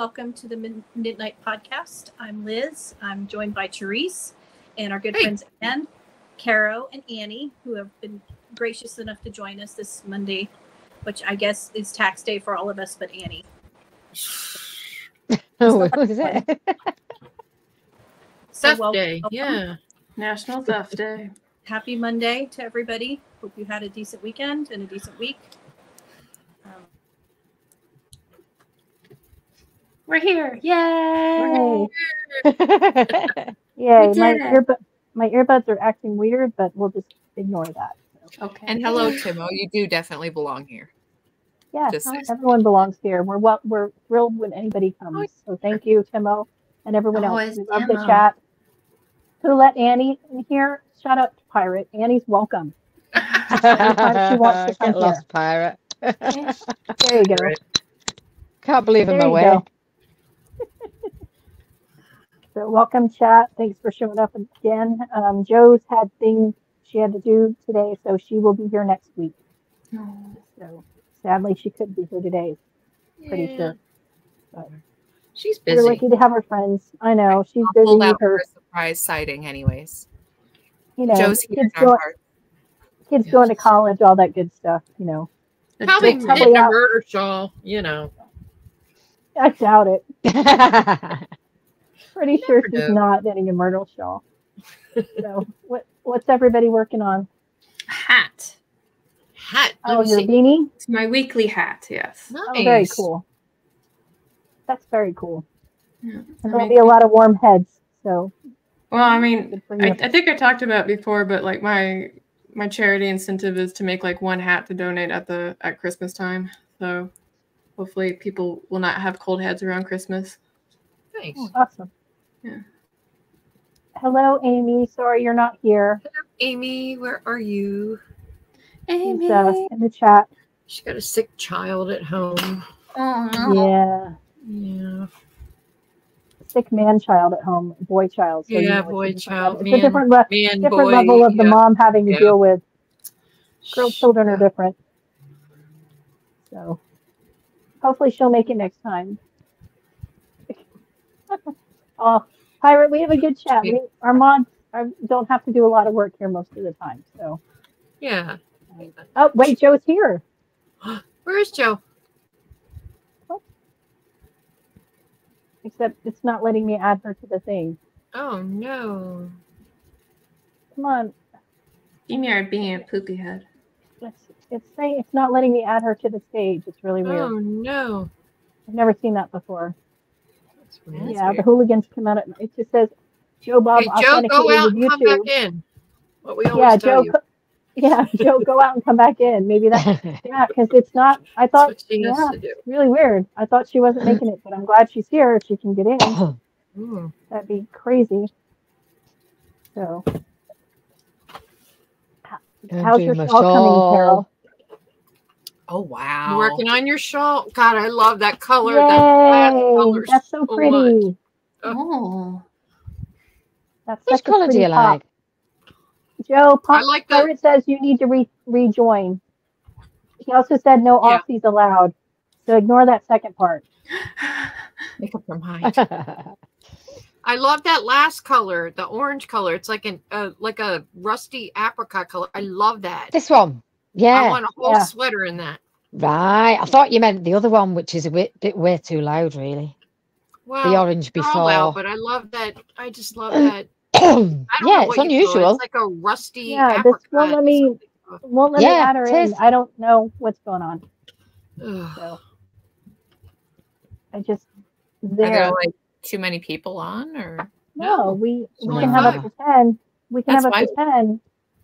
Welcome to the Mid- Midnight Podcast. I'm Liz. I'm joined by Therese and our good Hey. friends Anne, Caro, and Annie, who have been gracious enough to join us this Monday, which I guess is tax day for all of us but Annie. Oh, is it? So Theft wel- Day. welcome. Yeah. National Theft Day. Happy Monday to everybody. Hope you had a decent weekend and a decent week. We're here. Yay! Yay, We my earbud my earbuds are acting weird, but we'll just ignore that. Okay. And hello, Timo. You do definitely belong here. Yeah, Just no, saying. everyone belongs here. We're well, we're thrilled when anybody comes. So thank you, Timo, and everyone oh, else. Always We love the chat. Who let Annie in here? Shout out to Pirate. Annie's welcome. Anytime she wants to come Get lost, pirate. There you go. Can't believe There I'm you away. go. So welcome, chat. Thanks for showing up again. Um, Joe's had things she had to do today, so she will be here next week. So sadly, she couldn't be here today. Pretty Yeah. sure. But She's busy. we're lucky to have her friends. I know she's I'll busy. pull out Her, for surprise sighting, anyways. you know, Joe's here. kids not going, kids Yes. going to college, all that good stuff. You know, Probably dick- probably knitting a out. murder shawl, you know. I doubt it. Pretty sure she's know. not getting a myrtle shawl. so what? What's everybody working on? hat. Hat. Oh, me your see. beanie. It's my weekly hat. Yes. Nice. Oh, very cool. That's very cool. Yeah. And I there'll mean- be a lot of warm heads. So Well, I mean, I. I think I talked about it before, but like my my charity incentive is to make like one hat to donate at the at Christmas time. So hopefully people will not have cold heads around Christmas. Nice. awesome. Yeah. Hello, Amy. Sorry you're not here. Amy, where are you? She's uh, in the chat. She got a sick child at home. Oh, Yeah. Yeah. Sick man child at home, boy child. So you Yeah, know boy child. It's man- a different, le- Man, different boy. level of the yeah. mom having to Yeah. deal with. Girl children are different. So hopefully she'll make it next time. oh, Pirate, we have a good chat. We, our mods are, don't have to do a lot of work here most of the time. So, Yeah. oh, wait, Joe's here. Where is Joe? Oh. Except it's not letting me add her to the thing. Oh no. Come on. Amy being a poopy head. It's, it's saying it's not letting me add her to the stage. It's really weird. Oh no. I've never seen that before. That's weird. yeah, the hooligans come out. At, it just says Joe Bob Hey, Joe, authenticated go out with and come back YouTube. in. What we always Yeah, tell Joe. you. Yeah, Joe, go out and come back in. Maybe that. Yeah, because it's not. I thought what she has yeah. to do. really weird. I thought she wasn't making it, but I'm glad she's here. If she can get in, Mm. that'd be crazy. So, how's your my shawl coming, Carol? Oh wow. Working on your shawl. God, I love that color. That Yay! color That's so so pretty. much. Oh. That's Which colour do you pop. like? Joe, I like the Pirate says you need to re- rejoin. He also said no Yeah. Aussies allowed. So ignore that second part. makeup from height. I love that last color, the orange color. It's like an uh, like a rusty apricot color. I love that. this one. I want a whole Yeah. sweater in that. Right. I thought you meant the other one, which is a bit, bit way too loud, really. Well, the orange they're all out, before. but I love that. I just love that. I don't yeah, know it's what you unusual. It's like a rusty. Yeah, this won't let me- something. Won't let me add her in. is. I don't know what's going on. So I just Are there. there like too many people on, or no, no. we we only can have up five. to ten. We can That's have up to ten.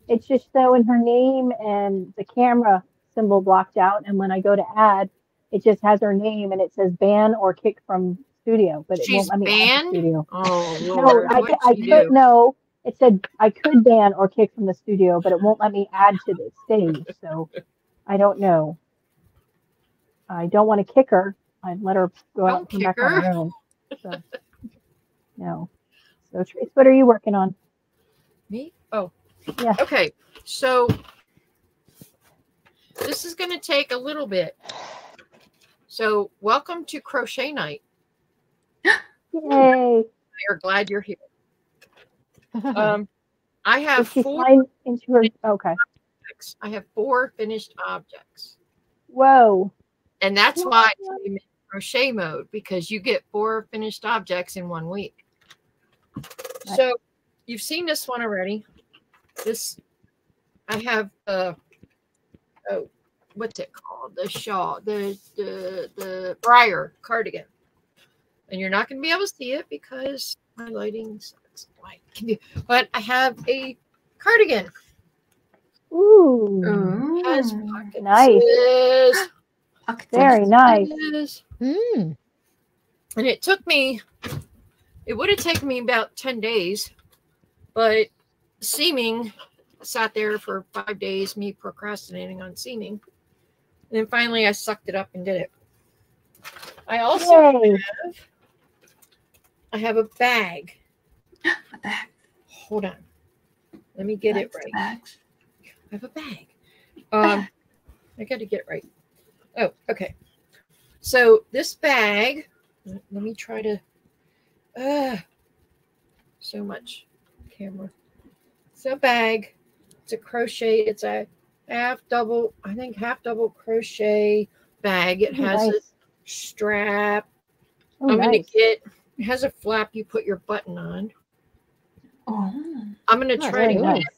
It's just showing her name and the camera symbol blocked out, and when I go to add, it just has her name and it says ban or kick from studio, but it She's won't let me add banned? to studio. oh No, lord, I, what'd I she could no. It said I could ban or kick from the studio, but it won't let me add to the stage. So I don't know. I don't want to kick her. I'd let her go out and come kick back on her. her own. So, no. So Trace, what are you working on? Me? Yeah. Okay. So this is going to take a little bit. So welcome to crochet night. Yay! We're glad you're here. Um, I have four into her? Okay. objects. I have four finished objects. Whoa. And that's why I'm in crochet mode because you get four finished objects in one week. Nice. So you've seen this one already. This I have uh oh what's it called? The shawl, the the the briar cardigan. And you're not gonna be able to see it because my lighting sucks. Why can you but I have a cardigan. Ooh. Ooh. Has pockets. Nice. Yes. Very nice. Yes. Mm. and it took me it would have taken me about 10 days but seaming sat there for five days me procrastinating on seaming and then finally i sucked it up and did it i also have i have a bag A bag. hold on let me get it right bags. I have a bag. Um, I got to get it right. Oh, okay. So this bag, let let me try to. Uh, so much camera. It's a bag. It's a crochet. It's a half double. I think half double crochet bag. It has a strap. Oh, I'm gonna get. It has a flap you put your button on. Oh. I'm gonna Oh, try very to nice. get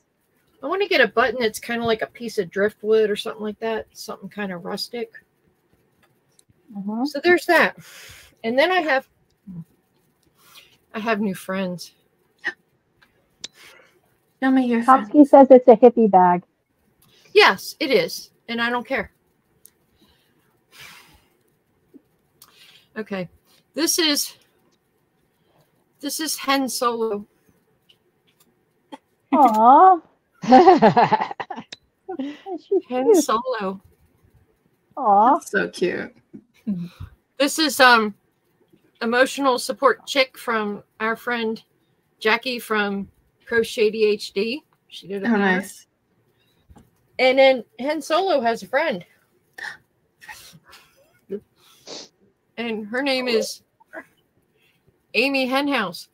I want to get a button that's kind of like a piece of driftwood or something like that, something kind of rustic. Mhm. So there's that. And then I have I have new friends. Show me your phone. Tomsky says it's a hippie bag. Yes, it is, and I don't care. Okay. This is this is Hen Solo. Aw. She's Hen cute. Solo. Aw. So cute. This is um emotional support chick from our friend Jackie from Crochet DHD. She did a Oh, banner. nice. And then Han Solo has a friend. And her name is Amy Henhouse.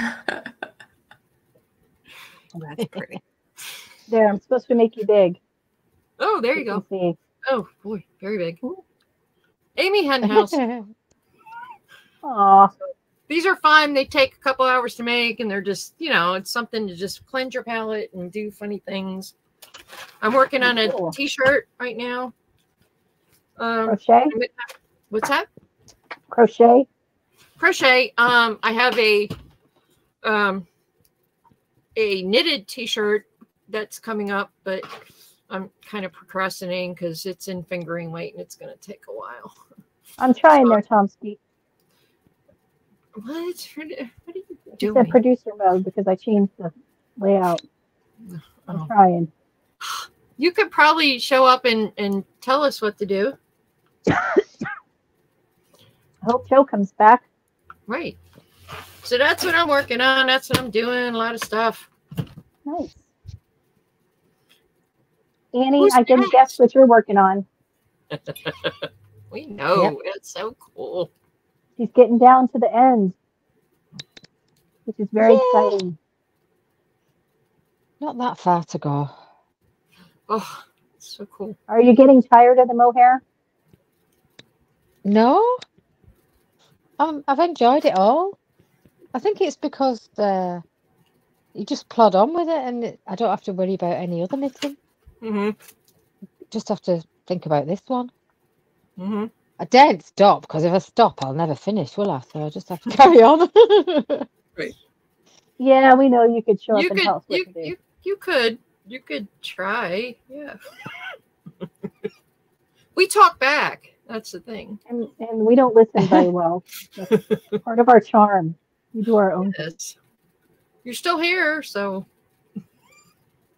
Oh, that's pretty. There, I'm supposed to make you big. Oh, there you go. see. Oh boy, very big. Amy Henhouse. Aw. These are fun. They take a couple hours to make, and they're just, you know, it's something to just cleanse your palate and do funny things. I'm working on a Cool. t-shirt right now. Um, Crochet? what's that? Crochet? crochet um i have a um a knitted t-shirt that's coming up but i'm kind of procrastinating because it's in fingering weight and it's going to take a while I'm trying there, Tomsky. What what are you doing said producer mode because I changed the layout. I'm Oh. trying. you could probably show up and and tell us what to do I hope Joe comes back. right so that's what i'm working on that's what i'm doing a lot of stuff Nice. Annie, Who's I didn't next? guess what you're working on. we know it's so cool She's getting down to the end, which is very Yay. exciting. Not that far to go. oh so cool Are you getting tired of the mohair? No, um, I've enjoyed it all. I think it's because uh, you just plod on with it, and it, I don't have to worry about any other knitting. mm-hmm Just have to think about this one. mm-hmm I don't stop because if I stop, I'll never finish, will I? So I just have to carry on. Yeah, we know you could show up you and could tell us what you, you you could you could try yeah we talk back that's the thing And, and we don't listen very well. That's part of our charm. We do our own. yes you're still here so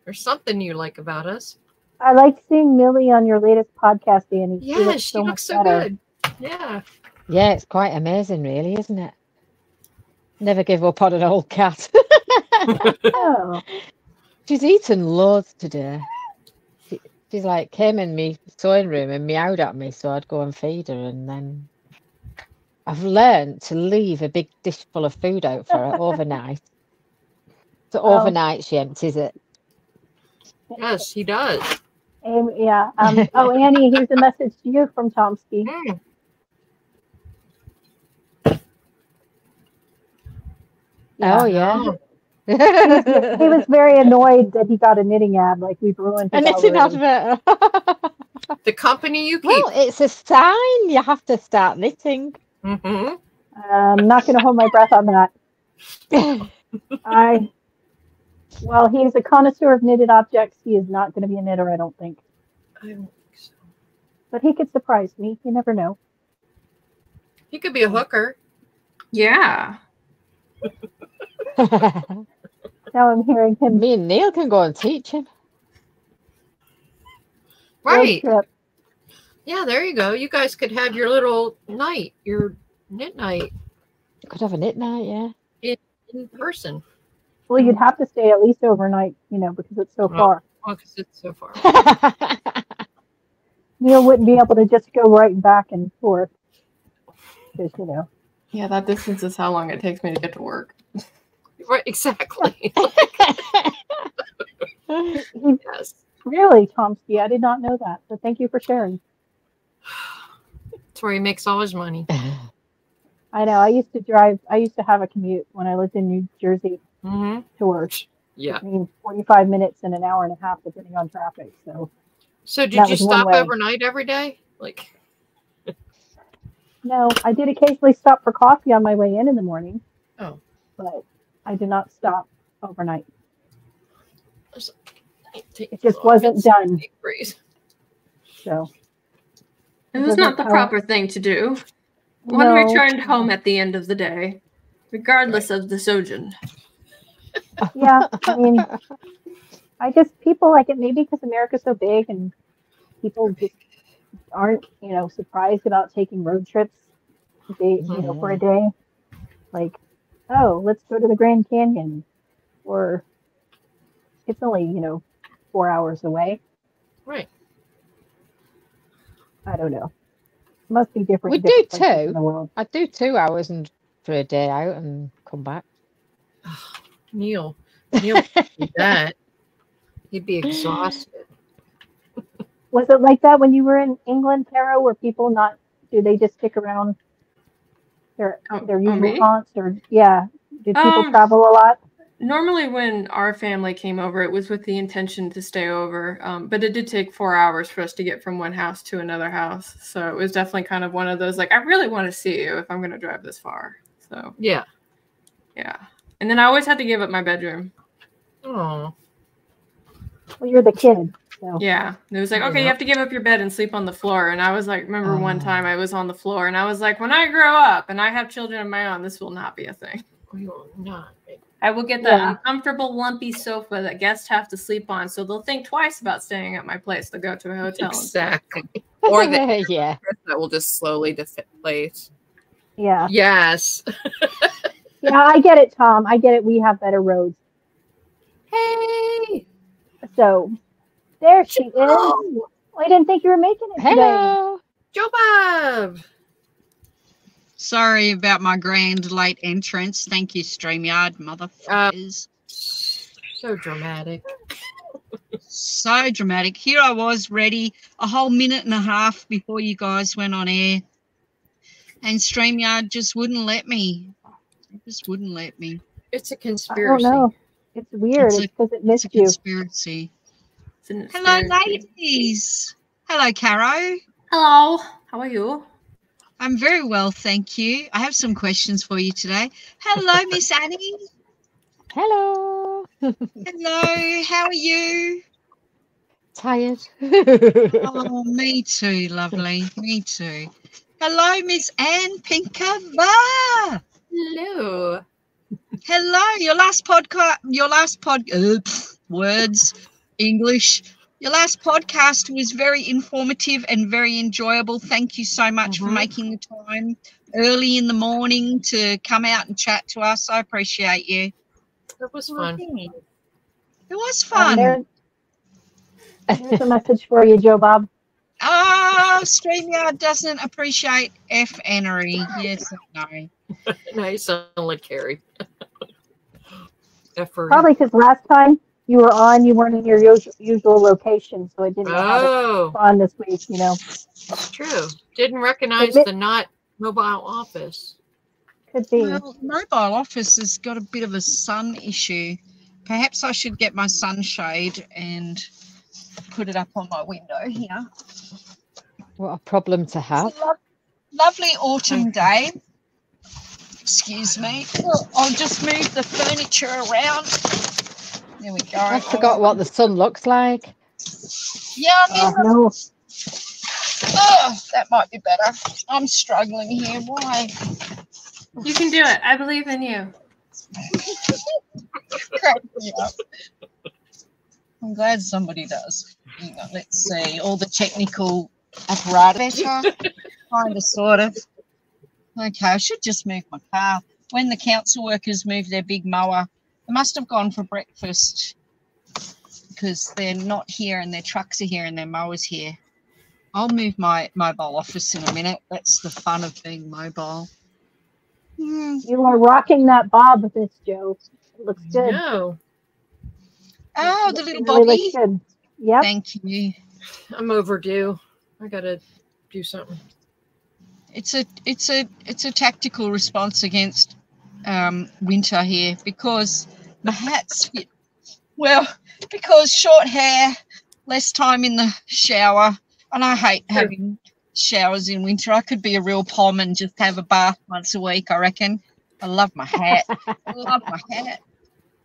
there's something you like about us I like seeing Millie on your latest podcast, Annie. yeah she much looks so good yeah yeah, it's quite amazing, really, isn't it? Never give up on an old cat. Oh, She's eaten loads today. She, she's like came in me sewing room and meowed at me, so I'd go and feed her, and then I've learned to leave a big dish full of food out for her overnight. So Oh. overnight she empties it. Yes, she does. Amy, yeah. Um, oh, Annie, here's a message to you from Tomsky. Mm. Oh yeah. Oh, he was very annoyed that he got a knitting ad. Like we've ruined his and it's advert. the company you keep. well, it's a sign you have to start knitting. Mhm. I'm not going to hold my breath on that. I, well, he's a connoisseur of knitted objects. He is not going to be a knitter, I don't think. I don't think so. But he could surprise me. You never know. He could be a hooker. Yeah. Now I'm hearing him. Me and Neil can go and teach him. Right. Yeah, there you go. You guys could have your little night, your knit night Could have a knit night, yeah. in person. Well, you'd mm-hmm. have to stay at least overnight, you know, because it's so Well- far. Oh, because it's so far. Neil wouldn't be able to just go right and back and forth. Because, you know, Yeah, that distance is how long it takes me to get to work. right, exactly. he, yes. really, Tomsky, I did not know that. So thank you for sharing. That's where he makes all his money. I know. I used to drive, I used to have a commute when I lived in New Jersey Mm-hmm. to work. Yeah. I mean, 45 minutes and an hour and a half, depending on traffic. So, So did you stop overnight every day? Like, no, I did occasionally stop for coffee on my way in in the morning. Oh. But I did not stop overnight. it It just wasn't done. So, It was Doesn't the count. proper thing to do. One no. returned home at the end of the day, regardless of the sojourn. Yeah, I mean, I just people like it maybe because America's so big and people just aren't you know surprised about taking road trips. They you know for a mm-hmm. day, like oh let's go to the Grand Canyon, or it's only you know four hours away. Right. I don't know. Must be different. We different do places too. In the world. I'd do two hours and for a day out and come back. Neil. Neil that. He'd be exhausted. Was it like that when you were in England, Tara? Were people not? Do they just stick around their Oh, their usual me? haunts, or yeah? Did people Um, travel a lot? Normally, when our family came over, it was with the intention to stay over, um, but it did take four hours for us to get from one house to another house. So it was definitely kind of one of those like, I really want to see you if I'm going to drive this far. So Yeah. yeah, and then I always had to give up my bedroom. Oh. Well, you're the kid, so Yeah, it was like, okay, you have to give up your bed and sleep on the floor. And I was like, remember one Oh. time I was on the floor, and I was like, when I grow up and I have children of my own, this will not be a thing. We will not. I will get the Yeah. uncomfortable, lumpy sofa that guests have to sleep on, so they'll think twice about staying at my place. They'll go to a hotel. Exactly. Or the yeah. that will just slowly deflate. yeah, Yes. yeah. I get it, Tom. I get it. We have better roads. Hey. So there she is. Well, I didn't think you were making it today. Hello. Joe Bob. Sorry about my grand late entrance. Thank you, StreamYard, uh, motherfuckers. So dramatic. so dramatic. Here I was ready a whole minute and a half before you guys went on air. And StreamYard just wouldn't let me. It just wouldn't let me. It's a I don't conspiracy. know. It's weird. It's It's a- because it missed you. conspiracy. Isn't Hello, ladies. Hello, Caro. Hello. How are you? I'm very well, thank you. I have some questions for you today. Hello, Miss Annie. Hello. Hello, how are you? Tired. Oh, me too, lovely. Me too. Hello, Miss Anne Pinkava. Hello. Hello, your last podcast, your last pod, uh, pff, words, English. Your last podcast was very informative and very enjoyable. Thank you so much for Mhm. making the time early in the morning to come out and chat to us. I appreciate you. It was fun. It was Um, fun. there's a message for you, Joe Bob. Ah, StreamYard doesn't appreciate F Annery. Yes, no. now you sound like Carrie. Probably because last time you were on, you weren't in your usual, usual location, so it didn't know how to Oh, respond this week. You know, true. Didn't recognize Admit- the not mobile office. could be. Well, mobile office has got a bit of a sun issue. Perhaps I should get my sunshade and put it up on my window here. What a problem to have. Lo- lovely autumn day. Excuse me. Oh, I'll just move the furniture around. There we go. I forgot what the sun looks like. Yeah, I Oh, no, oh, that might be better. I'm struggling here. Why? You can do it. I believe in you. Crack me up. I'm glad somebody does. Hang on, let's see. All the technical apparatus. kind of, sort of. Okay, I should just move my car. When the council workers move their big mower, they must have gone for breakfast because they're not here and their trucks are here and their mowers here. I'll move my mobile office in a minute. That's the fun of being mobile. Hmm. you are rocking that bob, this Joe. It looks good. No, Oh, the little really bobby. looks Thank you. I'm overdue. I gotta do something. it's a it's a it's a tactical response against um, winter here because my hats fit well because short hair, less time in the shower, and I hate having showers in winter. I could be a real pom and just have a bath once a week. I reckon. I love my hat. I love my hat.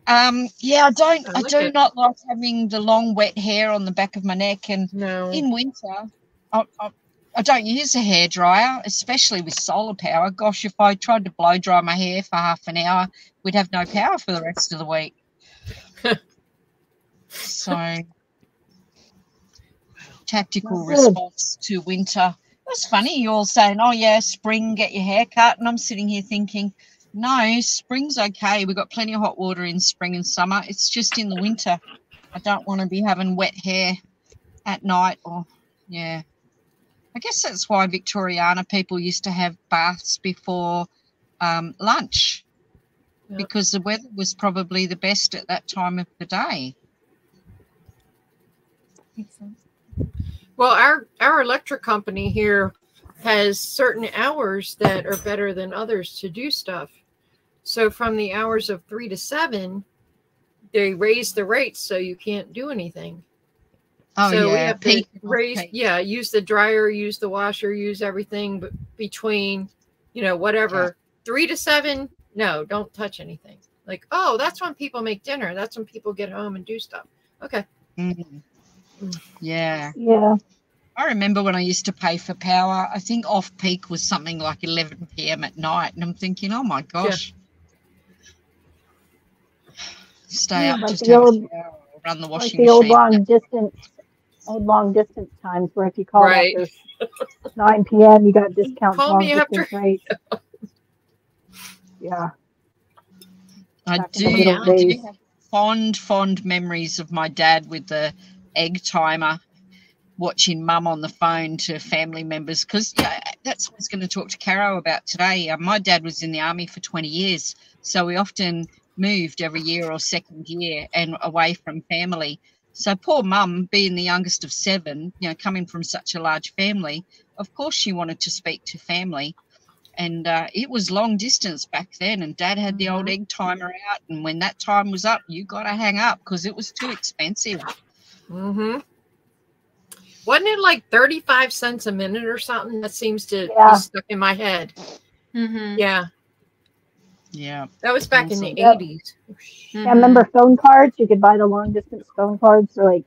Um, yeah, I don't. I I, do it. not like having the long wet hair on the back of my neck and No. in winter, I, I, I don't use a hair dryer, especially with solar power. Gosh, if I tried to blow dry my hair for half an hour, we'd have no power for the rest of the week. so, tactical response to winter. That's funny. You're all saying, "Oh yeah, spring, get your hair cut," and I'm sitting here thinking, "No, spring's okay. We've got plenty of hot water in spring and summer. It's just in the winter. I don't want to be having wet hair at night or yeah. I guess that's why Victoriana people used to have baths before um, lunch Yeah. because the weather was probably the best at that time of the day. Well, our our electric company here has certain hours that are better than others to do stuff. So from the hours of three to seven, they raise the rates so you can't do anything. Oh so we have to raise, peak. yeah, use the dryer, use the washer, use everything but between, you know, whatever three to seven. No, don't touch anything. Like, oh, that's when people make dinner. That's when people get home and do stuff. Okay. Mhm. Yeah, Yeah. I remember when I used to pay for power. I think off peak was something like 11 p.m. at night, and I'm thinking, oh my gosh. Stay Yeah, up like just the have a old- shower or run the Like washing the old machine. long distance, old long distance times where if you call Right. after 9 p.m., you got discount Call me after- rates. Yeah. I back do, the middle do have fond, fond memories of my dad with the egg timer, watching mum on the phone to family members. Because yeah, that's what I was going to talk to Caro about today. Uh, my dad was in the army for 20 years, so we often moved every year or second year and away from family. So poor mum, being the youngest of seven, you know, coming from such a large family, of course she wanted to speak to family. And uh, it was long distance back then, and Dad had the old egg timer out. And when that time was up, you got to hang up because it was too expensive. Mm-hmm. Wasn't it like 35 cents a minute or something? That seems to Yeah. be stuck in my head. Mm-hmm. Yeah. Yeah, That was back in the Yep. 80s. Yeah, remember phone cards? You could buy the long distance phone cards for like,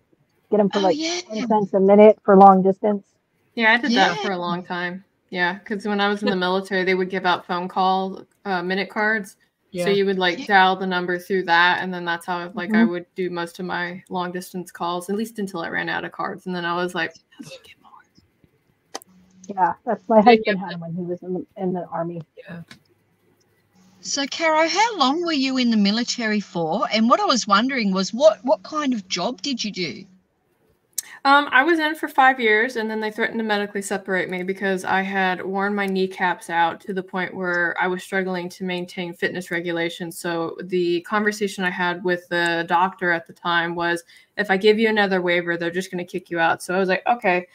get them for Oh, like yeah. 10 cents a minute for long distance. Yeah, I did that for a long time. Yeah, because when I was in the military, they would give out phone call uh, minute cards. Yeah. So you would like Yeah. dial the number through that, and then that's how like I Mhm. would do most of my long distance calls, at least until I ran out of cards, and then I was like, "Let's get more." Yeah, that's my husband had when he was in the, in the army. So, Caro, how long were you in the military for? And what I was wondering was, what what kind of job did you do? Um, I was in for five years, and then they threatened to medically separate me because I had worn my kneecaps out to the point where I was struggling to maintain fitness regulations. So the conversation I had with the doctor at the time was, if I give you another waiver, they're just going to kick you out. So I was like, okay,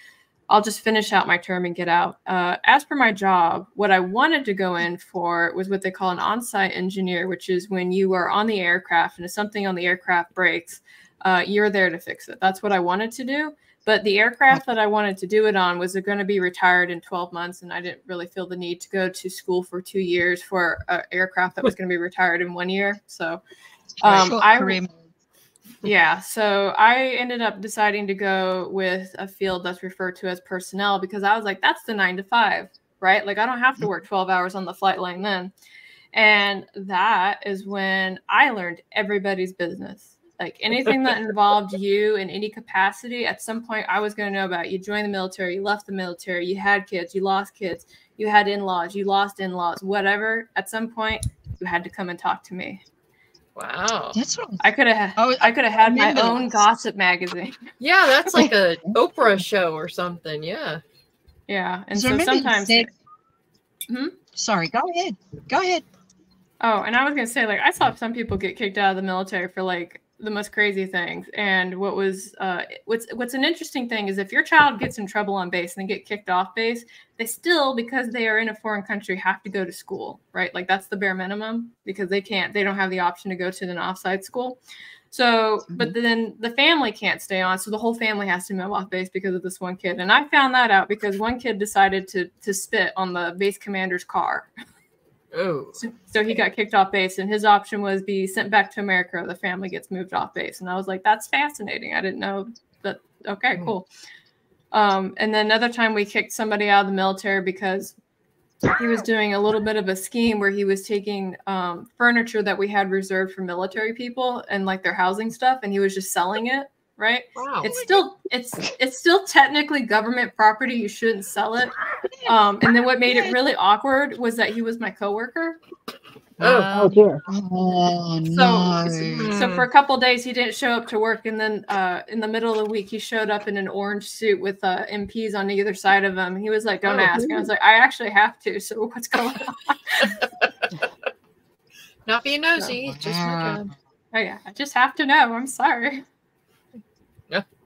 I'll just finish out my term and get out. Uh, as for my job, what I wanted to go in for was what they call an on-site engineer, which is when you are on the aircraft and if something on the aircraft breaks uh, you're there to fix it. That's what I wanted to do. But the aircraft that I wanted to do it on was going to be retired in 12 months, and I didn't really feel the need to go to school for two years for an aircraft that was going to be retired in one year. So, um, I. yeah, so I ended up deciding to go with a field that's referred to as personnel because I was like, that's the nine to five, right? Like, I don't have to mm-hmm. work 12 hours on the flight line then. And that is when I learned everybody's business. Like anything that involved you in any capacity, at some point I was going to know about. You joined the military, you left the military, you had kids, you lost kids, you had in laws, you lost in laws, whatever. At some point, you had to come and talk to me. Wow. That's what I could have, Oh, I could have had my own gossip magazine. Yeah, that's like a Oprah show or something. Yeah. Yeah, and So so sometimes. said- Hmm? Sorry, go ahead. Go ahead. Oh, and I was gonna say, like, I saw some people get kicked out of the military for like the most crazy things. And what was uh, what's what's an interesting thing is if your child gets in trouble on base and they get kicked off base, they still, because they are in a foreign country, have to go to school, right? Like that's the bare minimum because they can't, they don't have the option to go to an offsite school. So, but then the family can't stay on, so the whole family has to move off base because of this one kid. And I found that out because one kid decided to to spit on the base commander's car. Oh. So, so he got kicked off base, and his option was be sent back to America, or the family gets moved off base. And I was like, that's fascinating. I didn't know that. Okay, Hmm. cool. Um, and then another time we kicked somebody out of the military because he was doing a little bit of a scheme where he was taking um, furniture that we had reserved for military people and like their housing stuff, and he was just selling it. Right? Wow. It's still it's it's still technically government property. You shouldn't sell it. Um, and then what made it really awkward was that he was my coworker. Oh. Oh dear. Oh So, no. so for a couple days he didn't show up to work, and then uh, in the middle of the week he showed up in an orange suit with uh, MPs on either side of him. He was like, "Don't Oh. ask." And I was like, "I actually have to." So what's going on? Not being nosy, it's just my job. Oh yeah, I just have to know. I'm sorry.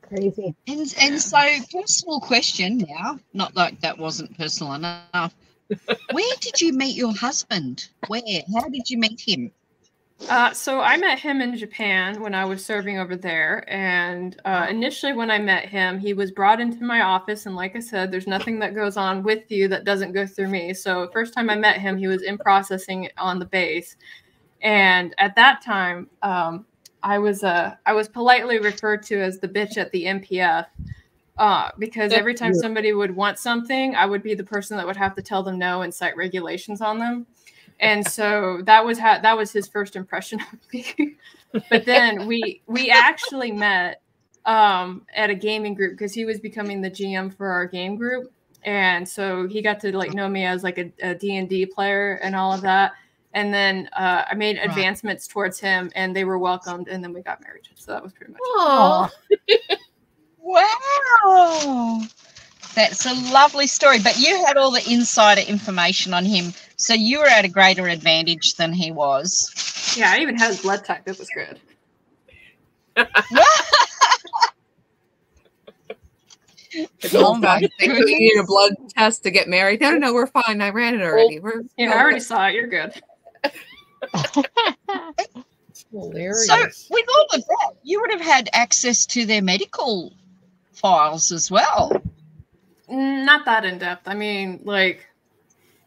Crazy. And and so personal question now. Not like that wasn't personal enough. Where did you meet your husband? Where? How did you meet him? Uh, so I met him in Japan when I was serving over there, and uh, initially when I met him, he was brought into my office, and like I said, there's nothing that goes on with you that doesn't go through me. So first time I met him, he was in processing on the base, and at that time, um, I was uh, I was politely referred to as the bitch at the MPF. Uh, because every time somebody would want something, I would be the person that would have to tell them no and cite regulations on them. And so that was how that was his first impression of me. But then we we actually met um at a gaming group because he was becoming the gm for our game group. And so he got to like know me as like a, a d&d player and all of that and then uh, i made Right. advancements towards him and they were welcomed and then we got married so that was pretty much it. Wow. That's a lovely story. But you had all the insider information on him. So you were at a greater advantage than he was. yeah i even had his blood type it was good It's Oh old my fashioned thing. So you need a blood test to get married. No, no, we're fine. I ran it already. We're yeah i already saw it you're good Hilarious. So with all of that, you would have had access to their medical files as well. Not that in depth i mean like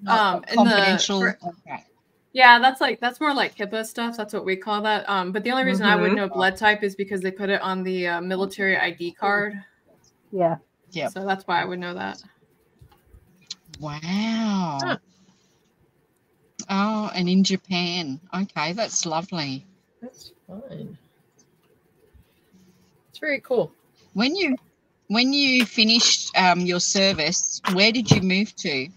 Not Um, in the- confidential. for- okay. Yeah, that's like that's more like HIPAA stuff. That's what we call that. Um, but the only reason I would Mhm. know blood type is because they put it on the uh, military ID card. Yeah. Yeah. So that's why I would know that. Wow. Huh. Oh, and in Japan. Okay, that's lovely. That's fine. It's very cool. When you when you finished um, your service, where did you move to?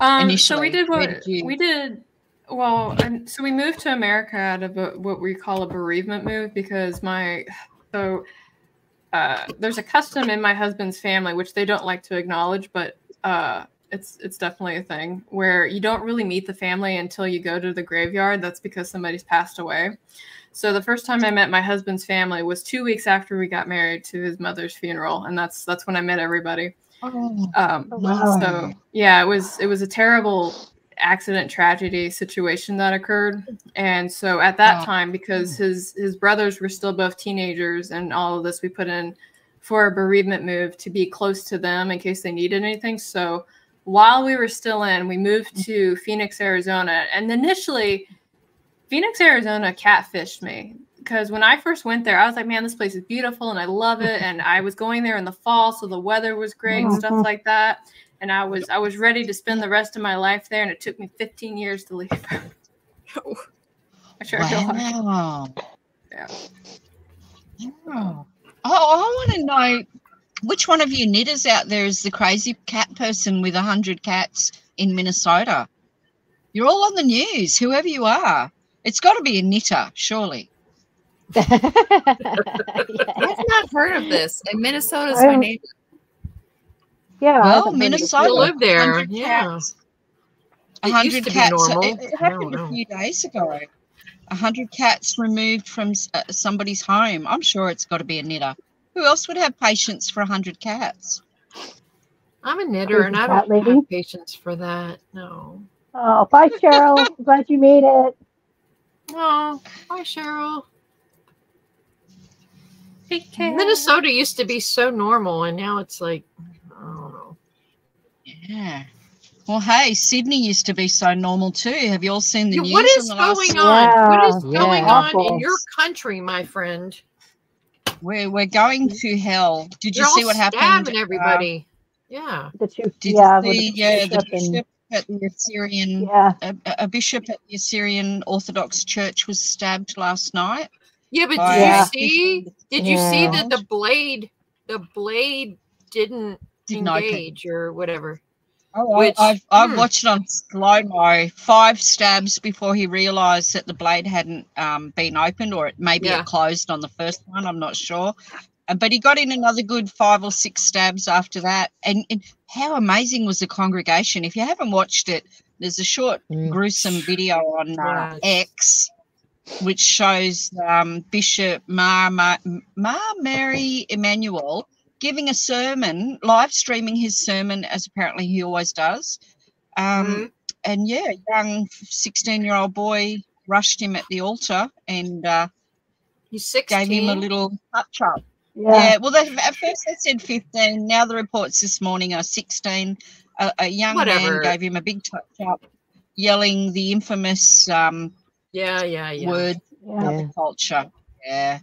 Um, so we did what did you- we did. Well, and so we moved to America out of a, what we call a bereavement move because my so uh, there's a custom in my husband's family which they don't like to acknowledge, but uh, it's it's definitely a thing where you don't really meet the family until you go to the graveyard. That's because somebody's passed away. So the first time I met my husband's family was two weeks after we got married to his mother's funeral, and that's that's when I met everybody. Oh, Um, Oh, wow. so yeah, it was it was a terrible accident tragedy situation that occurred, and so at that Wow. time, because his his brothers were still both teenagers, and all of this, we put in for a bereavement move to be close to them in case they needed anything. So while we were still in, we moved to Phoenix, Arizona, and initially. Phoenix, Arizona catfished me because when I first went there, I was like, man, this place is beautiful and I love it. And I was going there in the fall, so the weather was great and stuff Mhm. like that. And I was I was ready to spend the rest of my life there, and it took me 15 years to leave. I sure wow. Yeah. Wow. Oh, I want to know which one of you knitters out there is the crazy cat person with a hundred cats in Minnesota. You're all on the news, whoever you are. It's got to be a knitter, surely. I've not heard of this. And Minnesota's I my neighbor. Yeah. I Well, haven't heard of it Minnesota either. live there, 100 yeah. cats. It A hundred used to be cats. It, it happened a few days ago. A hundred cats removed from uh, somebody's home. I'm sure it's got to be a knitter. Who else would have patience for a hundred cats? I'm a knitter and I don't lady. have patience for that. No. Oh, bye, Cheryl. Glad you made it. Oh, hi Cheryl. Take care. Minnesota used to be so normal and now it's like I don't know. Yeah. Well, hey, Sydney used to be so normal too. Have you all seen the Yeah, news? what in is the last- going on? What is Yeah. going Yeah. on in your country, my friend? We're we're going to hell. Did you You're see what happened? stabbing uh, everybody. yeah. The two, did yeah, you see? the Yeah, the bishop at the Assyrian, yeah. a, a bishop at the Assyrian Orthodox Church was stabbed last night. Yeah, but by did Yeah. you see? Did you see that the blade, the blade didn't Didn't open. engage or whatever? Oh, I- Which- I've, I've hmm. watched it on slow mo. Five stabs before he realised that the blade hadn't um, been opened, or it maybe Yeah. it closed on the first one. I'm not sure. Uh, But he got in another good five or six stabs after that. And, and how amazing was the congregation? If you haven't watched it, there's a short, Mm. gruesome video on uh, X which shows um, Bishop Mar, Mar, Mar Mari Emmanuel giving a sermon, live streaming his sermon as apparently he always does. Um, Mhm. And yeah, a young 16 year old boy rushed him at the altar and uh, He's gave him a little touch up. Yeah. Yeah, well, they, at first they said 15. Now the reports this morning are 16. A, a young Whatever. man gave him a big touch up, yelling the infamous um, Yeah, yeah, yeah. word yeah. other Yeah. culture. Yeah.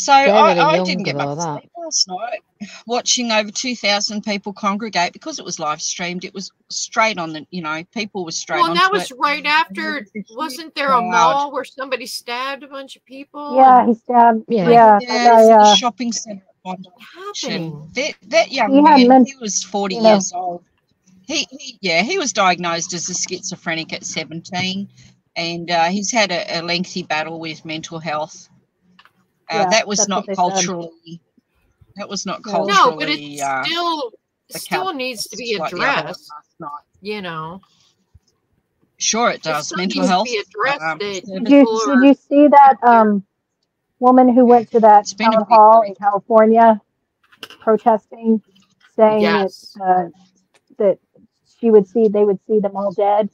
So I, I didn't get much sleep last night watching over 2,000 people congregate because it was live streamed. It was straight on the, you know, people were straight Well, on that was right after. It's a huge Wasn't there a mall where somebody stabbed a bunch of people? Yeah, he stabbed. Yeah. Yeah, yeah, that guy, it's at uh, the shopping centre at Bondi What's Junction. happening? That, that young He man, men- he was 40 you know. years old. He, he, yeah, he was diagnosed as a schizophrenic at 17 and uh, he's had a, a lengthy battle with mental health. Uh, Yeah, that was not what they said. culturally. That was not No. culturally. No, but it uh, still still needs to be like the other one addressed. last. You know, Sure, it It does. still Mental health. addressed um, Did you, did you see that um, woman who went to that It's been a town hall week. in California protesting, saying Yes. that, uh, that she would see, they would see them all dead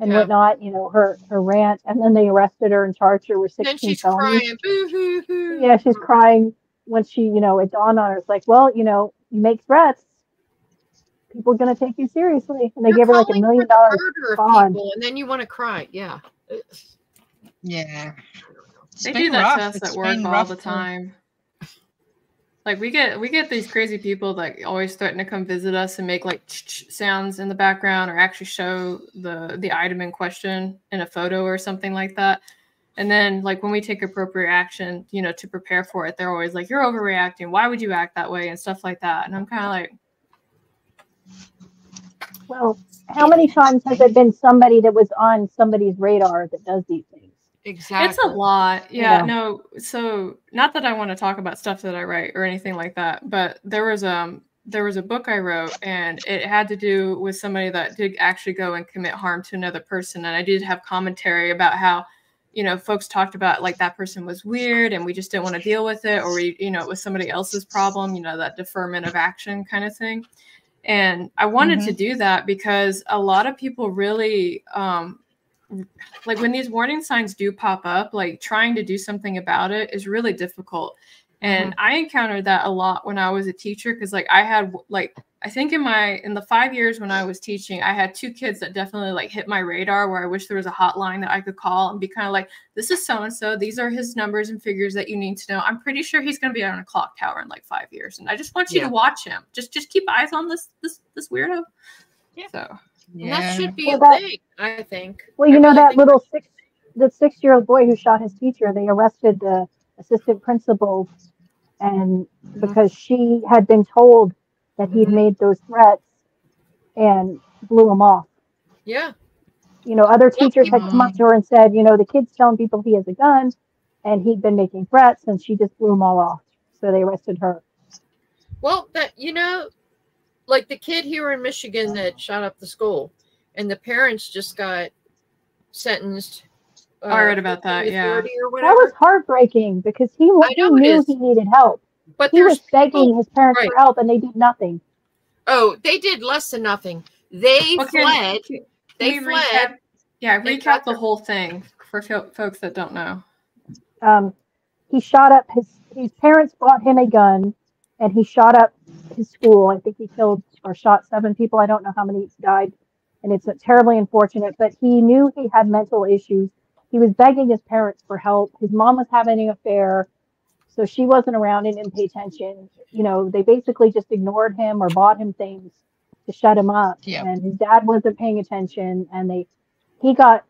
and Yeah. whatnot, you know, her, her rant. And then they arrested her and charged her with then 16 she's felonies. crying. Boo hoo hoo. Yeah, she's crying when she, you know, it dawned on her. It's like, well, you know, you make threats, people are going to take you seriously. And they You're gave her like a million dollars bond. people, and then you want to cry. Yeah. Yeah. It's They been do that rough. to us It's at work all rough the for- time. Like we get we get these crazy people that always threaten to come visit us and make like sounds in the background or actually show the the item in question in a photo or something like that. And then like when we take appropriate action, you know, to prepare for it, they're always like, "You're overreacting. Why would you act that way?" and stuff like that. And I'm kind of like, Well, how many times has it been somebody that was on somebody's radar that does these things? Exactly. It's a lot. Yeah, Yeah. no. So not that I want to talk about stuff that I write or anything like that, but there was um there was a book I wrote and it had to do with somebody that did actually go and commit harm to another person. And I did have commentary about how, you know, folks talked about like that person was weird and we just didn't want to deal with it, or we, you know, it was somebody else's problem, you know, that deferment of action kind of thing. And I wanted to do that because a lot of people really um like when these warning signs do pop up, like trying to do something about it is really difficult. And mm-hmm. I encountered that a lot when I was a teacher because like I had like I think in my in the 5 years when I was teaching, I had two kids that definitely like hit my radar where I wish there was a hotline that I could call and be kind of like this is so and so, these are his numbers and figures that you need to know. I'm pretty sure he's going to be on a clock tower in like 5 years and I just want you Yeah. to watch him. Just just keep eyes on this this this weirdo. Yeah. So And that should be Well, a that- thing, I think. Well, I you know really that little six, the six-year-old boy who shot his teacher. They arrested the assistant principal, and mm-hmm. because she had been told that he'd mm-hmm. made those threats, and blew him off. Yeah. You know, other teachers had come up to her and said, you know, the kid's telling people he has a gun, and he'd been making threats, and she just blew them all off. So they arrested her. Well, that you know, like the kid here in Michigan that shot up the school, and the parents just got sentenced. uh, I read about that, yeah. That was heartbreaking because he, he know knew he needed help. but He was begging people- his parents right. for help, and they did nothing. Oh, they did less than nothing. They Well, fled. can They we fled. recap- Yeah, They recap the their- whole thing for fo- folks that don't know. um, he shot up his his parents bought him a gun and he shot up his school. I think he killed or shot seven people. I don't know how many died. And it's terribly unfortunate but he knew he had mental issues. He was begging his parents for help. His mom was having an affair so she wasn't around and didn't pay attention. You know they basically just ignored him or bought him things to shut him up. Yep. and his dad wasn't paying attention and they he got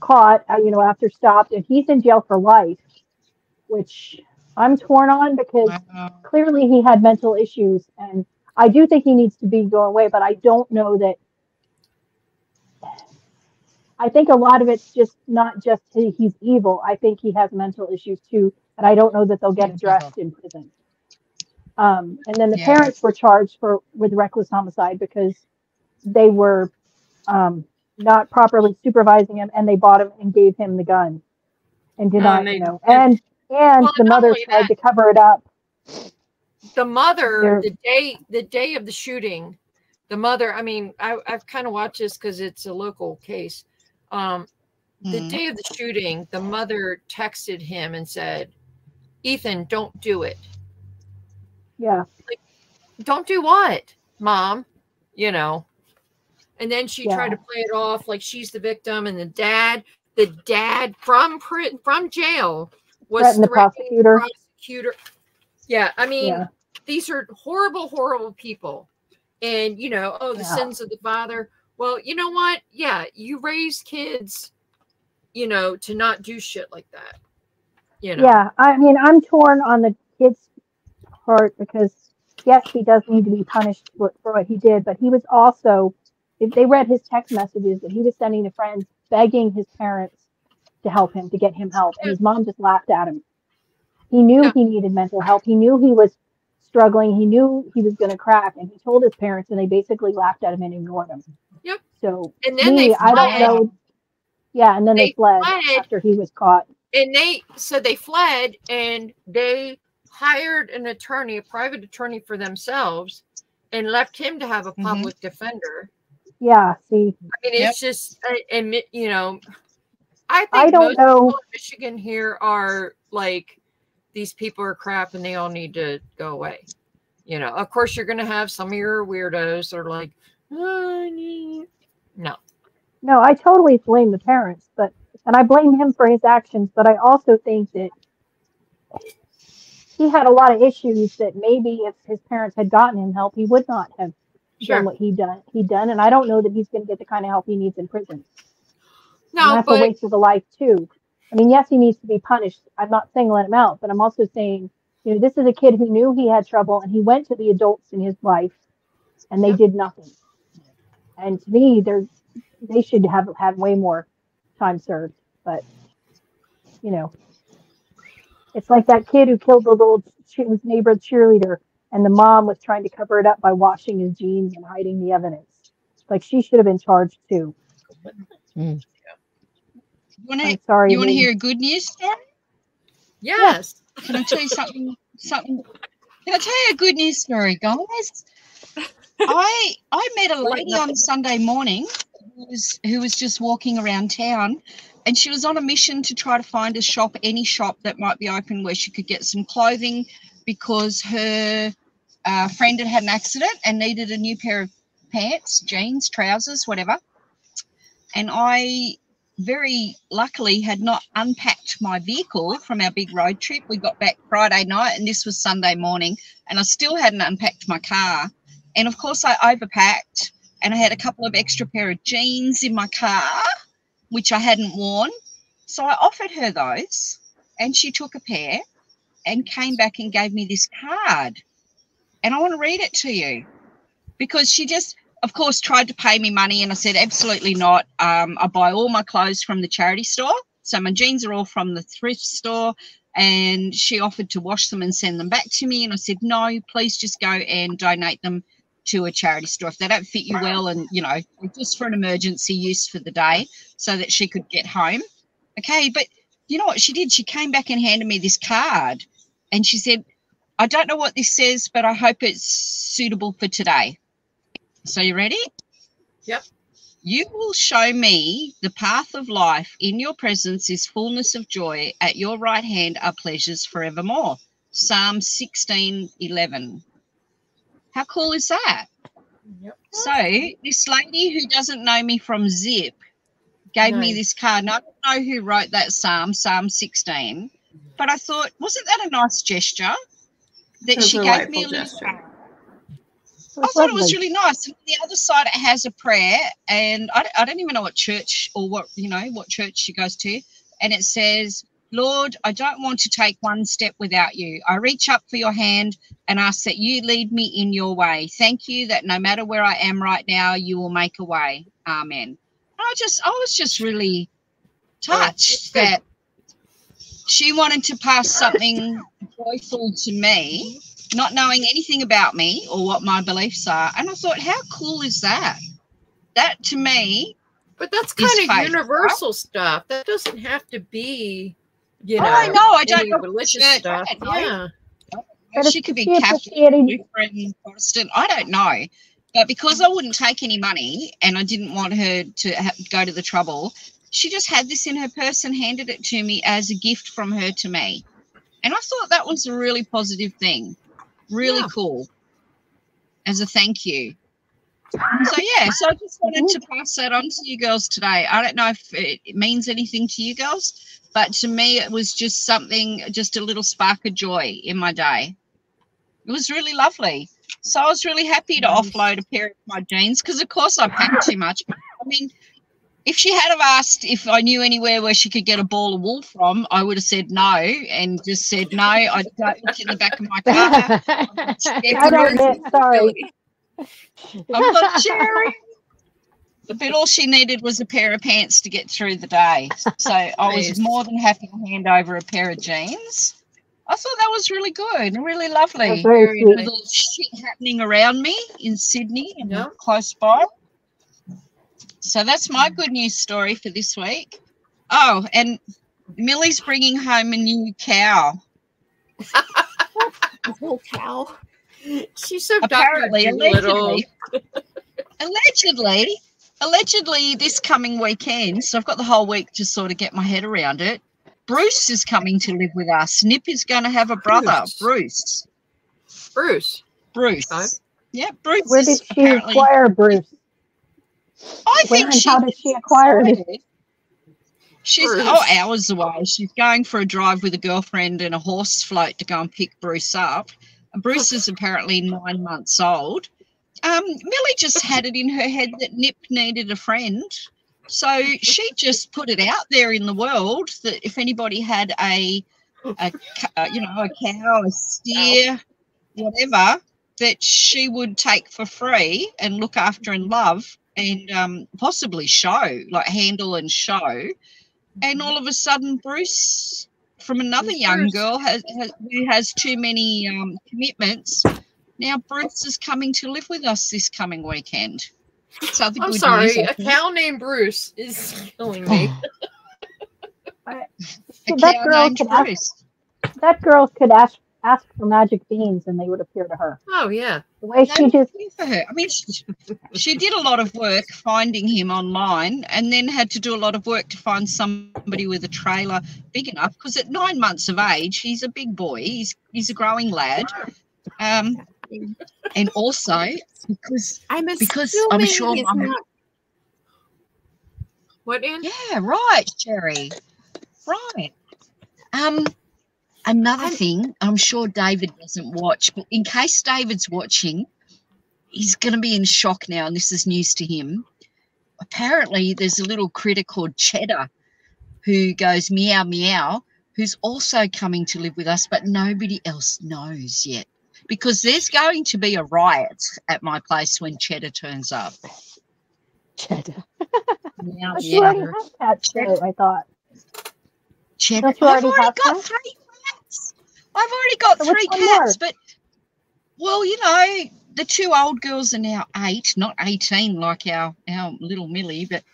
caught uh, you know after stopped and he's in jail for life which i'm torn on because Wow. clearly he had mental issues and i do think he needs to be going away but i don't know that i think a lot of it's just not just he- he's evil. I think he has mental issues too and i don't know that they'll get addressed in prison. Um, and then the Yeah. parents were charged for with reckless homicide because they were um, not properly supervising him and they bought him and gave him the gun and did Oh, not you know and and Well, the mother tried that- to cover it up. The mother They're- the day the day of the shooting the mother i mean I, i've kind of watched this because it's a local case. Um the Mhm. day of the shooting the mother texted him and said ethan don't do it. Yeah. Like, don't do what mom? You know? And then she tried to play it off like she's the victim and the dad the dad from pri- from jail was the prosecutor. prosecutor. yeah i mean yeah these are horrible, horrible people. And, you know, oh, the Yeah. sins of the father. Well, you know what? Yeah, you raise kids, you know, to not do shit like that. You know, yeah i mean i'm torn on the kid's part because yes he does need to be punished for, for what he did but he was also if they read his text messages that he was sending to friends begging his parents to help him to get him help and his mom just laughed at him he knew Yeah. he needed mental help he knew he was struggling he knew he was going to crack and he told his parents and they basically laughed at him and ignored him Yep. so And then me, they i don't know yeah and then they, They fled fled. after he was caught and they so they fled and they hired an attorney, a private attorney for themselves, and left him to have a Mhm. public defender. yeah see I mean, Yep. it's just, uh, and you know, I think I don't most know. people in Michigan here are like, these people are crap and they all need to go away. You know, of course, you're going to have some of your weirdos that are like, "Oh, no, No, I totally blame the parents, but and I blame him for his actions, but I also think that he had a lot of issues that maybe if his parents had gotten him help, he would not have Sure. done what he done he done. And I don't know that he's gonna get the kind of help he needs in prison. And no, that's a waste of a life too. I mean, yes, he needs to be punished. I'm not saying let him out, but I'm also saying, you know, this is a kid who knew he had trouble and he went to the adults in his life and they Yep. did nothing. And to me, they're they should have had way more time served. but you know, it's like that kid who killed the little che- his neighbor's cheerleader, and the mom was trying to cover it up by washing his jeans and hiding the evidence. Like she should have been charged too. Mm. You want I'm to sorry. you want to hear a good news story? Yes. Can I tell you something? Something. Can I tell you a good news story, guys? I I met a lady on Sunday morning who was who was just walking around town, and she was on a mission to try to find a shop, any shop that might be open where she could get some clothing, because her uh, friend had had an accident and needed a new pair of pants, jeans, trousers, whatever. And I very luckily had not unpacked my vehicle from our big road trip. We got back Friday night and this was Sunday morning and I still hadn't unpacked my car. And of course I overpacked and I had a couple of extra pair of jeans in my car which I hadn't worn. So I offered her those and she took a pair and came back and gave me this card. And I want to read it to you because she just of course, tried to pay me money, and I said, absolutely not. Um, I buy all my clothes from the charity store. So my jeans are all from the thrift store. And she offered to wash them and send them back to me. And I said, no, please just go and donate them to a charity store if they don't fit you well and, you know, just for an emergency use for the day so that she could get home. Okay. But you know what she did? She came back and handed me this card and she said, I don't know what this says, but I hope it's suitable for today. So you ready? Yep. You will show me the path of life. In your presence is fullness of joy. At your right hand are pleasures forevermore. Psalm 16 11. How cool is that? Yep. So, this lady who doesn't know me from Zip gave me this card. And I don't know who wrote that psalm, Psalm 16, but I thought, wasn't that a nice gesture? That she gave me a little gesture. card. I That's thought it was really nice. And the other side, it has a prayer, and I, I don't even know what church or what you know what church she goes to, and it says, "Lord, I don't want to take one step without you. I reach up for your hand and ask that you lead me in your way. Thank you that no matter where I am right now, you will make a way. Amen." I just, I was just really touched good. that she wanted to pass something joyful to me not knowing anything about me or what my beliefs are. And I thought, how cool is that? That to me, But that's kind of faith, universal stuff. That doesn't have to be, you know, oh, I know, I don't any know religious church, stuff. I. Yeah. But she could be she Catholic, appreciating- Lutheran, Protestant. I don't know. But because I wouldn't take any money and I didn't want her to ha- go to the trouble, she just had this in her purse and handed it to me as a gift from her to me. And I thought that was a really positive thing. Really Yeah. cool. As a thank you. So yeah, so I just wanted to pass that on to you girls today. I don't know if it it means anything to you girls, but to me it was just something, just a little spark of joy in my day. It was really lovely. So I was really happy to offload a pair of my jeans because of course I packed too much. I mean, if she had have asked if I knew anywhere where she could get a ball of wool from, I would have said no and just said no. I don't look in the back of my car. I don't admit, sorry. I'm not sharing. But all she needed was a pair of pants to get through the day. So I was more than happy to hand over a pair of jeans. I thought that was really good and really lovely. Very Very Little shit happening around me in Sydney and Yeah. close by. So that's my mm. good news story for this week. Oh, and Millie's bringing home a new cow. A whole cow. She's so apparently, Dr. Dolittle. allegedly, allegedly, allegedly, this coming weekend. So I've got the whole week to sort of get my head around it. Bruce is coming to live with us. Nip is going to have a brother, Bruce. Bruce. Bruce. Bruce. Yeah, Bruce. Where is did she acquire Bruce? I When think and she how did she acquire it? She's Bruce. oh hours away. She's going for a drive with a girlfriend and a horse float to go and pick Bruce up. And Bruce is apparently nine months old. Um, Millie just had it in her head that Nip needed a friend, so she just put it out there in the world that if anybody had a, a ca- uh, you know, a cow, a steer, whatever, that she would take for free and look after and love and um, possibly show, like handle and show and all of a sudden Bruce from another young girl has, has who has too many um, commitments. Now Bruce is coming to live with us this coming weekend. That's other I'm sorry. news, I A cow named Bruce is killing me. A See, that girl named could ask, that girl could ask ask for magic beans and they would appear to her. Oh yeah. The way They she just care for her. I mean, she, she did a lot of work finding him online, and then had to do a lot of work to find somebody with a trailer big enough. Because at nine months of age, he's a big boy. He's he's a growing lad. Um, and also because I'm Because I'm assuming sure he's Mum- not- What in? yeah, right, Sherry, right. Um, another thing, I'm sure David doesn't watch, but in case David's watching, he's going to be in shock now, and this is news to him. Apparently, there's a little critter called Cheddar who goes meow meow, who's also coming to live with us, but nobody else knows yet. Because there's going to be a riot at my place when Cheddar turns up. Cheddar. Meow, but meow. have cats too, I thought. Cheddar. I've already already got cats? three cats. I've already got So three cats, more? but well, you know, the two old girls are now eight, not eighteen like our our little Millie, but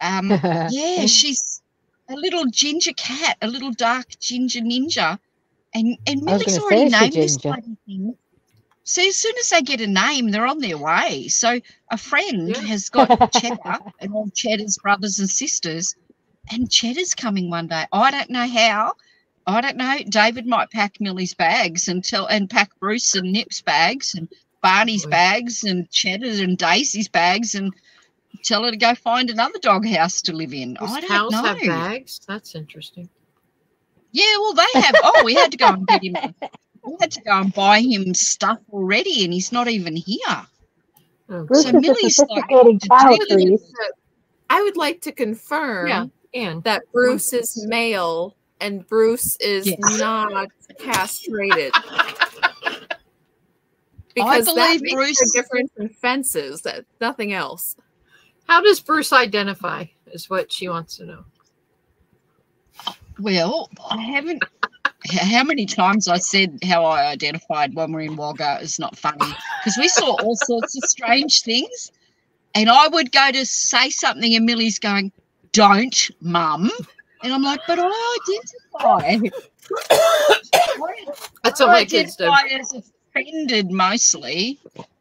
um, yeah, she's a little ginger cat, a little dark ginger ninja, and and Millie's already say, is she named this bloody thing. So as soon as they get a name, they're on their way. So a friend Yeah. has got Cheddar and all Cheddar's brothers and sisters, and Cheddar's coming one day. I don't know how. I don't know. David might pack Millie's bags and tell and pack Bruce and Nip's bags and Barney's Boy. bags and Cheddar's and Daisy's bags and tell her to go find another dog house to live in. Does I don't cows know. have bags? That's interesting. Yeah, well, they have. Oh, we had to go and get him. We had to go and buy him stuff already, and he's not even here. Oh, So Millie's like, sophisticated to cow do with trees. I would like to confirm Yeah. and that Bruce is male and Bruce is Yes. not castrated. Because that believe makes Bruce- a difference in fences. That nothing else. how does Bruce identify? Is what she wants to know. Well, I haven't. How many times I said how I identified when we're in Wagga is not funny because we saw all sorts of strange things, and I would go to say something, and Millie's going, "Don't, Mum," and I'm like, "But I identify." That's what I my kids do. as offended mostly.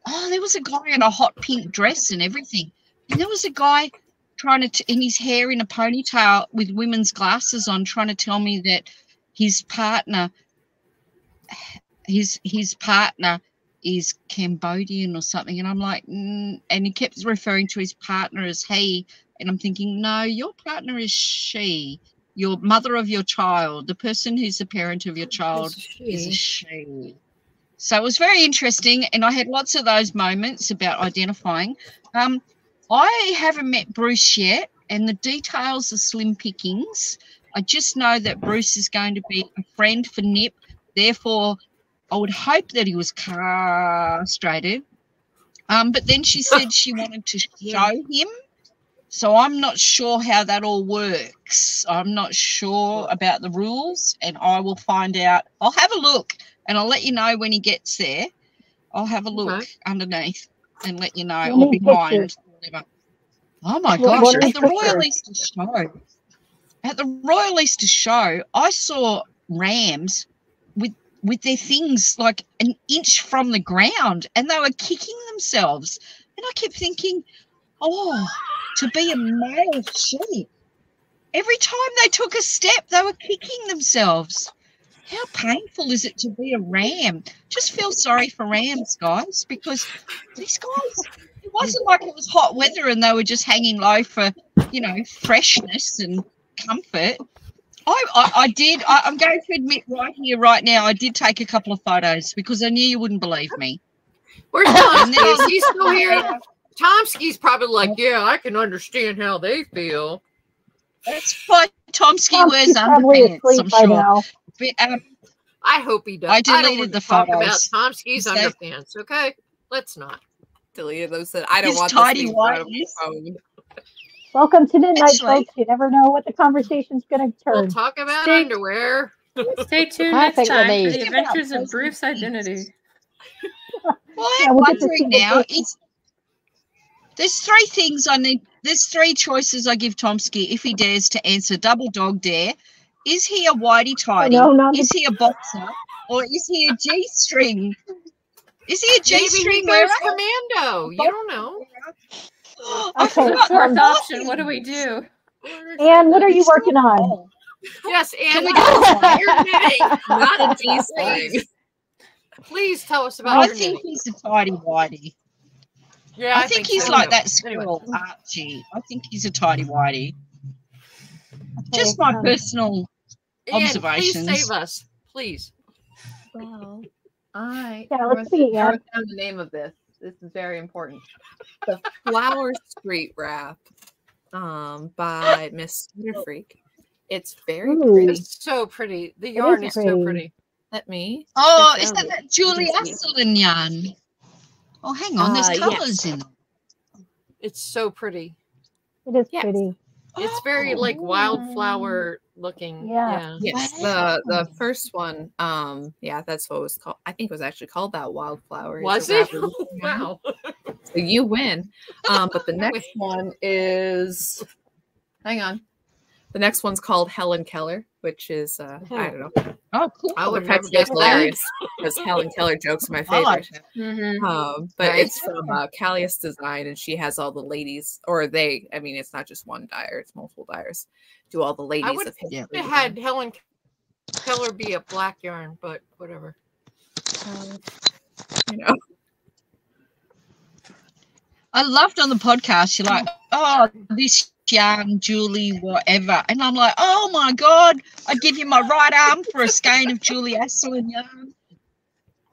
Oh, there was a guy in a hot pink dress and everything, and there was a guy trying to, in his hair in a ponytail with women's glasses on, trying to tell me that his partner, his his partner is Cambodian or something, and I'm like, mm, and he kept referring to his partner as he, and I'm thinking, no, your partner is she. Your mother of your child, the person who's the parent of your child, is a she. So it was very interesting, and I had lots of those moments about identifying. Um, I haven't met Bruce yet, and the details are slim pickings. I just know that Bruce is going to be a friend for Nip. Therefore, I would hope that he was castrated. Um, but then she said she wanted to show him. So I'm not sure how that all works. I'm not sure about the rules, and I will find out. I'll have a look and I'll let you know when he gets there. I'll have a look Okay. underneath and let you know, We or need behind, whatever. Oh my What- gosh! what At the Royal pictures? Easter Show, at the Royal Easter Show, I saw rams with with their things like an inch from the ground, and they were kicking themselves. And I kept thinking, oh, to be a male sheep. Every time they took a step, they were kicking themselves. How painful is it to be a ram? Just feel sorry for rams, guys, because these guys, it wasn't like it was hot weather and they were just hanging low for, you know, freshness and comfort. I, I, I did, I, I'm going to admit right here, right now, I did take a couple of photos because I knew you wouldn't believe me. Where's And Tomsky? then- Is he still here? Tomsky's probably like, yeah, I can understand how they feel. That's why Tomsky Tom's wears underpants, I'm sure. now. But, um, I hope he does. I don't deleted want the to talk about. Tomsky's So- underpants. Okay, let's not. Deleted those that I don't His want tidy this thing out of my whities. phone. Welcome to Midnight, Actually- folks. You never know what the conversation's going to We'll turn. talk about Stay- underwear. Stay tuned next time for the adventures of Bruce Identity. What Yeah, I'm we'll get to wondering now picture. is there's three things I need. There's three choices I give Tomsky if he dares to answer double dog dare. Is he a whitey tidy? no, not the- is he a boxer? Or is he a G string? Is he a G string? goes wearer? commando. You don't know. I Okay, forgot so Fourth option. What do we do? Anne, what are you working on? Yes, and we you're knitting. Not a G string. Please tell us about I your think knitting. he's a tidy whitey. Yeah, I, think, he's so, like too. that Anyway. squirrel Archie. I think he's a tidy whitey. Just my personal. Anne, Observations. Please save us, please. Well, I Yeah, I let's wrote- see, I Ann. wrote down the name of this. This is very important. The Flower Street Wrap um, by Miss Sweater Freak. It's very Ooh. pretty. It's so pretty. The yarn is, so pretty. pretty. Let me. Oh, is that it. that Julie You can see it. Asselin yarn? Oh, hang on. There's Uh, yes. colours in it. It's so pretty. It is Yes. pretty. It's very like Oh. wildflower looking. Yeah. Yes, the the first one. Um, yeah, that's what it was called. I think it was actually called that wildflower. Was a it? wrapper. wow. So you win. Um, but the next one is hang on. The next one's called Helen Keller, which is uh, I don't know. Oh, cool. I would That's never guess just that. hilarious because Helen Keller jokes are my favorite. like that. Mhm. Um, but Right. it's from uh, Callius Design, and she has all the ladies, or they. I mean, it's not just one dyer; it's multiple dyers. Do all the ladies I would- of Yeah. had Helen Keller be a black yarn, but whatever. um, you know. I loved on the podcast. You're like, oh, this young Julie, whatever. And I'm like, oh my God, I'd give you my right arm for a skein of Julie Asselin yarn.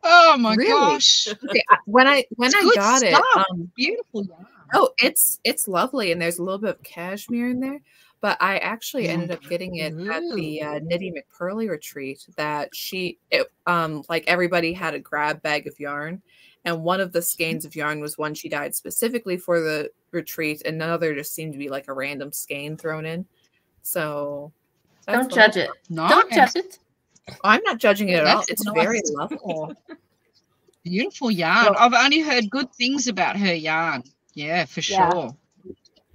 Oh my Really? gosh. Okay, when I when It's I got it, um, Beautiful yarn. oh, it's it's lovely, and there's a little bit of cashmere in there. But I actually ended up getting it at the uh, Nitty McPurley retreat. That she, it, um, like everybody had a grab bag of yarn, and one of the mm-hmm. skeins of yarn was one she dyed specifically for the retreat, and another just seemed to be like a random skein thrown in. So that's Don't judge it. Nice. Don't judge it. Oh, I'm not judging it at all. That's It's nice. very lovely. Beautiful yarn. I've only heard good things about her yarn. Yeah, for Yeah. sure.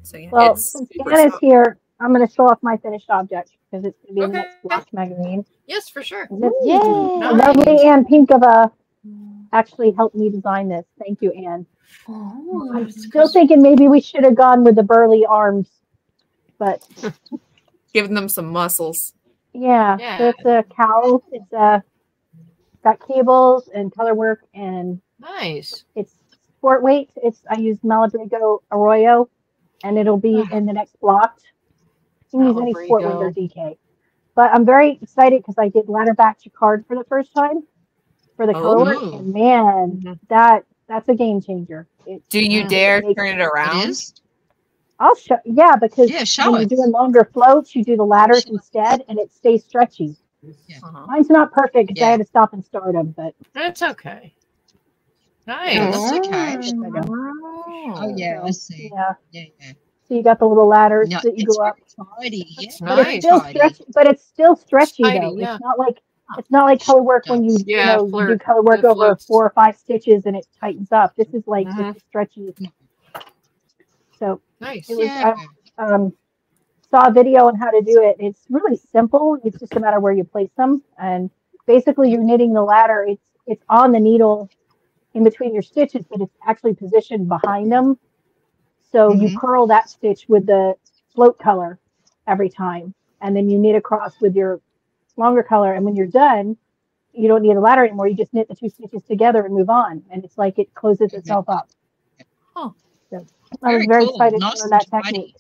So yeah, Well, it's since super Anna's here, I'm going to show off my finished object because it's going to be in the Okay. next block magazine. Yes, for sure. This Yay. a lovely Ann Pinkova actually helped me design this. Thank you, Anne. Oh, I'm still thinking maybe we should have gone with the burly arms, but giving them some muscles. yeah, Yeah. so it's a cowl. It's uh, got cables and color work, and Nice. it's sport weight. It's I used Malabrigo Arroyo, and it'll be in the next block. You can use any sport weight or DK. But I'm very excited because I did ladder back jacquard for the first time for the color Oh. man, Mhm. that that's a game changer. It, Do you Yeah. dare Makes- turn it It around? is. I'll show. Yeah, because Yeah, show when us. you're doing longer floats, you do the ladders instead, and it stays stretchy. Uh-huh. Mine's not perfect because I had to stop and start them, but That's okay. Yeah, that's okay. Oh, Oh, yeah, I see. yeah. Yeah, yeah. So you got the little ladders No, that you go up. very tidy. Yeah, But nice. it's still tidy. stretchy. But it's still stretchy Tidy, though. yeah. It's not like it's not like color work when you, Yeah, you know you do color work over floats. four or five stitches and it tightens up. This is like Mhm. just stretchy. So Nice. it was Yeah. I um, saw a video on how to do it. It's really simple. It's just a matter where you place them, and basically you're knitting the ladder. It's it's on the needle in between your stitches, but it's actually positioned behind them. So you Mhm. curl that stitch with the float color every time, and then you knit across with your longer color. And when you're done, you don't need a ladder anymore. You just knit the two stitches together and move on, and it's like it closes mm-hmm. itself up. Huh. So I was Very cool. excited Nice for that technique.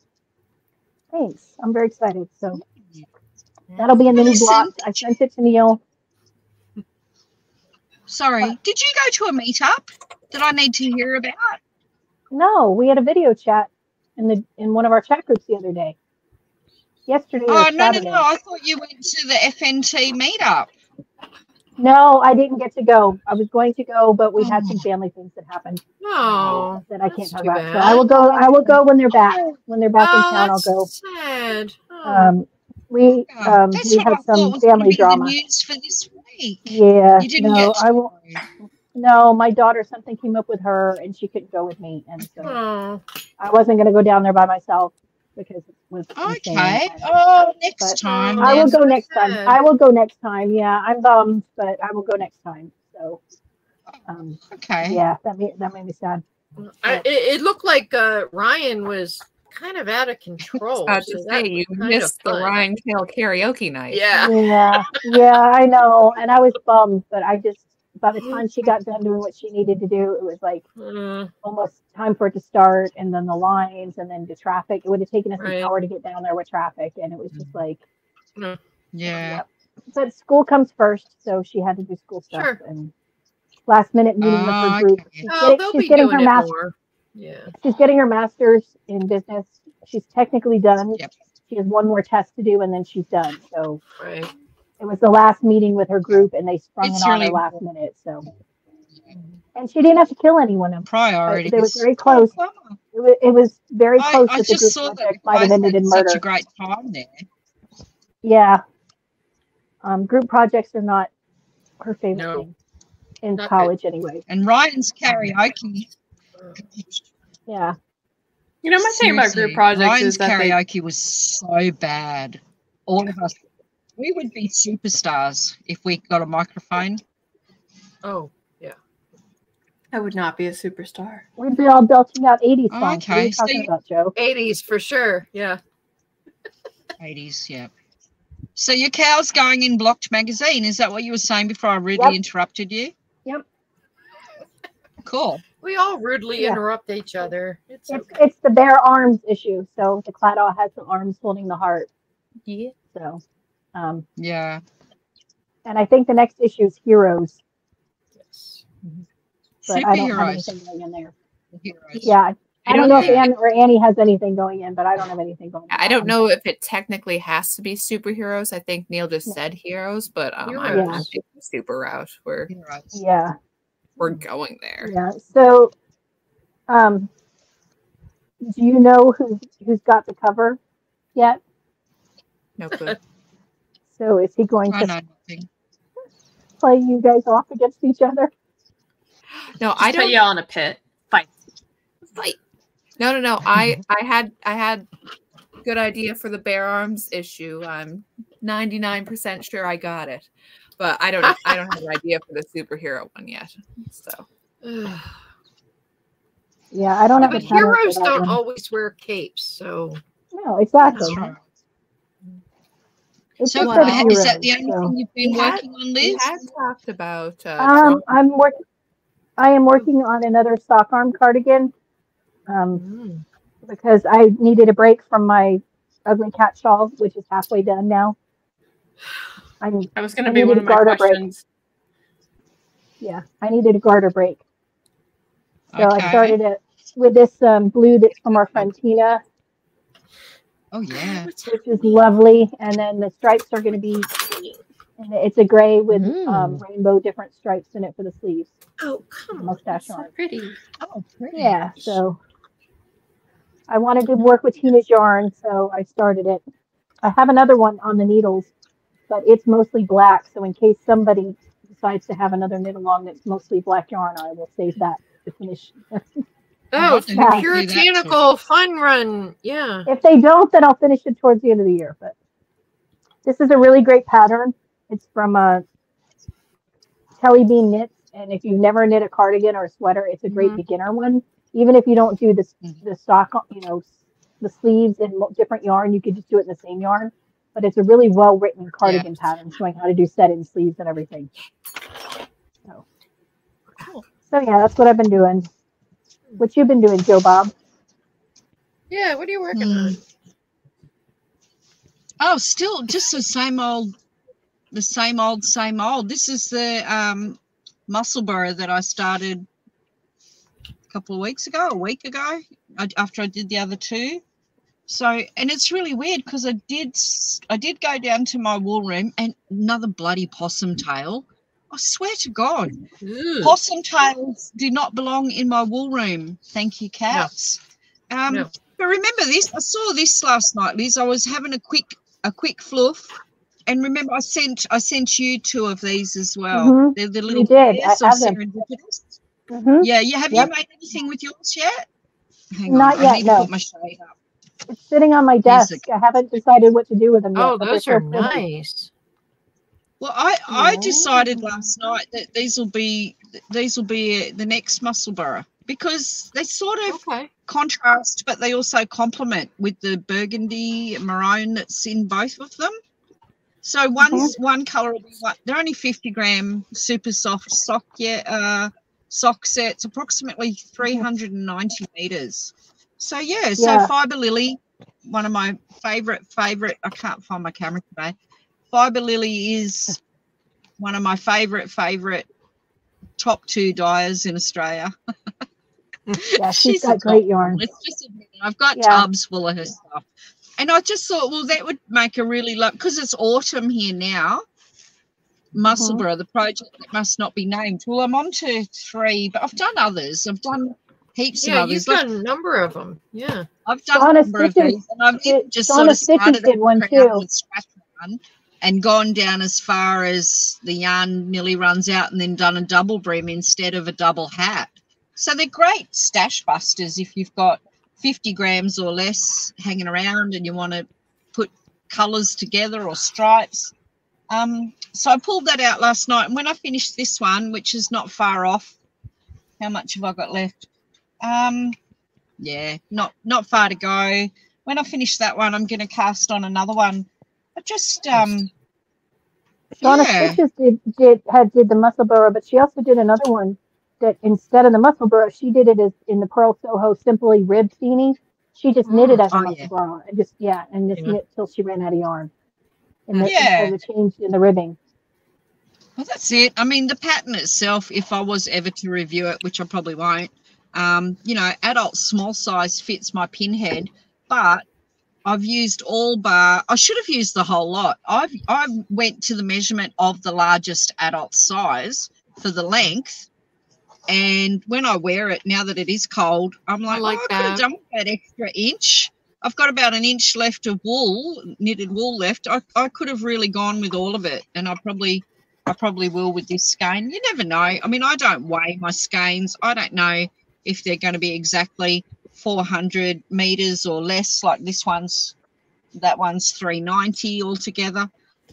Thanks. I'm very excited. So that'll be in the new block. I sent it to Neil. Sorry, did you go to a meetup that I need to hear about? No, we had a video chat in the in one of our chat groups the other day. Yesterday Oh no, no, Saturday. no! I thought you went to the FNT meetup. No, I didn't get to go. I was going to go, but we had some family things that happened Oh, that I can't talk about. So. I will go. I will go when they're back. When they're back in oh, town, I'll that's go. sad. Oh. Um, we um, that's we what had some family be the drama. news for this week. Yeah, You didn't no, get I won't. No, my daughter, something came up with her, and she couldn't go with me, and so oh. I wasn't going to go down there by myself because it was. Okay. Oh, next But time. I will go next time. I will go next time. Yeah, I'm bummed, but I will go next time. So, um, Okay. yeah, that made that made me sad. I, it, it looked like uh, Ryan was kind of out of control. About so to say you was kind of missed the fun. Ryan Kale karaoke night. Yeah. Yeah, yeah, I know, and I was bummed, but I just by the time she got done doing what she needed to do, it was like Mm, almost time for it to start, and then the lines, and then the traffic. It would have taken us Right. an hour to get down there with traffic, and it was just mm-hmm. like. Mm-hmm. Yeah. But school comes first, so she had to do school stuff Sure. and last minute meeting with her ah, group. She's oh, getting, they'll she's be getting doing her it master. more. Yeah. She's getting her master's in business. She's technically done. Yep. She has one more test to do, and then she's done. So Right. It was the last meeting with her group, and they sprung It's it on really her last minute. So, and she didn't have to kill anyone. Of priority. It was very close. Oh, It was, it was very close I that the just saw that project might have ended had in such a great time there. Yeah. Um, group projects are not her favorite No. thing in Not good. college, anyway. And Ryan's karaoke. Yeah. You know, my thing about group projects Ryan's is that they, karaoke was so bad. All of us, we would be superstars if we got a microphone. Oh. Yeah. I would not be a superstar. We'd be all belting out 80s songs. What are Okay, you so talking you- about, Joe? 80s for sure. Yeah. 80s, yeah. So your cow's going in Blocked magazine. Is that what you were saying before I rudely Yep. interrupted you? Yep. Cool. We all rudely Yeah. interrupt each other. It's It's, okay. it's the bare arms issue. So the Claddagh has the arms holding the heart. Yeah. So, um, Yeah. and I think the next issue is Heroes, Yes. but I don't have Superheroes. anything going in there. Heroes. Yeah. I, I don't don't know if know. Anne or Annie has anything going in, but I don't have anything going. I don't know if it technically has to be superheroes. I think Neil just Yeah. said heroes, but um, I'm Heroes. gonna super route. We're Heroes. Yeah. we're going there. Yeah. So, um, do you know who who's got the cover yet? No clue. So is he going I to know nothing. play you guys off against each other? No, I I don't. Put you all in a pit. Fight. fight. No, no, no. I I had I had good idea for the bare arms issue. I'm 99% sure I got it. But I don't I don't have an idea for the superhero one yet. So Yeah, I don't Yeah, have but a heroes don't one. always wear capes, so No, exactly. That's right. It's So just what, that is that the only so. thing you've been We had- working on, we Liz? had talked about uh Um, I'm working. I am working on another stock arm cardigan. Um, Mm. because I needed a break from my ugly cat shawl, which is halfway done now. I'm That was going to be needed one a of my garter break. questions. yeah, I needed a garter break. So Okay. I started it with this um, blue that's from our friend Tina, Oh yeah. which is lovely, and then the stripes are going to be. And it's a gray with um, rainbow different stripes in it for the sleeves, Oh, come on. mustache So yarn. pretty. Oh, pretty. Yeah, so I wanted to work with Tina's yarn, so I started it. I have another one on the needles, but it's mostly black. So in case somebody decides to have another knit along that's mostly black yarn, I will save that to finish. Oh, What the the heck do that puritanical fun run. Yeah. if they don't, then I'll finish it towards the end of the year. But this is a really great pattern. It's from a Telly Bean Knits, and if you've never knit a cardigan or a sweater, it's a great Mhm. beginner one. Even if you don't do this, Mhm. the stock, you know, the sleeves in different yarn, you could just do it in the same yarn. But it's a really well written cardigan pattern showing how to do set in sleeves and everything. So, so yeah, that's what I've been doing. What you been doing, Joe Bob? Yeah, what are you working Hmm. on? Oh, still just the same old, the same old, same old. This is the um, Musselburgh that I started a couple of weeks ago, a week ago, after I did the other two. So, and it's really weird because I did, I did go down to my wool room and another bloody possum tail. I swear to God, Ooh. possum tails do not belong in my wool room. Thank you, cats. Um, No. But remember this. I saw this last night, Liz. I was having a quick a quick fluff, and remember I sent I sent you two of these as well. Mhm. They're the little did. I have them. serendipitous. Mhm. Yeah, yeah. Have Yep. you made anything with yours yet? Hang Not on, I yet, need no. to put my shade up. It's sitting on my desk. are- I haven't decided what to do with them yet. Oh, those they're are so nice. Well, I I decided last night that these will be these will be the next muscle Musselburgh because they sort of Okay. contrast, but they also complement with the burgundy maroon that's in both of them. So one's one color will be like they're only 50 gram super soft sock yeah uh sock sets, approximately 390 meters. So yeah, so Yeah. fiber lily, one of my favorite favorite. I can't find my camera today. Fiber lily is one of my favorite favorite top two dyers in Australia. Yeah, she's She's a got great yarn. Let's just admit. I've got Yeah. tubs full of her stuff. And I just thought, well, that would make a really low because it's autumn here now. Musselburgh, mm-hmm. the project that must not be named. Well, I'm on to three, but I've done others. I've done heaps Yeah, of others. Yeah, you've others. Like, done a number of them. Yeah. I've done Donna a number of these, and I've did- even just Donna sort of Stitches started did one too. with scratch one and gone down as far as the yarn nearly runs out, and then done a double brim instead of a double hat. So they're great stash busters if you've got 50 grams or less hanging around and you want to put colours together or stripes. Um, so I pulled that out last night, and when I finished this one, which is not far off, how much have I got left? Um, yeah, not not far to go. When I finish that one, I'm going to cast on another one. I just um, Donna yeah, Stitches did did had did the Musselburgh, but she also did another one that instead of the Musselburgh, she did it as in the Purl Soho Simply Ribbed Beanie. She just knitted as a Oh, yeah. Musselburgh and just yeah, and just Yeah. knit till she ran out of yarn. And the, Yeah. and the change in the ribbing. well, that's it. I mean, the pattern itself, if I was ever to review it, which I probably won't, um, you know, adult small size fits my pinhead, but I've used all bar. I should have used the whole lot. I've I went to the measurement of the largest adult size for the length, and when I wear it now that it is cold, I'm like, like oh, I could have done with that extra inch. I've got about an inch left of wool, knitted wool left. I, I could have really gone with all of it, and I probably I probably will with this skein. You never know. I mean, I don't weigh my skeins. I don't know if they're going to be exactly 400 meters or less. Like this one's, that one's 390 altogether.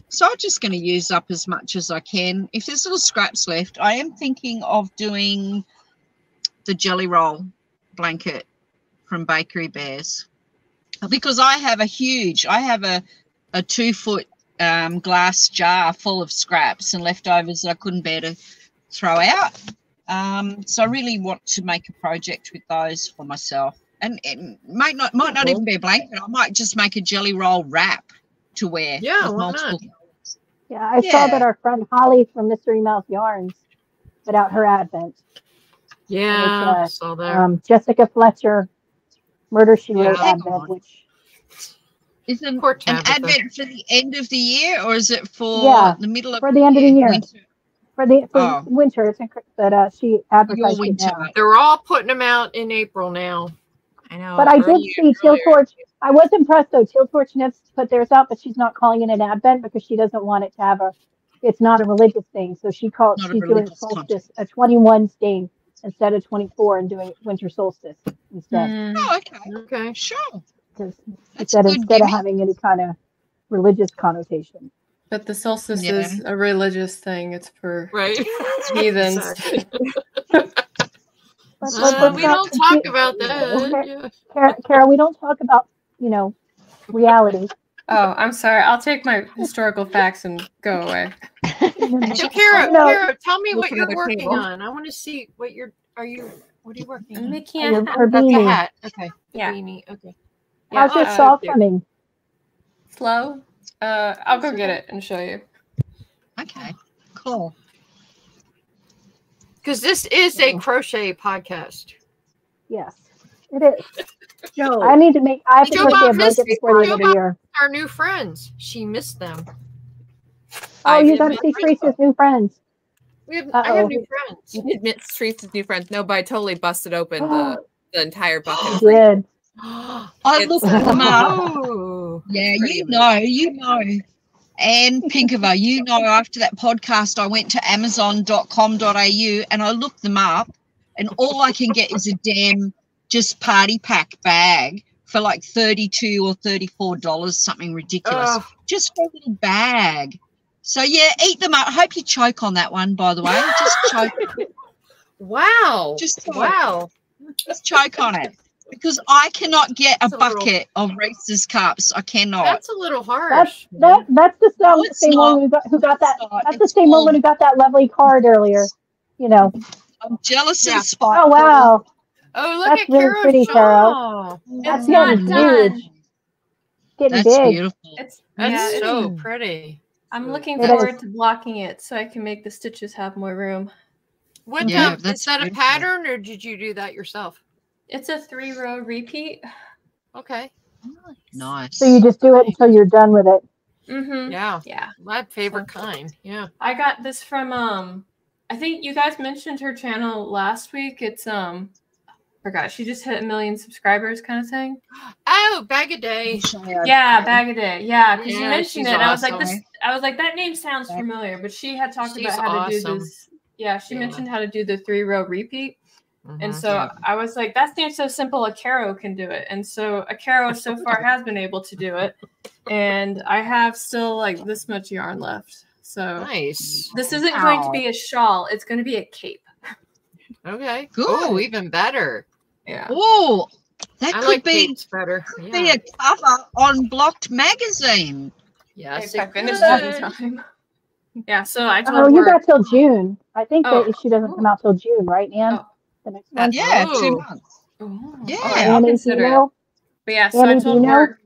So I'm just going to use up as much as I can. If there's little scraps left, I am thinking of doing the jelly roll blanket from Bakery Bears because I have a huge, I have a, a two foot um, glass jar full of scraps and leftovers that I couldn't bear to throw out. Um, so I really want to make a project with those for myself. And it might not might not even be a blanket. I might just make a jelly roll wrap to wear. Yeah, with why not? multiple Yeah, I saw that our friend Holly from Mystery Mouth Yarns put out her advent. Yeah. uh, saw that. Um, Jessica Fletcher, Murder She Wrote Yeah. advent, which Is an, an advent for the end of the year or is it for Yeah, the middle of for the end of the year. Winter? For the for Oh. winter, it's inc- that uh, she Your advertised winter. now. They're all putting them out in April now. I know. But I did early- see Teal. Torch. I was impressed though. Teal Torch Knits put theirs out, but she's not calling it an advent because she doesn't want it to have a. It's not a religious thing, so she called. Not a She's doing religious solstice a 21 skein instead of 24 and doing winter solstice instead. Mm, Oh, okay. Okay. Sure. Because she That's said good, instead of having any kind of religious connotation. But the solstice Yeah. is a religious thing. It's for Right. heathens. Exactly. But, Uh, but we don't talk about that. Okay. Yeah. Kara, Kara, we don't talk about you know reality. Oh, I'm sorry. I'll take my historical facts and go away. So Kara, No. Kara, tell me Look what you're working table. on. I want to see what you're. Are you? What are you working I'm on? making a hat. That's a hat. Okay. Yeah. Beanie. Okay. How's your uh, saw coming? Slow. Uh, I'll go get it and show you. Okay. Cool. Because this is a crochet podcast. Yes, it is. Joe, I need to make. I have to Joe crochet a Bob blanket it. before the end Joe of the year. Our new friends. She missed them. Oh, I you got to see them. Teresa's new friends. We have, I have new friends. You did Miss Treats' new friends. No, but I totally busted open the, the entire bucket. You of Reese's. did. I It's- looked them up. Yeah, you amazing. know, you know. And Pinkova, you know, after that podcast, I went to amazon.com.au and I looked them up, and all I can get is a damn just party pack bag for like 32 or 34 dollars, something ridiculous. Just for a little bag. So yeah, eat them up. I hope you choke on that one, by the way. Just choke, wow. Just choke. wow. just choke on it. Because I cannot get a That's a little- bucket of Reese's cups. I cannot. That's a little harsh. That's that. That's the No, same, it's same not. one who got, who got that. Not. That's the same called- one who got that lovely card earlier. You know. I'm jealous Yeah. and spiteful. Oh wow, Oh, look That's at really Caro's pretty, Carol. that's not done. huge, getting That's big. beautiful. It's That's yeah, it's- so pretty. I'm looking It forward is. to blocking it so I can make the stitches have more room. What Yeah, the- is that's that a pattern or did you do that yourself? It's a three row repeat. Okay. Nice. So you just do it until you're done with it. Mm-hmm. Yeah. Yeah. My favorite kind. Yeah. I got this from um I think you guys mentioned her channel last week. It's um forgot she just hit a million subscribers kind of thing. Oh, Bag O Day. Yeah, Bag O Day. Yeah, because you mentioned it. and I was like this I was like that name sounds familiar, but she had talked She's about how to do this. Yeah, she Yeah. mentioned how to do the three row repeat. And Mhm. so Yeah. I was like, that seems so simple. A Caro can do it. And so a Caro so far has been able to do it. And I have still like this much yarn left. So nice. this isn't going to be a shawl, it's going to be a cape. Okay. Good. Oh, even better. Yeah. Oh, that I could like be, better. be Yeah. a cover on Blocked Magazine. Yes. I it finish could. in time. Yeah, so I told Oh, you her. got till June. I think Oh. that issue doesn't come out till June, right, Ann? Oh. The next one. Yeah, Oh. two months. Ooh, Yeah. all right, I'll Annie, do you consider it. But yeah, so I told work.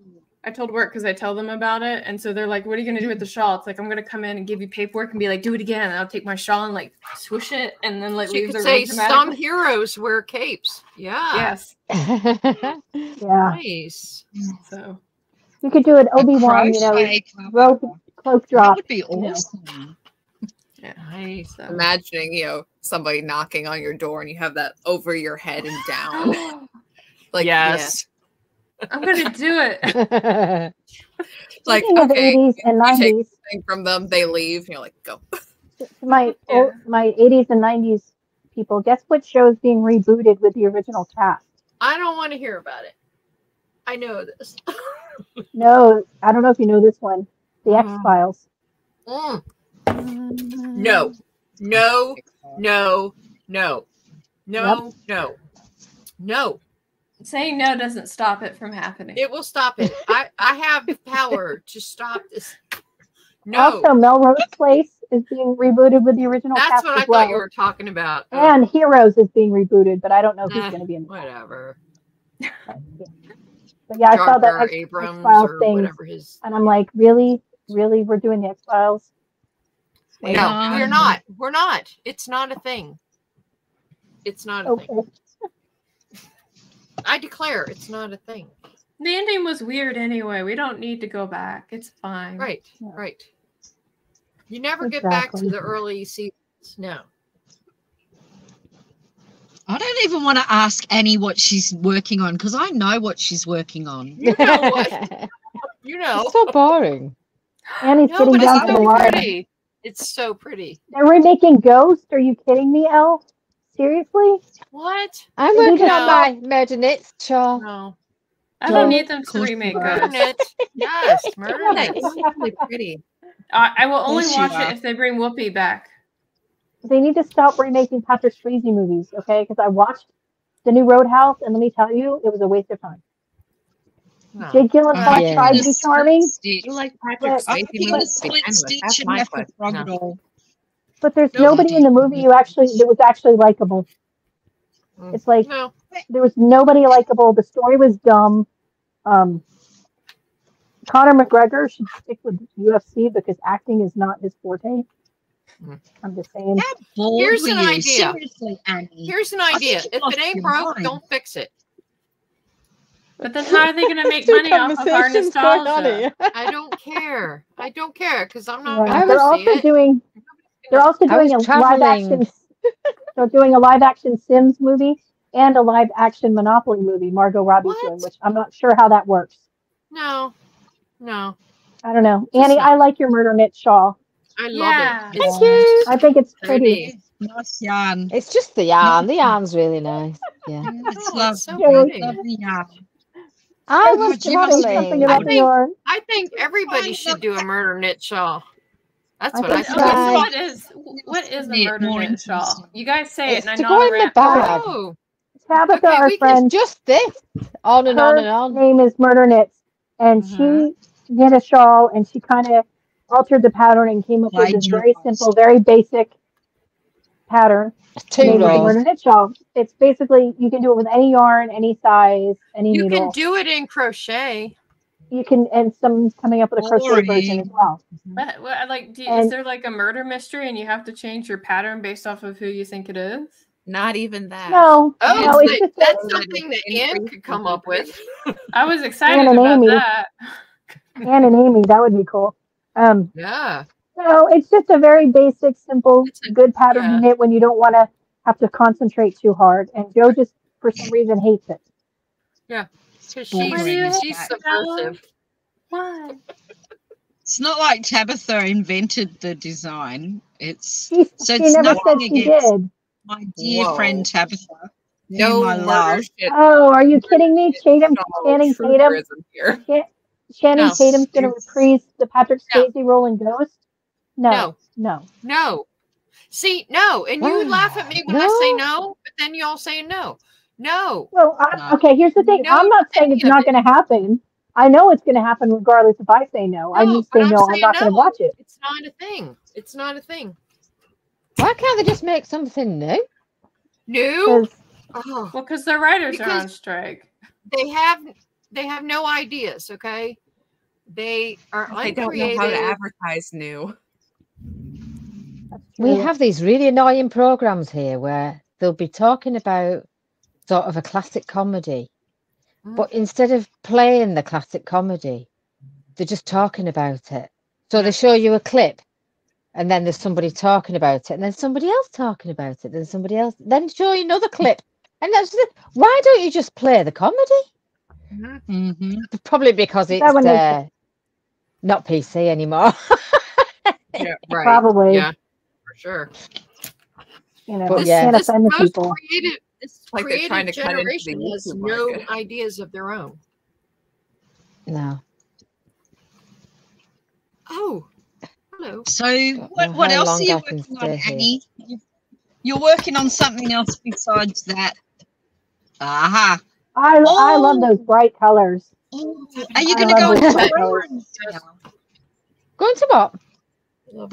I told work because I tell them about it, and so they're like, "What are you gonna do with the shawl?" It's like I'm gonna come in and give you paperwork and be like, "Do it again." And I'll take my shawl and like swoosh it, and then like You leave could the say some heroes wear capes. Yeah. Yes. Yeah, Nice. So you could do an Obi Wan, you know, crochet cover. rope cloak That would be know. Awesome. Nice. so. Imagining, you know, somebody knocking on your door and you have that over your head and down. Like, Yes. I'm gonna do it. Like, okay, 80s and you take 90s, from them, they leave. You're like, go. my Yeah. oh, my 80s and 90s people, guess what show is being rebooted with the original cast? I don't want to hear about it. I know this. No, I don't know if you know this one, The X. Files. Mm. No. No. No. No. No. No. No. Saying no doesn't stop it from happening. It will stop it. I I have the power to stop this. No. Also, Melrose Place is being rebooted with the original That's cast what I well. thought you were talking about. Oh, And Heroes is being rebooted, but I don't know who's Eh, going to be in it. whatever. But yeah, I Jar saw that X Files thing, whatever his. and I'm like, really, really, we're doing the X Files? No, Yeah. we're not. We're not. It's not a thing. It's not a thing. I declare it's not a thing. the ending was weird anyway. We don't need to go back. It's fine. Right. Yeah. Right. You never get back to the early seasons. No. I don't even want to ask Annie what she's working on because I know what she's working on. You know what? You know. It's so boring. Annie's No, getting down it's to the so wire. pretty. It's so pretty. They're remaking Ghost. Are you kidding me, Elle? Seriously? What? I'm They working just on my Murdernitz's char. No. I don't So- need them to remake to Ghost. Net. Yes, Murder Yeah, Net. it's definitely pretty. I, I will only Yes, watch it if they bring Whoopi back. They need to stop remaking Patrick Swayze movies, okay? Because I watched the new Roadhouse, and let me tell you, it was a waste of time. No. Jake Gyllenhaal Yeah. tried to be charming, You like Patrick But- Swayze thinking movies? split Begin with. stitch That's my question. Frog No. it all. but there's No, nobody in the movie you actually that was actually likable. Mm. It's like No. there was nobody likable. The story was dumb. Um, Conor McGregor should stick with UFC because acting is not his forte. Mm. I'm just saying. How bored Here's an idea. Here's an idea. If it ain't broke, don't fix it. But then how are they going to make money off of our conversations going nostalgia? I don't care. I don't care because I'm not Yeah, going they're to also it. doing Nobody's They're also doing a was live action. They're doing a live action Sims movie and a live action Monopoly movie. Margot Robbie's doing, which I'm not sure how that works. No, no. I don't know. Just Annie, not- I like your murder knit shawl. I love Yeah. it. It's Thank you. I think it's pretty. pretty. Nice yarn. It's just the yarn. The yarn's really nice. Yeah. It's lovely. it's so Yeah, pretty. Lovely yarn. I I was would you must say say something traveling. about I think- yarn. I think everybody should do a murder knit shawl. That's I what I think think. Okay, so. so Right. what is what is a murder more knit shawl? You guys say It's it, and to I go know in the bag. Oh, Tabitha, Okay, our friend, just this. On and on and on. name is Murder Knits, and mm-hmm. she knit a shawl and she kind of altered the pattern and came up with this very simple, very basic pattern. Two made with rows. Murder Knit shawl. It's basically you can do it with any yarn, any size, any you needle. can do it in crochet. you can, and some's coming up with a crochet Glory. version as well. But, what, like, do, And- is there like a murder mystery, and you have to change your pattern based off of who you think it is? Not even that. No, Oh, no, it's it's just that's something that Anne could come up with. I was excited and about Amy. that. Anne and Amy. That would be cool. Um, Yeah. So it's just a very basic, simple, good pattern yeah. to knit when you don't want to have to concentrate too hard. And Joe just, for some reason, hates it. Because Why she's, do she's subversive. Why? It's not like Tabitha invented the design. It's She, So she it's never said she against- did. my dear Whoa. friend Tabitha. No whom I love. Oh, are you kidding me? Tatum, shawl Channing Tatum, trutherism here. Channing No. Tatum's going to reprise the Patrick No. Swayze role in Ghost? No, No. no. No. See, no. And you ah, laugh at me when I say No. no, but then you all say no. No. Well, I, No. okay. Here's the thing. No, I'm not saying it's any of not it. going to happen. I know it's going to happen regardless if I say no. I No, just but say I'm no. I'm saying not going to watch it. It's not a thing. It's not a thing. Why can't they just make something new? New? Oh, Well, because the writers are on strike. they have they have no ideas, okay? They are They don't know how to advertise new. That's We true. have these really annoying programs here where they'll be talking about sort of a classic comedy, Mm. but instead of playing the classic comedy, they're just talking about it. So they show you a clip, and then there's somebody talking about it, and then somebody else talking about it, then somebody else, then show you another clip, and that's it. Why don't you just play the comedy? Mm-hmm. Probably because it's uh, not PC anymore. Yeah, right. Probably. Yeah, for sure. You know, But yeah. can't this offend the most people. creative, this Like creative to cut generation has no market. ideas of their own. no. Oh, hello. So what, what else are you working on, stay here. Annie? You- You're working on something else besides that. Aha. I, I love Oh. those bright colors. Oh, Are you going to go into bright browns? colors. Going to what? Love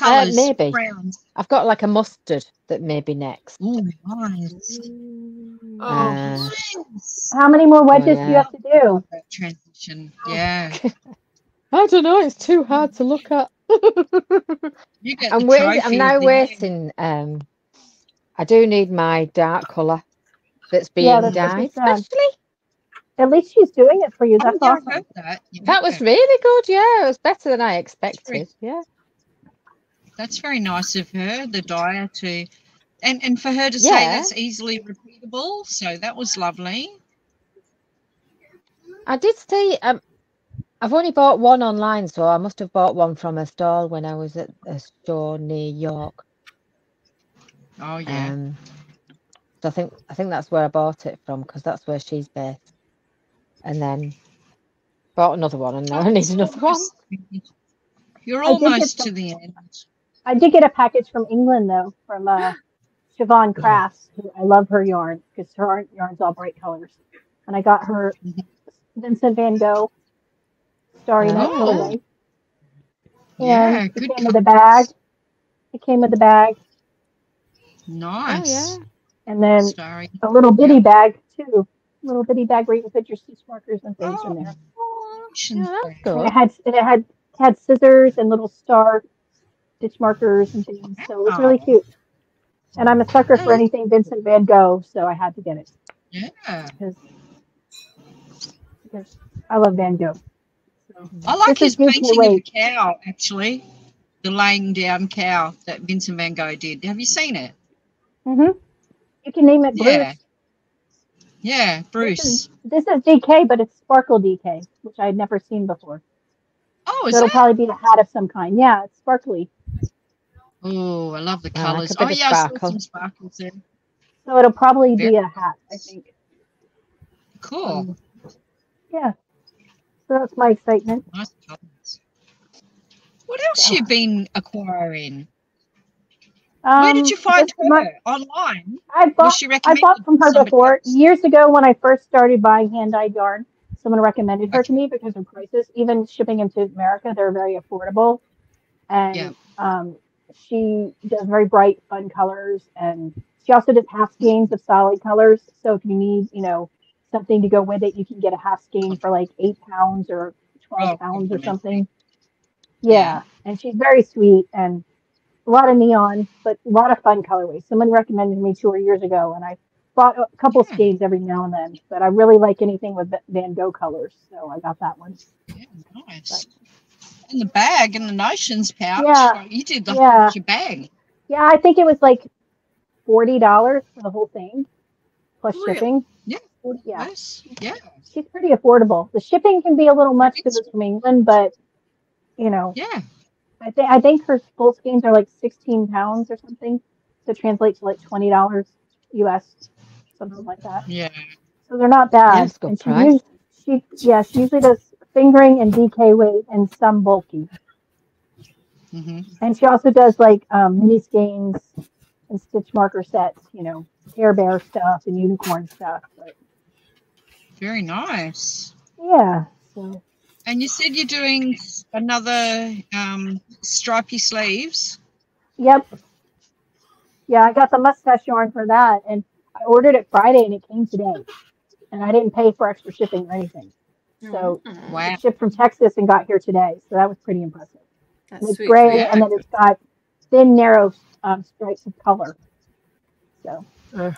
that Browns. Uh, maybe. Browns. I've got like a mustard that may be next. Oh, nice. orange. Oh, Uh, Nice. How many more wedges do you have to do? Transition. Yeah. I don't know. It's too hard to look at. You get I'm the waiting. I'm now of waiting. Um, I do need my dark color that's being Yeah, that's what dyed. Especially At least she's doing it for you. Oh, yeah, awesome. heard that. Yeah. that was really good. Yeah, it was better than I expected. Yeah. That's very nice of her, the dyer to, and and for her to say that's easily repeatable. So that was lovely. I did see. Um, I've only bought one online, so I must have bought one from a stall when I was at a store near York. Oh yeah. Um, so I think I think that's where I bought it from because that's where she's based. And then bought another one, and now I need another one. You're I did get almost to the end. I did get a package from England though, from uh, Siobhan Crafts. who- I love her yarn because her yarn- yarn's all bright colors. And I got her. Vincent Van Gogh Starry Night Oh. Yeah, And good it came with a bag. It came with a bag, Nice. Oh yeah. and then Starry. a little bitty bag too. A Little bitty bag where you can put your stitch markers and things in there. Yeah, that's And good. it had it had had scissors and little star stitch markers and things. So it was really cute. And I'm a sucker for anything Vincent Van Gogh, so I had to get it Yeah. because because I love Van Gogh. So I like his is painting of a cow, actually. the laying down cow that Vincent Van Gogh did. Have you seen it? hmm You can name it Bruce. Yeah. Yeah, Bruce. This is DK, but it's sparkle DK, which I had never seen before. Oh, So it'll probably be a hat of some kind. Yeah, it's sparkly. Oh, I love the colours. bit Oh, yeah, I saw sparkle. some sparkles there. So it'll probably be a hat, I think. Cool. Um, yeah. So that's my excitement. Nice. What else you been acquiring? Where did Um, you find her? month- Online? I bought she I bought from her before else? years ago when I first started buying hand dyed yarn. Someone recommended her to me because of prices. Even shipping into America, they're very affordable. And Yeah. um, she does very bright, fun colors, and she also does half skeins of solid colors. So if you need, you know, something to go with it, you can get a half skein for like eight pounds or twelve Oh, pounds or something. Yeah, and she's very sweet and a lot of neon, but a lot of fun colorways. Someone recommended me to her years ago, and I bought a couple Yeah. skeins every now and then. But I really like anything with Van Gogh colors, so I got that one. Yeah, nice. And the bag in the notions pouch. Yeah. You did the Yeah. whole shebang. Yeah, I think it was like forty dollars for the whole thing, plus Really? shipping. Yeah. yeah, Yes. Yeah. she's pretty affordable. The shipping can be a little much because it's from England, but you know, Yeah. I think I think her full skeins are like sixteen pounds or something, to translate to like twenty dollars US, something like that. Yeah. So they're not bad. Yeah, it's a good and she, price. us- she yeah, she usually does fingering and DK weight and some bulky. hmm And she also does like um, mini skeins and stitch marker sets, you know, hair Bear stuff and unicorn stuff. But Very nice. yeah, so And you said you're doing another um, stripy sleeves. yep. Yeah, I got the mustache yarn for that and I ordered it Friday and it came today. And I didn't pay for extra shipping or anything. So Wow. shipped from Texas and got here today. So that was pretty impressive. That's it's sweet. gray Yeah. and then it's got thin, narrow um, stripes of color. So Uh.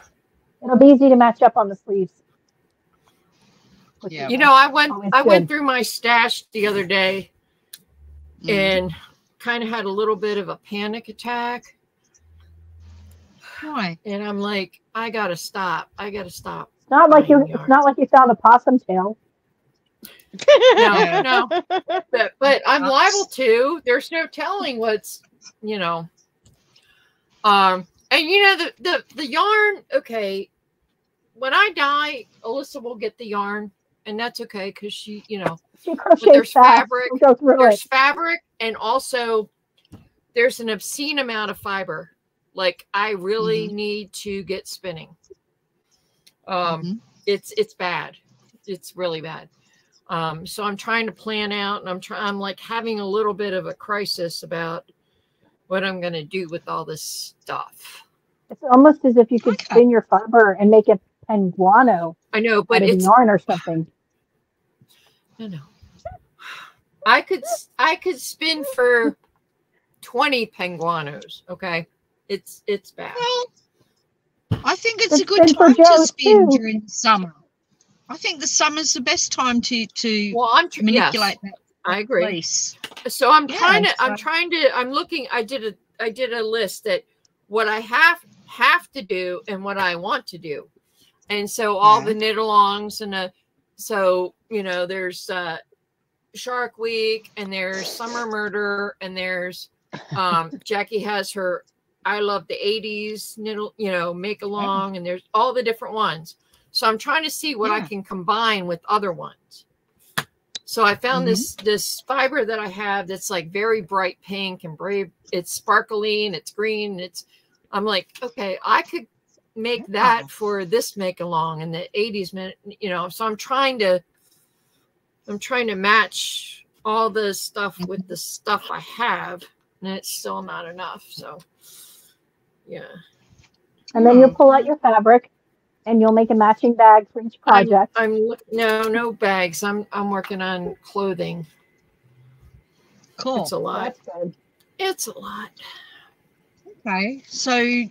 it'll be easy to match up on the sleeves. Yeah. You know, I went Always I went through my stash the other day Mm. and kind of had a little bit of a panic attack. Why? And I'm like, I gotta stop. I gotta stop. It's not like you. buying It's not like you found a possum tail. No, no. But but I'm liable to. There's no telling what's you know. Um and you know the the the yarn, okay. When I die, Alyssa will get the yarn, and that's okay because she, you know, She crochets there's fast. fabric, She'll go through there's it. fabric and also there's an obscene amount of fiber like i really need to get spinning um Mhm. it's it's bad it's really bad um so i'm trying to plan out and i'm trying i'm like having a little bit of a crisis about what i'm going to do with all this stuff It's almost as if you could spin your fiber and make a Penguono i know but it's yarn or something. I know. I could s- I could spin for 20 Penguonos, okay? It's it's bad. Well, I think it's a good time to Joe, spin too. during the summer. I think the summer's the best time to to Well, I'm tr- yes, manipulate that I agree. fleece. So I'm Yeah, trying to I'm trying to I'm looking I did a I did a list that what I have have to do and what I want to do. And so all Yeah. the knit alongs and uh so you know there's uh Shark Week and there's Summer Murder and there's um Jackie has her I love the 80s knit you know make along and there's all the different ones. So I'm trying to see what I can combine with other ones. So I found this mm-hmm. this fiber that I have that's like very bright pink and brave. It's sparkly and it's green. And it's I'm like, okay, I could make that for this make along in the 80s minute, you know. So I'm trying to I'm trying to match all the stuff mm-hmm. with the stuff I have, and it's still not enough. So yeah. And then you'll Oh. pull out your fabric and you'll make a matching bag for each I'm, project. I'm look- no no bags. I'm I'm working on clothing. Cool. It's a lot. It's a lot. Okay. So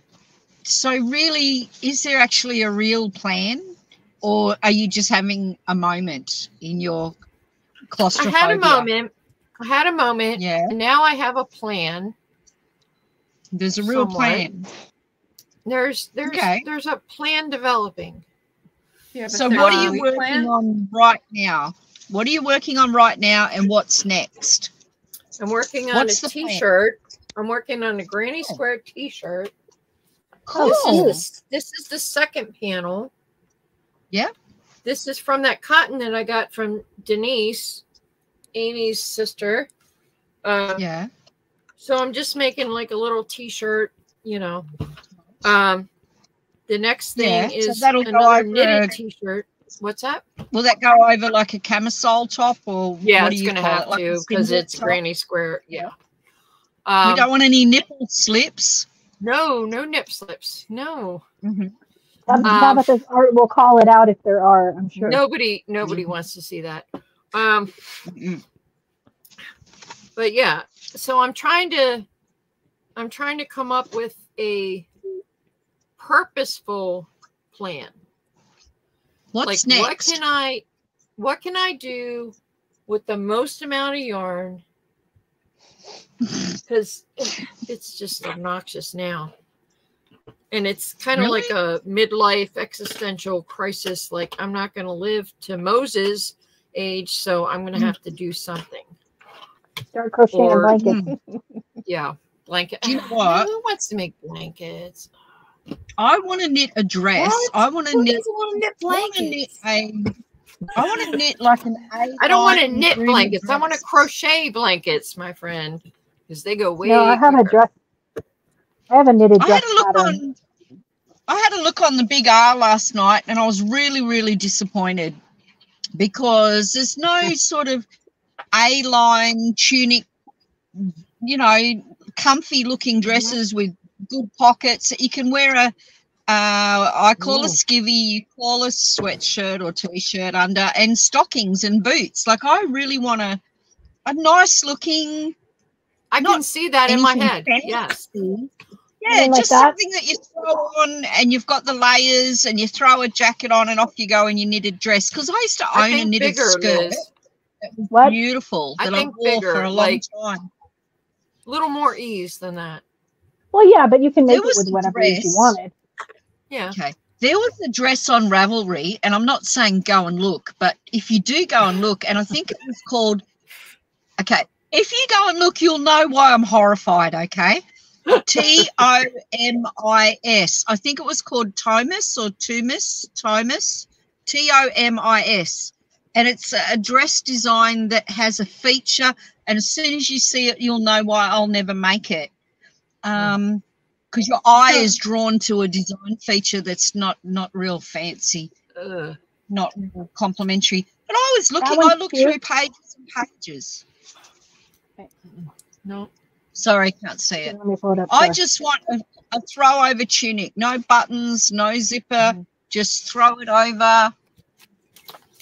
so really is there actually a real plan or are you just having a moment in your I had a moment. I had a moment. Yeah. And now I have a plan. There's a real Somewhat. plan. There's there's Okay. there's a plan developing. Yeah, So what are you working plan? on right now? What are you working on right now and what's next? I'm working on what's a the t-shirt. I'm working on a Granny Square t-shirt. Cool. This is the, this is the second panel. Yeah. This is from that cotton that I got from Denise, Amy's sister. Um, Yeah. So I'm just making like a little t-shirt, you know. Um, the next thing Yeah, so is that'll go another over- knitted t-shirt. What's that? Will that go over like a camisole top or Yeah, what do it's you gonna call have it? Like to because spindle it's top? Granny Square. Yeah. we Um, don't want any nipple slips. no, no nip slips. No. Mhm. Tab- Um, Tabitha's art will call it out if there are. I'm sure. Nobody, nobody wants to see that. Um, but yeah, so I'm trying to, I'm trying to come up with a purposeful plan. What's like, what can I, what can I do with the most amount of yarn? Because it's just obnoxious now. And it's kind of like a midlife existential crisis. Like, I'm not going to live to Moses' age, so I'm going to mm. have to do something. Start crocheting Or- blankets. Mm. Yeah. Blanket. You know what? Who wants to make blankets? I want to knit a dress. What? I want to knit. doesn't want to knit I want to knit blankets? a. I want to knit like an. I don't want to knit green blankets. I want to crochet blankets, my friend, because they go way. no, I have a dress. I have a knitted dress. I dress had a look pattern. on. I had a look on the big R last night, and I was really, really disappointed because there's no sort of A-line tunic, you know, comfy looking mm-hmm. dresses with good pockets. That you can wear a, uh, I call a skivvy, you call a sweatshirt or t-shirt under, and stockings and boots. Like I really want a, a nice looking I can see that in my head. fancy. Yes. Yeah, Something like just that? something that you throw on and you've got the layers and you throw a jacket on and off you go in your knitted dress. Because I used to own a knitted bigger, skirt. Liz. That was What? beautiful I that I, think wore bigger, for a long like- time. little more ease than that. Well, yeah, but you can make it with whatever ease you wanted. Yeah. Okay. There was a dress on Ravelry, and I'm not saying go and look, but if you do go and look, and I think it was called, okay, if you go and look, you'll know why I'm horrified, okay? T O M I S. I think it was called Thomas or Tumus, Thomas, T O M I S. And it's a dress design that has a feature, and as soon as you see it, you'll know why I'll never make it. Um, because your eye is drawn to a design feature that's not not real fancy, Ugh. not real complimentary. But I was looking, I looked cute. through pages and pages. No. Sorry, can't see it. Let me pull it up. I just want a, a throw over tunic, no buttons, no zipper, Mm-hmm. just throw it over.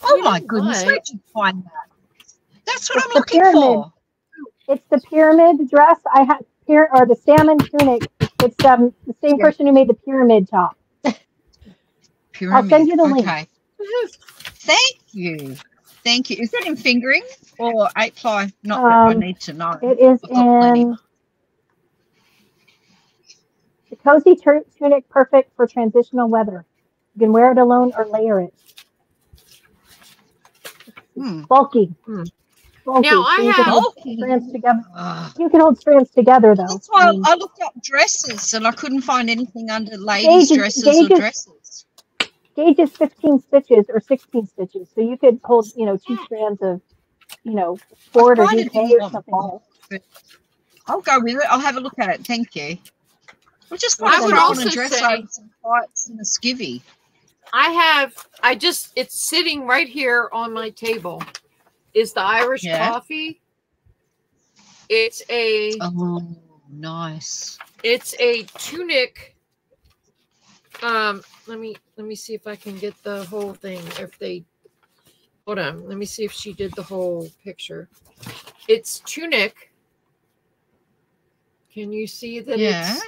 Oh You my goodness, what? where'd you find that? That's what It's I'm the looking pyramid. for. It's the pyramid dress. I had pyra- or the salmon tunic. It's um the same Yeah. person who made the pyramid top. Pyramid. I'll send you the link. Okay. Thank you. Thank you. Is that in fingering or eight ply? Not that I Um, need to know. It is I've plenty. in the cozy tur- tunic, perfect for transitional weather. You can wear it alone or layer it. Hmm. Bulky. Hmm. Bulky. Now, I so you can have- hold strands together. Ah. You can hold strands together though. That's why I mean, I looked up dresses and I couldn't find anything under ladies' Gauges- dresses gauges- or dresses. gauge is 15 stitches or 16 stitches. So you could hold, you know, two strands of, you know, ford or kind of DK or something. bulk, I'll go with it. I'll have a look at it. Thank you. I just I would also a dress say- over some tights and a skivvy. I have. I just. It's sitting right here on my table. Is the Irish Yeah. coffee? It's a. Oh, nice. It's a tunic. Um. Let me. Let me see if I can get the whole thing. If they. Hold on. Let me see if she did the whole picture. It's tunic. Can you see that Yeah. it's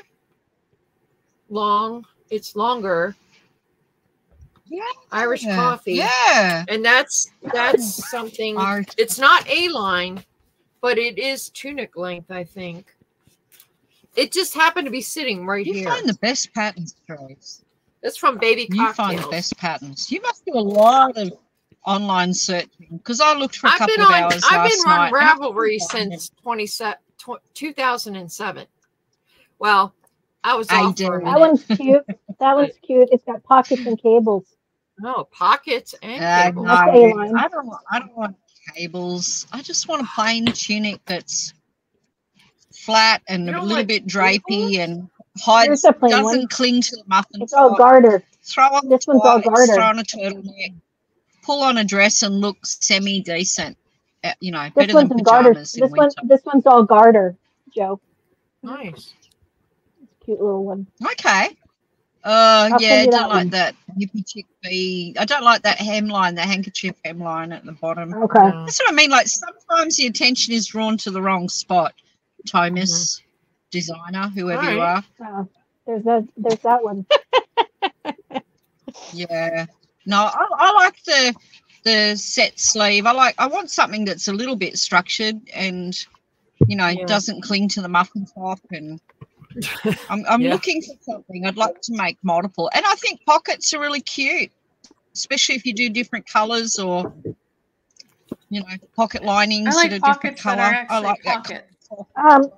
long? It's longer. Yeah. Irish coffee. Yeah. And that's that's something Irish- it's not a line, but it is tunic length, I think. It just happened to be sitting right You here. You find the best patterns, Trace. It's from Baby You find the best patterns. You must do a lot of online searching because I looked for a I've couple been of on. hours I've last been on night. and I couldn't Ravelry since twenty seven, two thousand and seven. Well, I was off for a AD. That one's cute. That one's cute. It's got pockets and cables. No pockets and Uh, cables. no, I don't. Want, I don't want cables. I just want a plain tunic that's flat and You a little like bit drapey and hides Here's a plain doesn't one. cling to the muffin It's all garter. Throw on This one's all garter. Throw on a turtleneck. Pull on a dress and look semi decent. You know, This better one's than in garter. This in one. This one's all garter. Joe, Nice. cute little one. Okay. Uh, I'll yeah, I don't like one. that hippie chick bee. I don't like that hemline, the handkerchief hemline at the bottom. Okay. No. That's what I mean. Like sometimes the attention is drawn to the wrong spot. Thomas, designer, whoever you are. Uh, there's that. There's that one. Yeah. No, I, I like the the set sleeve. I like. I want something that's a little bit structured and you know Yeah. doesn't cling to the muffin top. And I'm I'm Yeah. looking for something. I'd like to make multiple. And I think pockets are really cute, especially if you do different colors or you know pocket linings I that are different color. that are I actually like that. pockets. Um,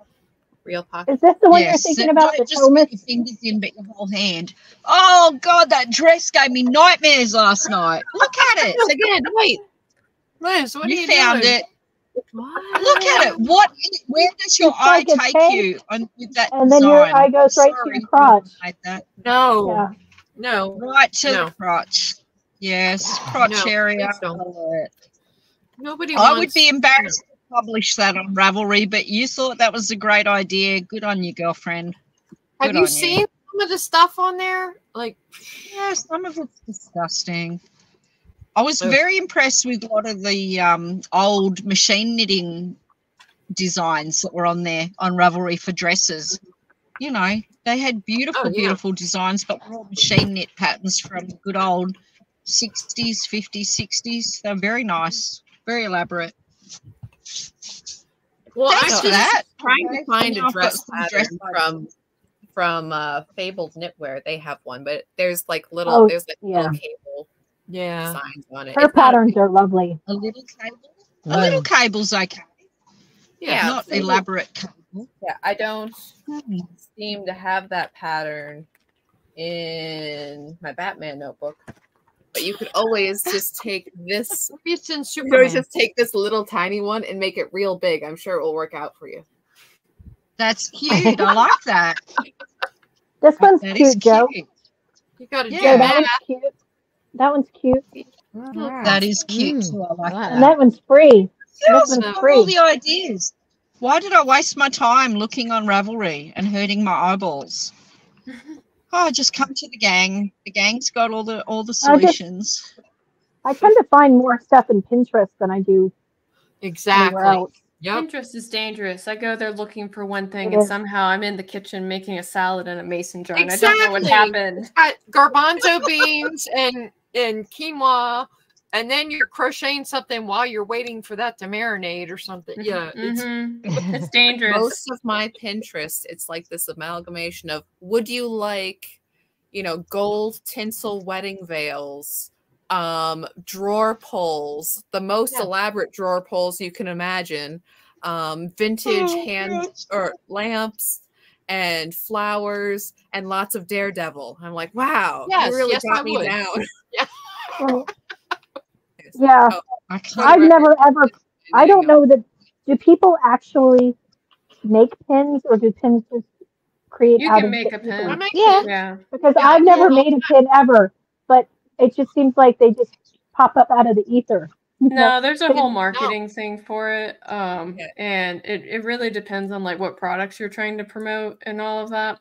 Real pocket. is this the one Yes, you're thinking about? don't The just put your fingers in, but your whole hand. Oh God, that dress gave me nightmares last night. Look at it. again. Wait, Liz, what you are you found doing? it. What? Look at it. What? Where does your It's eye like take tank, you on with that and then your eye goes right to Sorry, your crotch. like that. No, Yeah. no, Right to No. the crotch. Yes, crotch No, area. please don't. alert. nobody. I would be embarrassed to publish that on Ravelry, but you thought that was a great idea. Good on you, girlfriend. Have you on you. seen some of the stuff on there? Like, Yeah, some of it's disgusting. I was very impressed with a lot of the um, old machine knitting designs that were on there on Ravelry for dresses. You know, they had beautiful, Oh, yeah. beautiful designs, but they're all machine knit patterns from good old 60s, 50s, 60s. They're very nice, very elaborate. well, Thanks I'm for that. trying Okay, to find now a I've got dress some dress from from uh Fabled Knitwear. They have one, but there's like little Oh, there's like yeah. little cable yeah. signs on it. Her It's patterns are lovely. A little cable. A little cable's okay. Yeah, not Fabled- elaborate cable. Yeah, I don't seem to have that pattern in my Batman notebook. But you could always just take this. It's in You could Superman. always just take this little tiny one and make it real big. I'm sure it will work out for you. That's cute. I like that. This one's That is cute, Joe. cute. you got to Yeah. do Joe, that that. one's cute. That one's cute. That is cute. Mm, too. I like I like And that. that one's free. Girls, This I've one's got free. all the ideas. Why did I waste my time looking on Ravelry and hurting my eyeballs? Oh, just come to the gang. The gang's got all the all the I just- solutions. I tend to find more stuff in Pinterest than I do Exactly. anywhere else. Yep. Pinterest is dangerous. I go there looking for one thing, It and somehow I'm in the kitchen making a salad in a mason jar, and I don't know what happened. Got garbanzo beans and and quinoa, and then you're crocheting something while you're waiting for that to marinate or something. Yeah, it's Mhm. it's dangerous. Most of my Pinterest, it's like this amalgamation of would you like, you know, gold tinsel wedding veils, um, drawer pulls, the most Yeah. elaborate drawer pulls you can imagine, um, vintage Oh, hand God. or lamps and flowers and lots of daredevil. I'm like, wow, Yes, you really yes, got I me would. down. Well, yeah, I I've never ever. I don't know that. Do people actually make pins, or do pins just create You out can of make a pin. I make Yeah. Yeah. Because Yeah, I've never made a pin ever, but it just seems like they just pop up out of the ether. you know? No, there's a whole marketing thing for it. Um, Yeah. and it, it really depends on like what products you're trying to promote and all of that.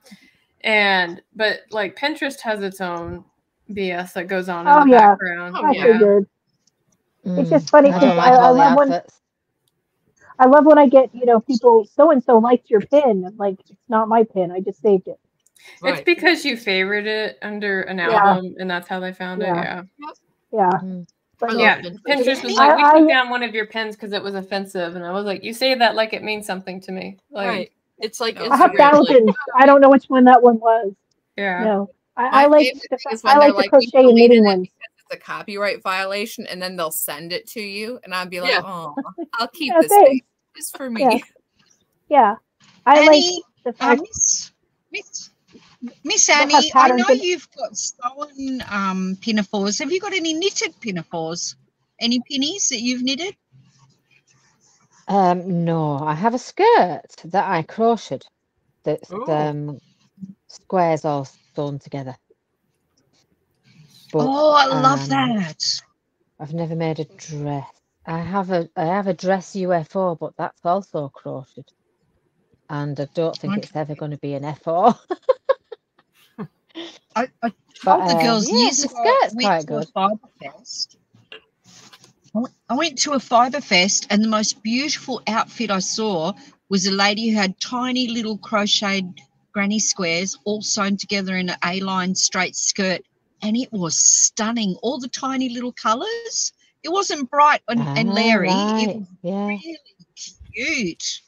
And but like Pinterest has its own BS that goes on in Oh, the yeah. background. Oh, I yeah. figured. It's just funny because I 'cause I- I love when- I love when I get you know people so and so liked your pin. I'm like it's not my pin. I just saved it. It's because you favored it under an Yeah. album and that's how they found Yeah. it. Yeah. Yeah. Mm. But Yeah, Pinterest. Pinterest was I- like, we I- took down one of your pens because it was offensive, and I was like, you say that like it means something to me. Like, right. It's like I I have Instagram, like, thousands. I don't know which one that one was. yeah. No, I, My I like favorite the, thing is I when like they're the like, crochet "We and knitting deleted it ones. because It's a copyright violation, and then they'll send it to you, and I'll be like, Yeah. "Oh, I'll keep Yeah, this thanks. thing just for me." Yeah. Yeah, I like the fact. Miss, Miss, Miss They'll have Annie, I know in- you've got stolen um, pinafores. Have you got any knitted pinafores? Any pinnies that you've knitted? Um, no, I have a skirt that I crocheted that's Ooh. um squares all sewn together. But oh, I love um, that. I've never made a dress. I have a I have a dress UFO, but that's also crocheted. And I don't think it's ever going to be an FO. I, I But, told the uh, girls yeah, years ago. I went to good. a fiber fest. I went- to a fiber fest, and the most beautiful outfit I saw was a lady who had tiny little crocheted granny squares all sewn together in an A-line straight skirt, and it was stunning. All the tiny little colours. It wasn't bright and, and Ah, Larry. It was yeah. really cute.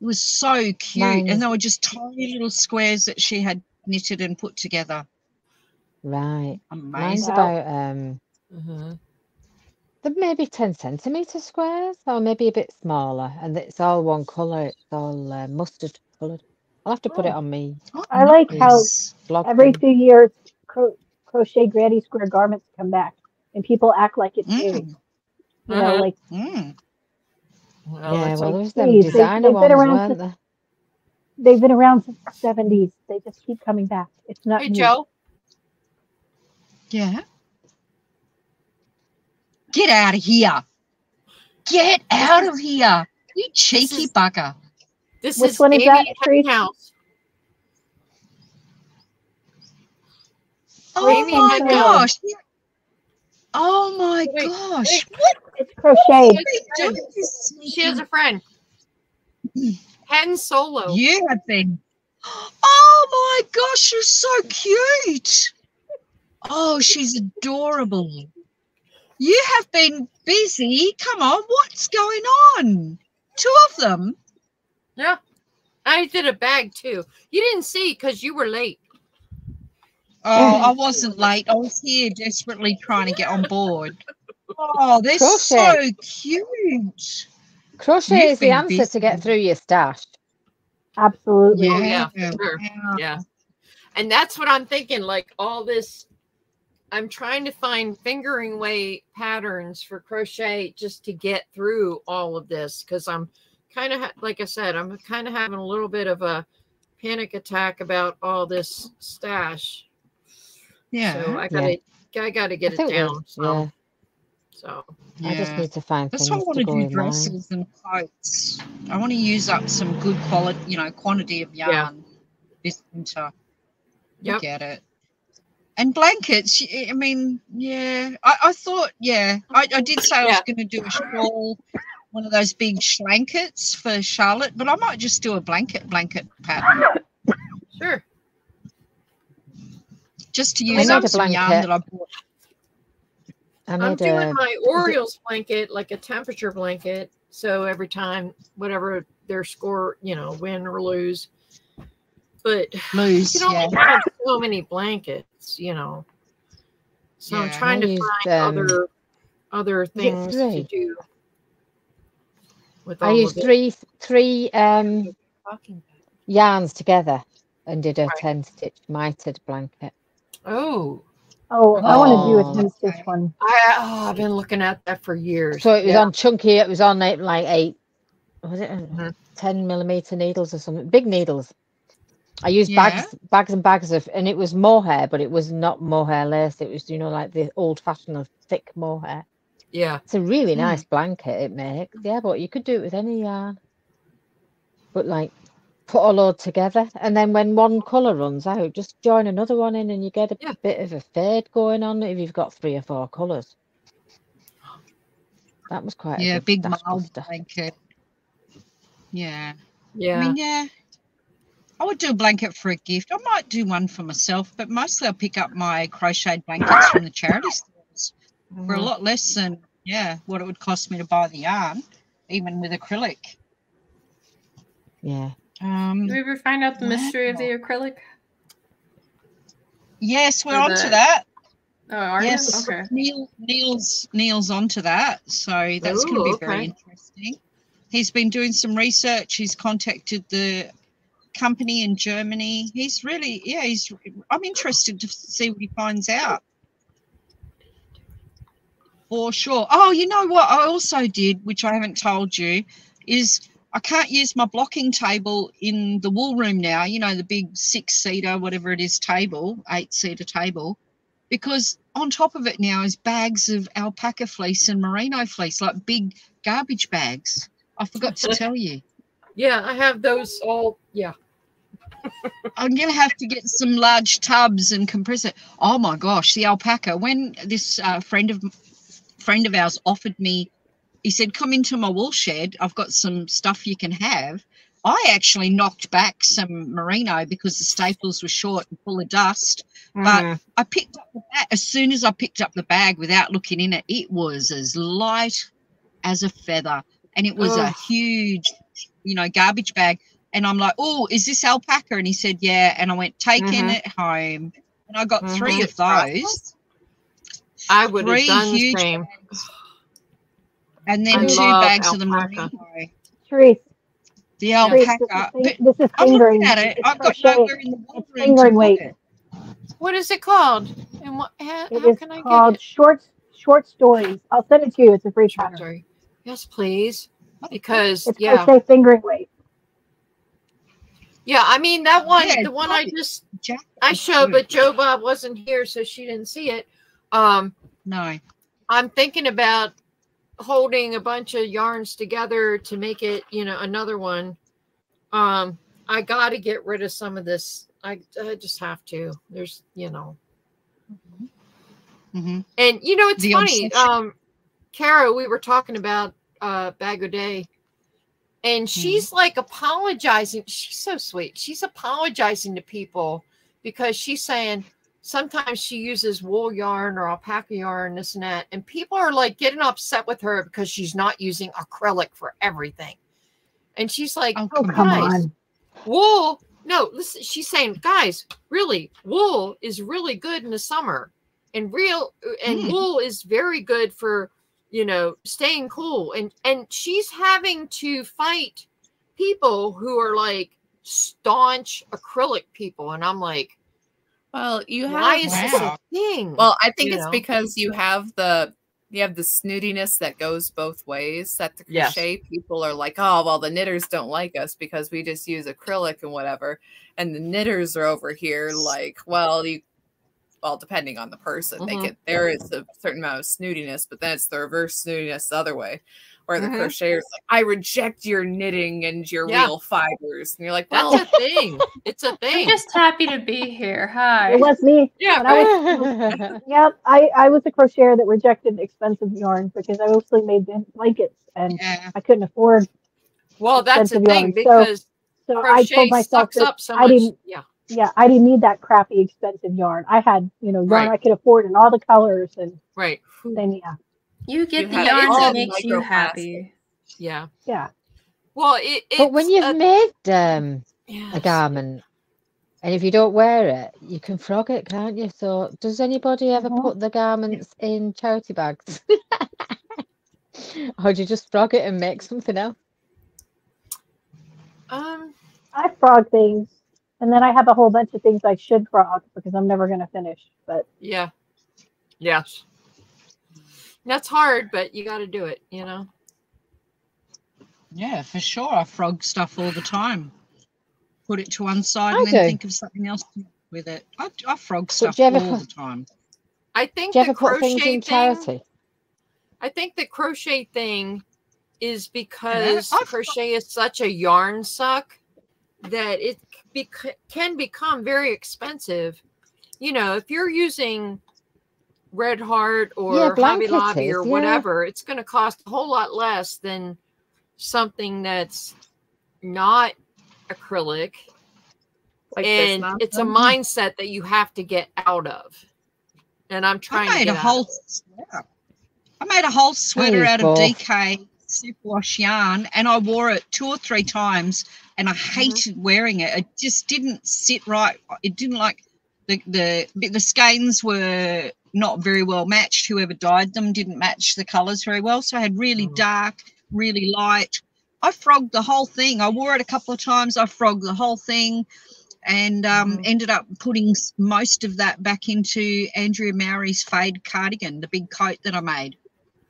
It was so cute, and they were just tiny little squares that she had knitted and put together. Right. Amazing. Wow. about um Mhm. maybe 10 centimeter squares or maybe a bit smaller and it's all one color it's all uh, mustard colored i'll have to put it on me Oh, I like how every thing. few years cro- crochet granny square garments come back, and people act like it's new. Mm, You know, Mhm. like mm. Well, yeah well like- there's them please, they- designer they've ones around weren't since- there they've been around since the seventies. They just keep coming back. It's not Hey, new. Joe. Yeah. Get out of here. Get out of here. You cheeky is- bugger. This Which is one is Amy that, Trace? House. Oh Amy my had gosh. Oh my Wait, gosh. wait. What It's crocheted. are you doing? this She has a friend. Hen Solo. You have been. Oh my gosh, you're so cute. Oh, she's adorable. You have been busy. Come on, what's going on? Two of them. Yeah. I did a bag too. You didn't see because you were late. Oh, I wasn't late. I was here desperately trying to get on board. Oh, they're so cute. Crochet You've is the been answer to get through your stash Absolutely. Yeah, Yeah. sure. Wow. Yeah. And that's what I'm thinking. Like all this, I'm trying to find fingering way patterns for crochet just to get through all of this because I'm kind of, like I said, I'm kind of having a little bit of a panic attack about all this stash. Yeah. So I gotta, I gotta get I it down. So, yeah so i just need to find That's things why I want to to do in mine dresses and coats. I want to use up some good quality, you know, quantity of yarn this winter. You Yep. get it. And blankets, I mean, yeah, I, I thought, yeah, I, I did say I was going to do a shawl, one of those big blankets for Charlotte, but I might just do a blanket blanket pattern sure. just to use up some yarn that I bought. I I'm doing a my Orioles blanket like a temperature blanket. So every time, whatever their score, you know, win or lose. But Lose, you can yeah. have so many blankets, you know. So I'm trying I to used, find um, other other things to do. With i all used of it. three three um yarns together and did a Right. 10 stitch mitered blanket. Oh, Oh, I want to do Oh, a ten stitch one. I oh, I've been looking at that for years. so it was Yeah. on chunky it was on eight, like eight was it Mhm. 10 millimeter needles or something big needles i used Yeah. bags bags and bags of and it was mohair but it was not mohair lace it was you know like the old fashioned thick mohair Yeah. it's a really Hmm. nice blanket it makes yeah but you could do it with any yarn but like put a load together and then when one color runs out just join another one in and you get a Yeah. bit of a fade going on if you've got three or four colors that was quite Yeah, good big stash mild buster. blanket. Yeah. Yeah. I mean, yeah. I would do a blanket for a gift. I might do one for myself, but mostly I'll pick up my crocheted blankets from the charity stores. for a Mhm. lot less than yeah what it would cost me to buy the yarn, even with acrylic. Yeah. Um, Did we ever find out the mystery of the acrylic? yes, we're Or on to that. Oh, are yes. Okay. Neil Neil's Neil's onto that, so that's going to Ooh, be very interesting. He's been doing some research. He's contacted the company in Germany. He's really yeah. He's I'm interested to see what he finds out. For sure. Oh, you know what I also did, which I haven't told you, is I can't use my blocking table in the wool room now. You know the big six seater, whatever it is, table, eight seater table because on top of it now is bags of alpaca fleece and merino fleece, like big garbage bags. I forgot to tell you. Yeah, I have those all. Yeah. I'm gonna have to get some large tubs and compress it. Oh my gosh, the alpaca! When this uh, friend of friend of ours offered me, he said, "Come into my wool shed. I've got some stuff you can have." I actually knocked back some merino because the staples were short and full of dust. But Mhm. I picked up the bag as soon as I picked up the bag without looking in it. It was as light as a feather, and it was a huge, you know, garbage bag. And I'm like, "Oh, is this alpaca?" And he said, "Yeah." And I went taking Mhm. it home, and I got three Mhm. of those, I would have three done the huge same. And then I two love bags of the alpaca. merino. Therese, The Therese, this is, alpaca. fing- this is I'm looking at it. It's I've got crochet. nowhere in the wool It's room to fingering weight. What is it called? And what? How, It how is can I called get short short stories. I'll send it to you. It's a free it? pattern. Sorry. Yes, please. Because It's yeah, crochet fingering weight. yeah. I mean that one, Yeah, the one I just Jack I showed, but Joe Bob wasn't here, so she didn't see it. Um, no. I'm thinking about holding a bunch of yarns together to make it, you know, another one. Um, I got to get rid of some of this. I, I just have to. There's, you know, hmm and you know, it's The funny. Um, Kara, we were talking about uh Bag O Day, and she's like apologizing. She's so sweet. She's apologizing to people because she's saying sometimes she uses wool yarn or alpaca yarn, this and that, and people are like getting upset with her because she's not using acrylic for everything. And she's like, Oh, Oh, come Nice. on. wool no listen she's saying guys really wool is really good in the summer and real and Mm. wool is very good for you know staying cool and and she's having to fight people who are like staunch acrylic people and i'm like Well, you have. why is this a thing Well, I think you it's know? because you have the you have the snootiness that goes both ways. That the Yes. crochet people are like, oh, well, the knitters don't like us because we just use acrylic and whatever, and the knitters are over here like, well, you, well, depending on the person, Mhm. they get there is a certain amount of snootiness, but then it's the reverse snootiness the other way, where the Mhm. crocheters like, I reject your knitting and your Yeah. real fibers, and you're like, that's a thing it's a I'm thing just happy to be here. Hi. It was me. yeah When I was, yeah, I, I was a crocheter that rejected expensive yarn because I mostly made blan- blankets and Yeah. I couldn't afford. well that's the thing yarn. So because So I crochet told myself that up so I much didn't. yeah Yeah, I didn't need that crappy expensive yarn. I had, you know, yarn Right. I could afford in all the colors, and right then yeah, You get You the yarn that makes you happy. yeah yeah. well it, but when you've a- made um, a garment and if you don't wear it, you can frog it, can't you? So, does anybody ever Mhm. put the garments in charity bags? or do you just frog it and make something else? um I frog things, and then I have a whole bunch of things I should frog because I'm never going to finish. But Yeah. Yes. That's hard, but you got to do it, you know? Yeah, for sure. I frog stuff all the time. Put it to one side I and then think of something else to do with it. I, I frog stuff do ever all put- the time. I think Do you the ever put things crochet in thing, charity? I think the crochet thing is because I've- crochet is such a yarn suck that it bec- can become very expensive. You know, if you're using Red Heart or Hobby Lobby is, or yeah. whatever, it's going to cost a whole lot less than something that's not acrylic. like this and it's a mindset that you have to get out of. And I'm I trying to made get a out whole of it. yeah, I made a whole sweater you out of go. DK superwash yarn, and I wore it two or three times, and I mm-hmm. hated wearing it. It just didn't sit right. It didn't like the the the skeins were not very well matched. Whoever dyed them didn't match the colours very well, so I had really dark, really light. I frogged the whole thing. I wore it a couple of times. I frogged the whole thing, and um, ended up putting most of that back into Andrea Mowry's fade cardigan, the big coat that I made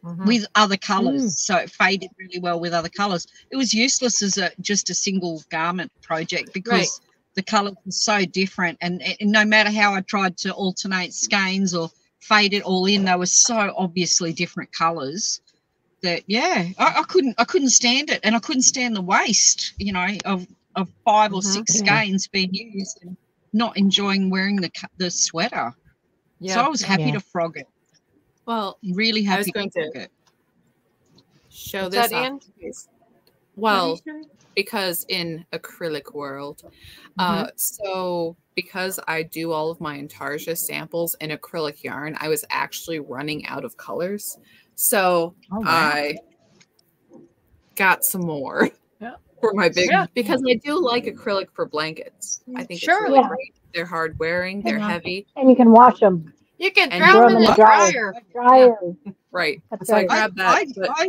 Mhm. with other colors so it faded really well with other colors it was useless as a just a single garment project because Right. the colors were so different and, and no matter how i tried to alternate skeins or fade it all in they were so obviously different colors that yeah I, I couldn't i couldn't stand it and i couldn't stand the waste you know of of 5 or Mhm. six Yeah. skeins being used and not enjoying wearing the the sweater Yeah. so i was happy Yeah. to frog it Well, really happy I was happy going to to- frog it show this that, off. Ann? please. Well, because in acrylic world, uh, so because I do all of my Intarsia samples in acrylic yarn, I was actually running out of colors. So oh, wow. I got some more Yeah. for my big Yeah. because I do like acrylic for blankets. I think Sure. it's really Yeah. great. They're hard wearing, they're Yeah. heavy. And you can wash them. You can And throw throw them in the dryer. dryer. Dryer. Right. That's so I right. grabbed that. I, but I,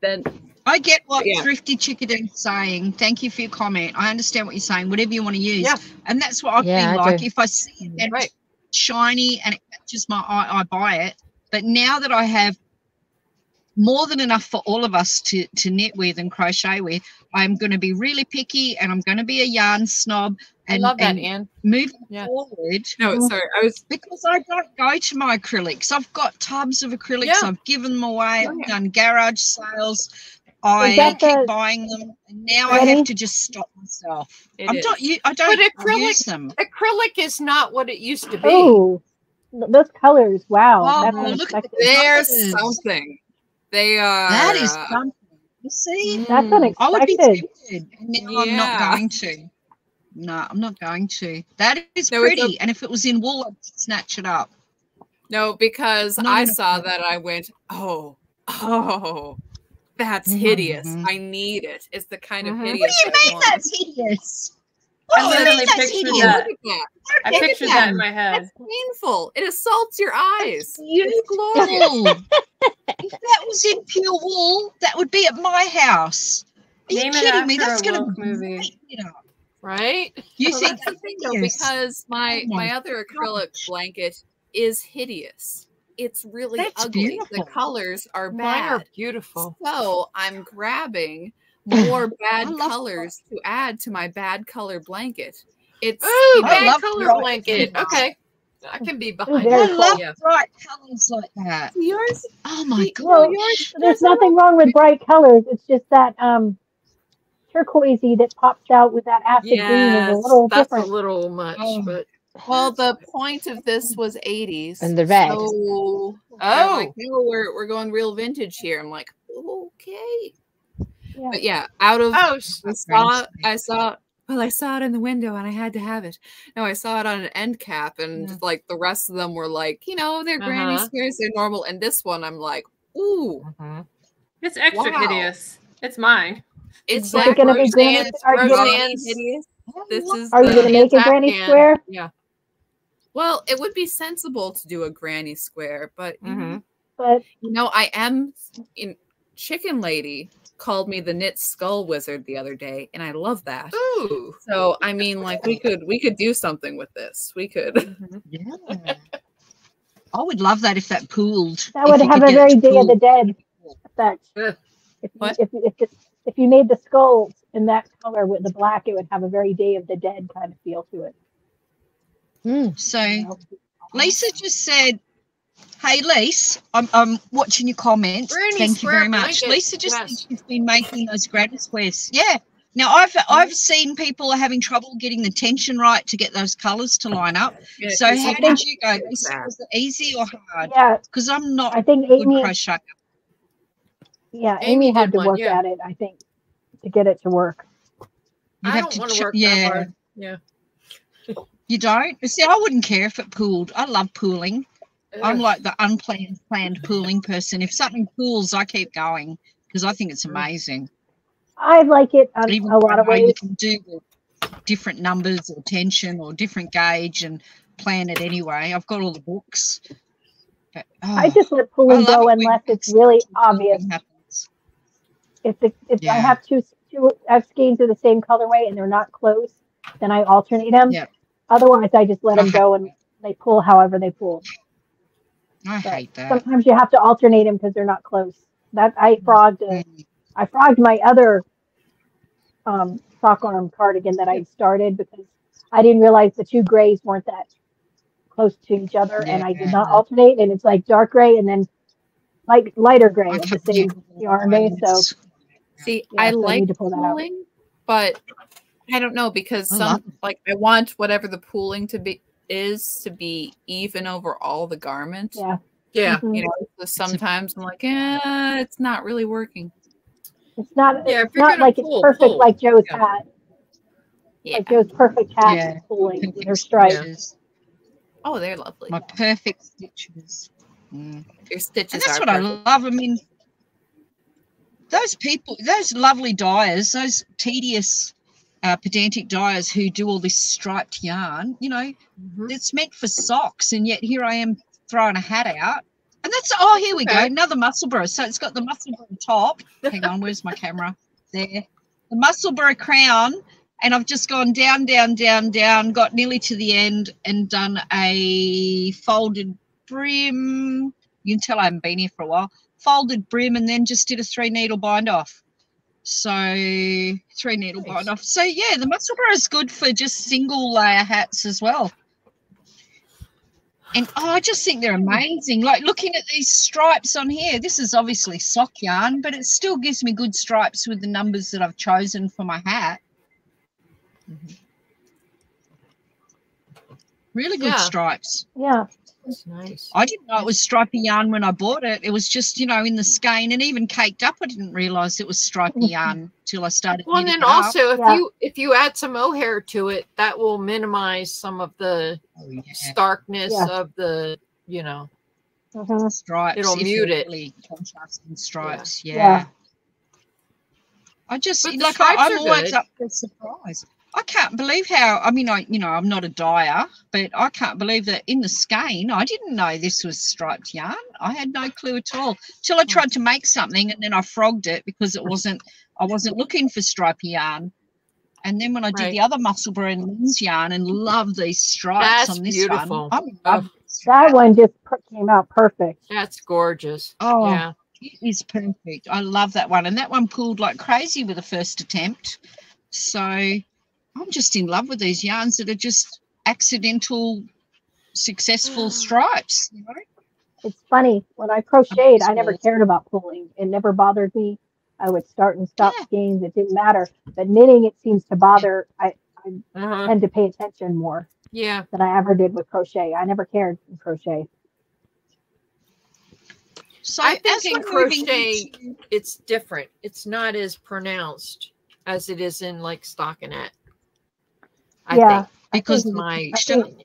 then I get what Yeah. Thrifty Chickadee's saying. Thank you for your comment. I understand what you're saying, whatever you want to use. Yeah. And that's what I Yeah, feel I like. do. If I see it and Right. it's shiny and it catches my eye, I buy it. But now that I have more than enough for all of us to, to knit with and crochet with, I'm going to be really picky and I'm going to be a yarn snob. I love that, and Anne. moving Yeah. forward, no, sorry, I was because I don't go to my acrylics. I've got tubs of acrylics. Yeah. I've given them away. Oh, I've done garage sales. I keep the- buying them. And now I have to just stop myself. It I'm is. not. u- I don't acrylic- use them. Acrylic is not what it used to be. Oh, those colors! Wow, Oh, look at. There's something. They are. That is something. You see, That's mm, I would be unexpected. tempted. And now I'm not going to. No, I'm not going to. That is No, it's a- pretty. And if it was in wool, I'd snatch it up. No, because Not I enough saw of that I went, oh, oh, that's hideous. Mhm. I need it. It's the kind of Mhm. What hideous. What do you I mean want. that's hideous? I What do you literally mean pictured hideous? that. That. I Look pictured that in my head. That's painful. It assaults your eyes. Beautiful. if that was in pure wool, that would be at my house. Are Name you kidding me? That's going woke to movie. You know, Right? you Well, think that's thing though, because my Oh my my other acrylic gosh. blanket is hideous. It's really That's ugly. beautiful. The colors are Mine are beautiful. So I'm grabbing more bad I love colors to add to my bad color blanket. It's Ooh, you know, I bad color bright blanket. Okay. I can be behind very I that. cool. love Yeah. bright colours like that. yours Oh my god! Well, there's nothing wrong with bright colors. It's just that um, turquoisey that pops out with that acid green is a little That's different. a little much, Oh. but Well, the point of this was 80s. And the red. So Oh. oh, like, no, we're we're going real vintage here. I'm like, okay. Yeah. But yeah, out of oh, s- I saw I saw well, I saw it in the window and I had to have it. No, I saw it on an end cap, and Yeah. like the rest of them were like, you know, they're granny Uh-huh. squares, they're normal. And this one, I'm like, ooh, It's extra Wow. hideous. It's mine. it's Is it gonna be granny- Roseanne's, are you Roseanne's hideous. This is Are you going to make a granny Afghan. square? yeah. well, it would be sensible to do a granny square, but you know, Mhm. But You know, I am in Chicken Lady called me the knit skull wizard the other day, and I love that. Ooh. So I mean, like we could we could do something with this. We could. Mhm. Yeah. I would love that if that pooled. that would have a very Day of the. Dead effect. Ugh. If you, if, if, if, if you made the skulls in that color with the black, it would have a very Day of the Dead kind of feel to it. Hmm. So? Lisa just said, "Hey, Lise, I'm, I'm watching your comments. Granny Thank you very much." Lisa just yes. she's been making those granny squares. Yeah. Now I've I've seen people are having trouble getting the tension right to get those colours to line up. Yeah, So 'cause how you did you go? do Was it easy or hard? Yeah, Because I'm not I think good Amy, crocheter. yeah, Amy Amy had to one, work yeah. at it, I think, to get it to work. You I have don't to want to ch- work yeah. that hard. Yeah. You don't? See, I wouldn't care if it pooled. I love pooling. I'm like the unplanned planned pooling person. If something pools, I keep going because I think it's Mm. amazing. I like it on Even a lot of know you ways. can do different numbers or tension or different gauge and plan it anyway. I've got all the books. But, I oh, just let pooling go it unless it's really obvious. happens. If the, if I have two two F skeins of the same colorway and they're not close, then I alternate them. Yeah. Otherwise, I just let them go and they pull however they pull. I But hate that. Sometimes you have to alternate them because they're not close. That I frogged. A, Mm. I frogged my other um, sock arm cardigan that I started because I didn't realize the two grays weren't that close to each other, and I did not alternate. And it's like dark gray and then like lighter gray I of the same yarn base. So. See, Yeah, I so like need to pull that out. pooling, but I don't know because some like I want whatever the pooling to be is to be even over all the garment. yeah, Yeah. mhm. You know, so sometimes I'm like, eh, it's not really working. it's not. Yeah, it's you're not like pull, it's perfect pull. like Joe's Yeah. hat. Yeah. Like Joe's perfect hat Yeah. is pulling with her stripes. stitches. Oh, they're lovely. My perfect stitches. Mm. Your stitches And that's are what I love. I mean, those people, those lovely dyers, those tedious, uh, pedantic dyers who do all this striped yarn, you know, Mhm. it's meant for socks. And yet here I am throwing a hat out. And that's, oh, here we go. Okay. Another Musselburgh. So it's got the Musselburgh top. Hang on, where's my camera? There. The Musselburgh crown. And I've just gone down, down, down, down, got nearly to the end and done a folded brim. You can tell I haven't been here for a while. Folded brim and then just did a three needle bind off. So three needle Nice. bind off. So yeah, the Musselburgh is good for just single layer hats as well. And oh, I just think they're amazing. Like looking at these stripes on here, this is obviously sock yarn, but it still gives me good stripes with the numbers that I've chosen for my hat. Mm-hmm. Really good Yeah. stripes. Yeah, That's nice. I didn't know it was stripy yarn when I bought it. It was just, you know, in the skein and even caked up. I didn't realize it was stripy yarn till I started. Well, and then it up. also if Yeah. you if you add some mohair to it, that will minimize some of the Oh, yeah. starkness Yeah. of the you know. mhm. stripes. It'll if mute you're it. Really contrasting stripes. Yeah. Yeah. I just But like I, stripes I'm always good. up for surprise. I can't believe how. I mean, I you know I'm not a dyer, but I can't believe that in the skein I didn't know this was striped yarn. I had no clue at all till I Hmm. tried to make something and then I frogged it because it wasn't. I wasn't looking for stripy yarn. And then when I did Right. the other Musselburgh and Lynn's yarn and love these stripes That's on this beautiful. one, I'm in love with this that hat. one just per- came out perfect. That's gorgeous. Oh, Yeah. it is perfect. I love that one. And that one pulled like crazy with the first attempt. So I'm just in love with these yarns that are just accidental, successful stripes. You know? It's funny when I crocheted, I never cared about pulling. It never bothered me. I would start and stop Yeah. skeins. It didn't matter. But knitting, it seems to bother. I, I Uh-huh. tend to pay attention more Yeah. than I ever did with crochet. I never cared in crochet. So I think as in crochet- into- It's different. It's not as pronounced as it is in like stockinette. I Yeah, think. because That's of the my I texture. think-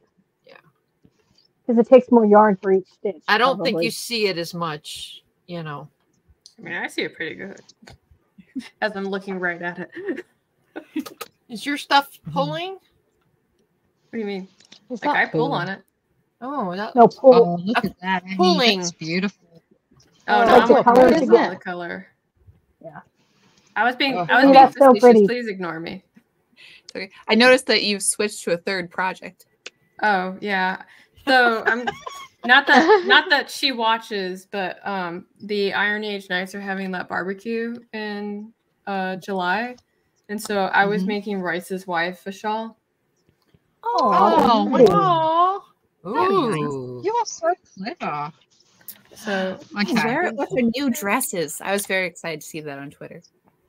because it takes more yarn for each stitch. I don't think you see it as much, you know. I mean, I see it pretty good as I'm looking right at it. Is your stuff mm-hmm. pulling? What do you mean? It's Like I pull pulling. on it. Oh, that, No pull. Oh, look at that. Annie. pulling. That's beautiful. Oh Like no, the I'm color looking at together. the color. Yeah. I was being Oh. I was oh, being that's so facetious. pretty. Please ignore me. Okay. I noticed that you've switched to a third project. Oh yeah. So I'm not that not that she watches, but um the Iron Age Knights are having that barbecue in uh July. And so I was Mhm. making Royce's wife a shawl. Oh, pretty. Aw. Very Ooh. You are so clever. So Okay. Where with her new dresses? I was very excited to see that on Twitter.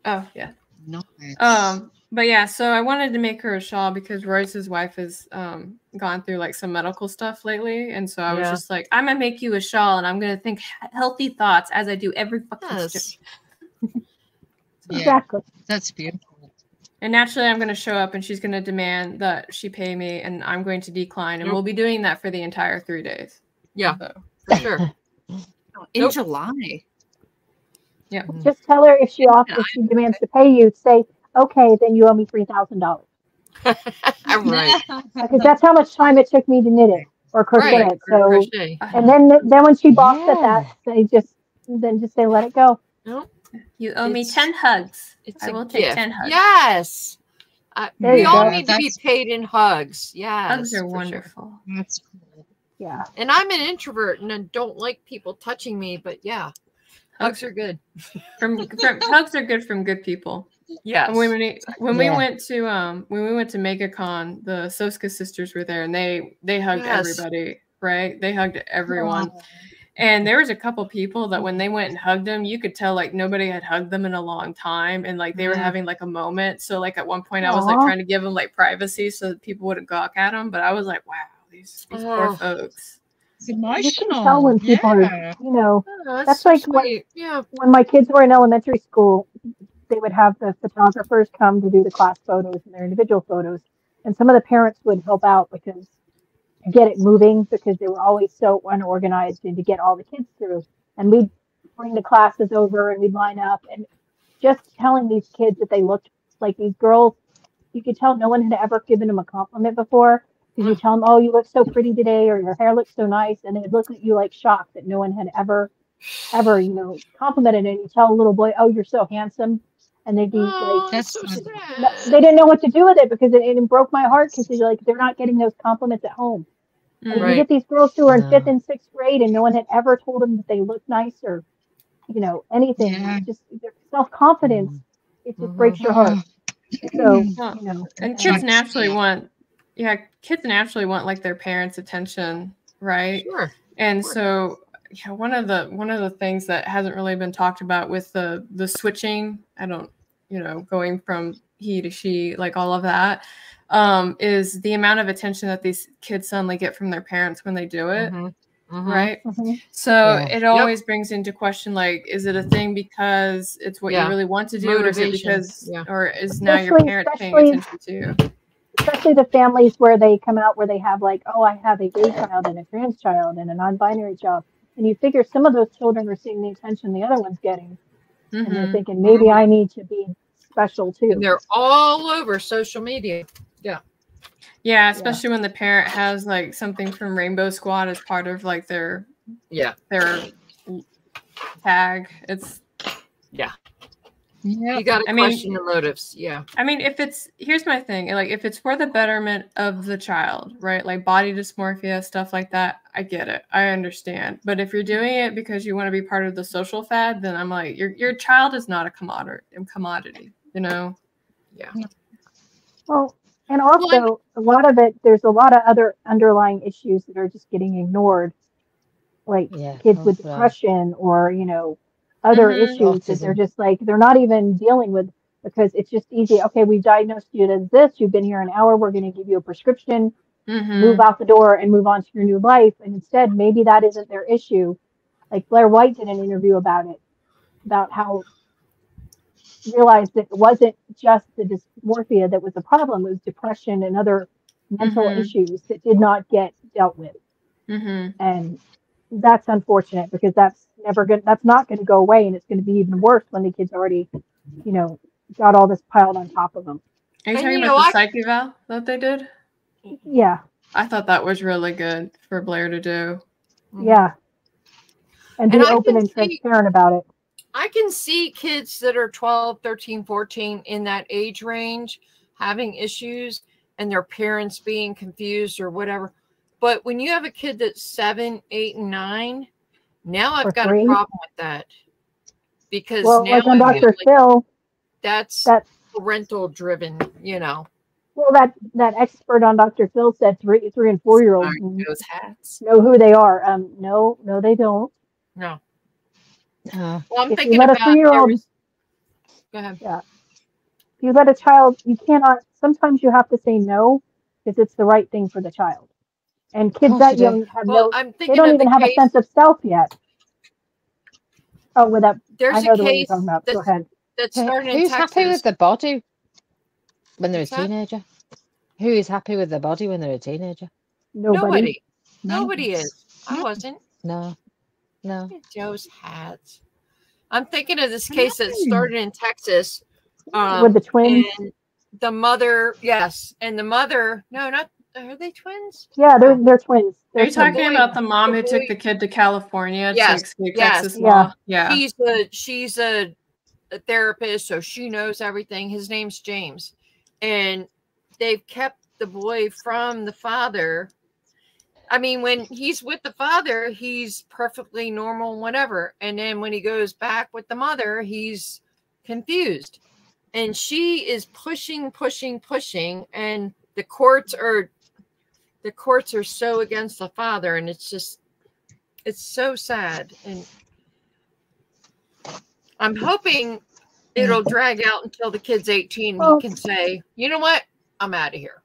oh yeah. Nice. Um, but yeah, so I wanted to make her a shawl because Royce's wife has um gone through like some medical stuff lately, and so I was Yeah. just like, I'm gonna make you a shawl, and I'm gonna think healthy thoughts as I do every fucking Yes. stitch. yeah, Exactly. that's beautiful. And naturally, I'm gonna show up, and she's gonna demand that she pay me, and I'm going to decline, and Yep. we'll be doing that for the entire three days. Yeah, So, for sure. In Nope. July. Yeah. Just tell her if she offers, if she demands to pay you, say, okay, then you owe me three thousand dollars. I'm right. Because that's how much time it took me to knit it or crochet Right. it. So, Crochet. and then then when she balks at that, they just then just say, let it go. You owe me 10 hugs. It's I a will take gift. 10 hugs. Yes. Uh, we all go. need to be paid in hugs. Yes. Hugs are for sure. wonderful. That's cool. Yeah. And I'm an introvert and I don't like people touching me, but yeah, hugs are good. From, from hugs are good from good people. Yes. When we when we Yeah. went to um when we went to MegaCon, the Soska sisters were there and they they hugged Yes. everybody, right? They hugged everyone. And there was a couple people that when they went and hugged them, you could tell like nobody had hugged them in a long time, and like they were Mhm. having like a moment. So like at one point, I was like trying to give them like privacy so that people wouldn't gawk at them. But I was like, wow, these, these poor folks. It's You can emotional. tell when people are, yeah. you know, Oh, That's so like what- sweet. yeah. when my kids were in elementary school, they would have the photographers come to do the class photos and their individual photos. And some of the parents would help out because to get it moving because they were always so unorganized and to get all the kids through. And we'd bring the classes over and we'd line up and just telling these kids that they looked like these girls, you could tell no one had ever given them a compliment before. Because you mm. tell them, oh, you look so pretty today, or your hair looks so nice, and they'd look at you like shocked that no one had ever ever, you know, complimented and you tell a little boy, "Oh, you're so handsome," and they'd be Oh, like, That's so so- no- sad. they didn't know what to do with it because it, it broke my heart because they're like they're not getting those compliments at home. Mm, and Right. you get these girls who are in No. fifth and sixth grade and no one had ever told them that they look nice or, you know, anything. Yeah. Just their self confidence. Mm. It just breaks your heart. Mm-hmm. So you know, And kids Right. naturally want, yeah, kids naturally want like their parents' attention, right? Sure. And course. so, yeah, one of the one of the things that hasn't really been talked about with the the switching, I don't, you know, going from he to she, like all of that, um, is the amount of attention that these kids suddenly get from their parents when they do it, Mhm. Mhm. right? mhm. So Yeah. it always brings into question like, is it a thing because it's what Yeah. you really want to do, or is it because, Yeah. or is now your Especially- parent paying attention to you? especially the families where they come out where they have like, oh, I have a gay child and a trans child and a non-binary child, and you figure some of those children are seeing the attention the other one's getting, and they're Mhm. thinking maybe I need to be special too. And they're all over social media. Yeah, Yeah, especially when the parent has like something from Rainbow Squad as part of like their Yeah. their tag. It's Yeah. Yeah. You got to I mean- question the motives. Yeah. I mean, if it's here's my thing, like if it's for the betterment of the child, right? Like body dysmorphia, stuff like that, I get it. I understand. But if you're doing it because you want to be part of the social fad, then I'm like, your your child is not a commodity commodity, you know? Yeah. Well, and also a lot of it, there's a lot of other underlying issues that are just getting ignored, like Yeah, kids with also. depression or you know other Mhm. issues that they're just like they're not even dealing with because it's just easy. Okay, we diagnosed you as this. You've been here an hour. We're going to give you a prescription. Mhm. Move out the door and move on to your new life. And instead, maybe that isn't their issue. Like Blair White did an interview about it, about how realized that it wasn't just the dysmorphia that was the problem, it was depression and other mental Mhm. issues that did not get dealt with. Mhm. And that's unfortunate because that's never going that's not going to go away and it's going to be even worse when the kids already, you know, got all this piled on top of them. Are you And, talking you about the I- psych eval that they did? Yeah, I thought that was really good for Blair to do. yeah. And be And I open can and see- transparent about it. I can see kids that are 12, 13, 14 in that age range having issues and their parents being confused or whatever. But when you have a kid that's seven, eight, and nine, now I've Or got three. a problem with that. Because Well, now like on Dr. like Phil, that's that parental driven, you know. well that that expert on Dr. Phil said three three and four year olds know who they are. Um, no, no, they don't. No. Uh, Well, I'm If you thinking let a about there three-year-old- was- Go ahead. If you let a child, you cannot. Sometimes you have to say no because it's the right thing for the child. And kids course that you do. young have Well, no. I'm They thinking don't even the have a sense of self yet. Oh, with that, there's I know a the one you're case talking about. Go that's, ahead. that's who- starting in who's Texas. happy with the body when they're a What's that? teenager? Who is happy with their body when they're a teenager? Nobody. Nobody. Nobody is. I wasn't. No, no. Joe's hats. I'm thinking of this case that started in Texas. Um, With the twins. and the mother, yes, and the mother, no, not are they twins? Yeah, they're they're twins. Are They're you talking twins. boy- about the mom who the took the kid to California Yes, to escape yes. Texas Yeah. law? Yeah. She's a she's a, a therapist, so she knows everything. His name's James, and they've kept the boy from the father. I mean, when he's with the father, he's perfectly normal, whatever. And then when he goes back with the mother, he's confused. And she is pushing, pushing, pushing, and the courts are the courts are so against the father, and it's just it's so sad. And I'm hoping it'll mm-hmm. drag out until the kid's 18. Well- he can say, you know what? I'm out of here.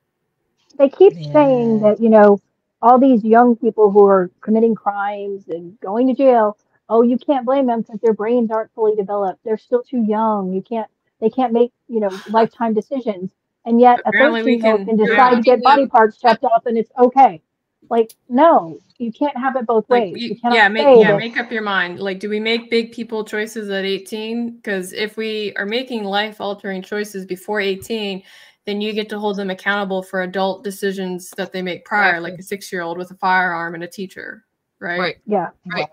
they keep Yeah. saying that you know all these young people who are committing crimes and going to jail oh you can't blame them because their brains aren't fully developed they're still too young you can't they can't make you know lifetime decisions and yet a Apparently we 13 year old can- can yeah. decide to get body parts chopped off and it's okay like no you can't have it both Like, ways you- you yeah, make yeah, that make up your mind. Like, do we make big people choices at 18? Because if we are making life altering choices before 18, then you get to hold them accountable for adult decisions that they make prior, like a six year old with a firearm and a teacher, right? Right. yeah Right.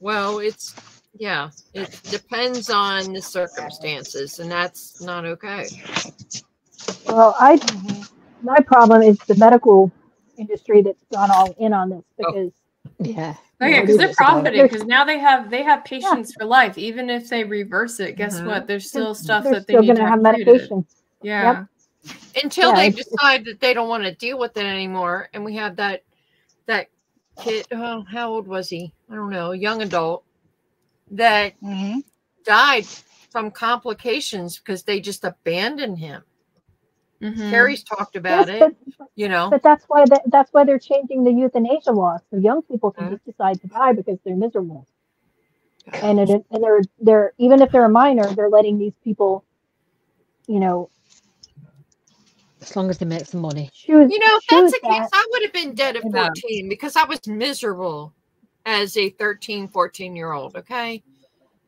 Well, it's yeah, it depends on the circumstances, and that's not okay. well i mm-hmm. my problem is the medical industry that's gone all in on this oh. because Yeah. Oh yeah, Yeah, because they're profiting. Because now they have they have patients for life. Even if they reverse it, guess Mhm. what? There's still stuff they're that they still need going to to have treated. medication Yeah. Until Yeah, they decide that they don't want to deal with it anymore, and we have that that kid. Oh, how old was he? I don't know, young adult that Mhm. died from complications because they just abandoned him. Mhm. Carrie's talked about Yes, it. but, You know, but that's why that, that's why they're changing the euthanasia law so young people can Mhm. just decide to die because they're miserable and it, and they're they're even if they're a minor they're letting these people you know As long as they make some money. choose You know, if that's the case, that. I would have been dead at Yeah. 14 because I was miserable as a 13, 14 year old. Okay.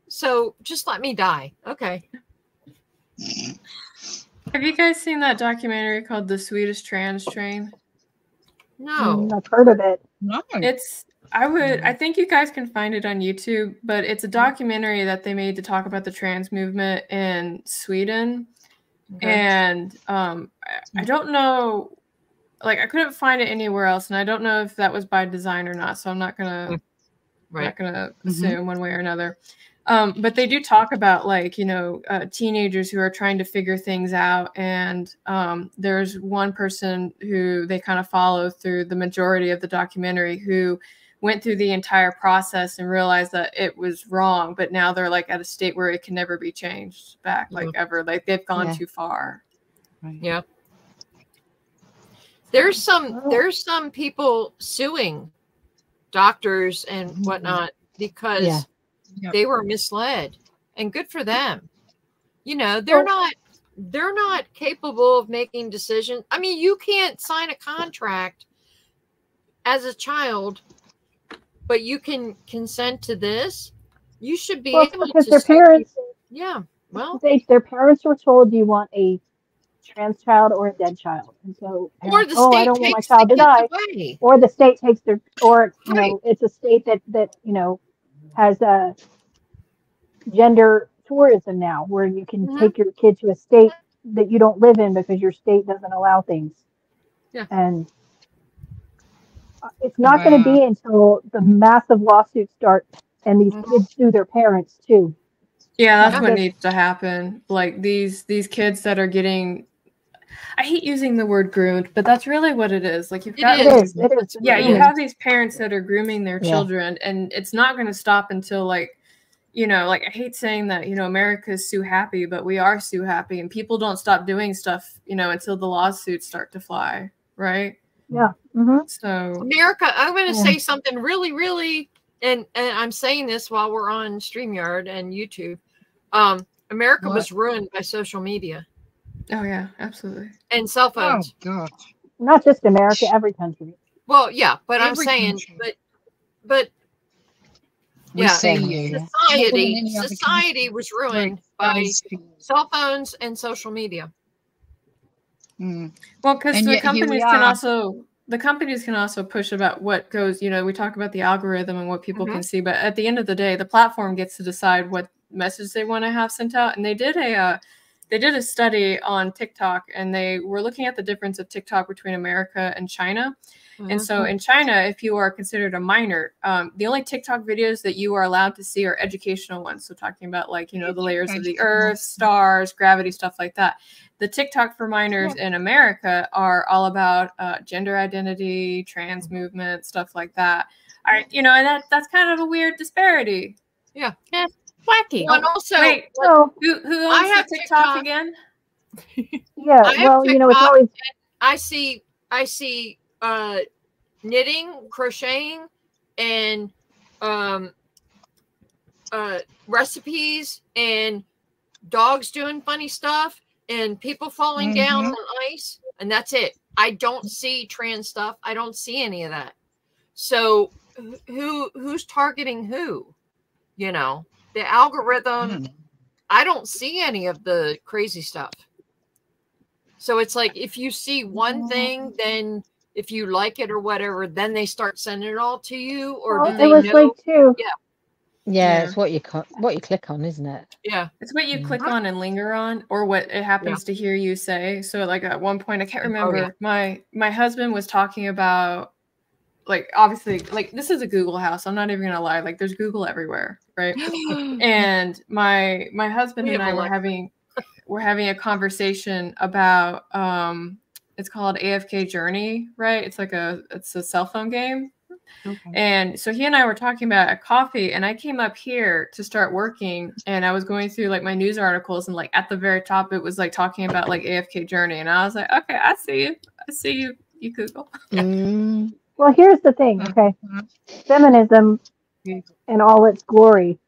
So just let me die. Okay. Have you guys seen that documentary called The Swedish Trans Train? No. Mm, I've heard of it No. It's I would I think you guys can find it on YouTube, but it's a documentary that they made to talk about the trans movement in Sweden. Okay. And um I, I don't know like I couldn't find it anywhere else and I don't know if that was by design or not, so I'm not going to I'm not going to assume one way or another. Um, but they do talk about like you know uh, teenagers who are trying to figure things out, and um, there's one person who they kind of follow through the majority of the documentary who went through the entire process and realized that it was wrong, but now they're like at a state where it can never be changed back, like ever. Like they've gone Yeah. too far. Yeah. There's some Oh. there's some people suing doctors and whatnot because Yeah. Yep. they were misled. And good for them. You know, they're not they're not capable of making decisions. I mean, you can't sign a contract as a child, but you can consent to this. You should be well able because to their parents. Yeah. Well, they, their parents were told do you want a trans child or a dead child and so or the oh i state don't want my takes child to die away. or the state takes their or you Right. know it's a state that that you know has a gender tourism now where you can Mhm. take your kid to a state that you don't live in because your state doesn't allow things Yeah. and it's not going to be until the massive lawsuits start and these Mhm. kids sue their parents too Yeah, that's Yeah. what needs to happen. Like these these kids that are getting I hate using the word groomed, but that's really what it is. Like you've It got it is. is it is yeah, you have these parents that are grooming their Yeah. children and it's not going to stop until like you know, like I hate saying that, you know, America is sue happy, but we are sue happy and people don't stop doing stuff, you know, until the lawsuits start to fly, right? yeah hmm So America, I'm going to Yeah. say something really, really, and and I'm saying this while we're on Streamyard and YouTube. Um, America What? was ruined by social media oh yeah, absolutely. and cell phones. Oh. God. not just america every country Well, yeah, but I'm saying, country. but but We Yeah. see Yeah. you. society society was ruined by cell phones and social media. Mm. Well, because the yet here we companies can also the companies can also push about what goes. You know, we talk about the algorithm and what people Mhm. can see, but at the end of the day, the platform gets to decide what message they want to have sent out. And they did a uh, they did a study on TikTok, and they were looking at the difference of TikTok between America and China. And so Mm-hmm. in China, if you are considered a minor, um, the only TikTok videos that you are allowed to see are educational ones. So talking about like, you know, the layers of the earth, stars, gravity, stuff like that. The TikTok for minors in America are all about uh, gender identity, trans movement, stuff like that. All right, you know, and that that's kind of a weird disparity. Wacky. Well, and also, Wait, So who who I owns have TikTok, TikTok. again? yeah, I have well, you know, it's always I see I see uh knitting, crocheting, and um uh recipes and dogs doing funny stuff and people falling down Mhm. on ice and that's it. I don't see trans stuff. I don't see any of that. So who who's targeting who? You know, the algorithm don't. I don't see any of the crazy stuff. So it's like if you see one thing, then if you like it or whatever, then they start sending it all to you, or well, do it they was know? like too. Yeah, Yeah. it's what you what you click on, isn't it? yeah, It's what you Mm. click on and linger on, or what it happens to hear you say. So, like at one point, I can't Oh, remember. yeah. My my husband was talking about, like, obviously, like this is a Google house. I'm not even gonna lie. Like, there's Google everywhere, right? and my my husband We and I were Alexa. having we're having a conversation about um it's called AFK Journey, right? It's like a it's a cell phone game. okay. And so he and I were talking about a coffee, and I came up here to start working, and I was going through like my news articles, and like at the very top, it was like talking about like AFK Journey, and I was like, okay, I see you, I see you, you Google. Mm. Well, here's the thing, mm-hmm. okay? Feminism in all its glory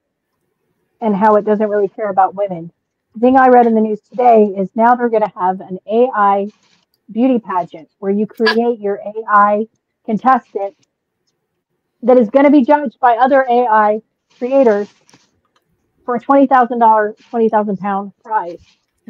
and how it doesn't really care about women. The thing I read in the news today is now they're going to have an AI beauty pageant where you create your AI contestant that is going to be judged by other AI creators for a twenty thousand dollar, twenty thousand pound prize.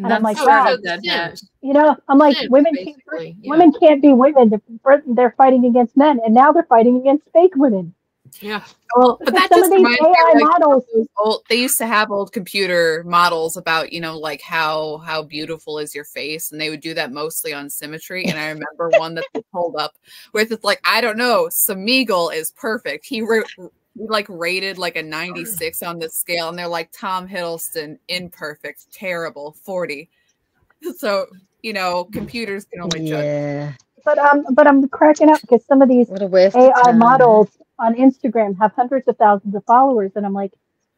And And I'm like, sort wow. of dead net. Sims. You know, I'm like, Sims, women can't, yeah. women can't be women. They're, they're fighting against men, and now they're fighting against fake women. Yeah, Well, but that just of these reminds me of, like, models, old, they used to have old computer models about you know like how how beautiful is your face and they would do that mostly on symmetry and i remember one that they pulled up with it's like i don't know Smeagol is perfect he ra- he, like rated like a 96 on this scale and they're like tom hiddleston imperfect terrible 40 so you know computers can only judge Yeah. but um, but I'm cracking up because some of these What of AI time. models on Instagram have hundreds of thousands of followers, and I'm like,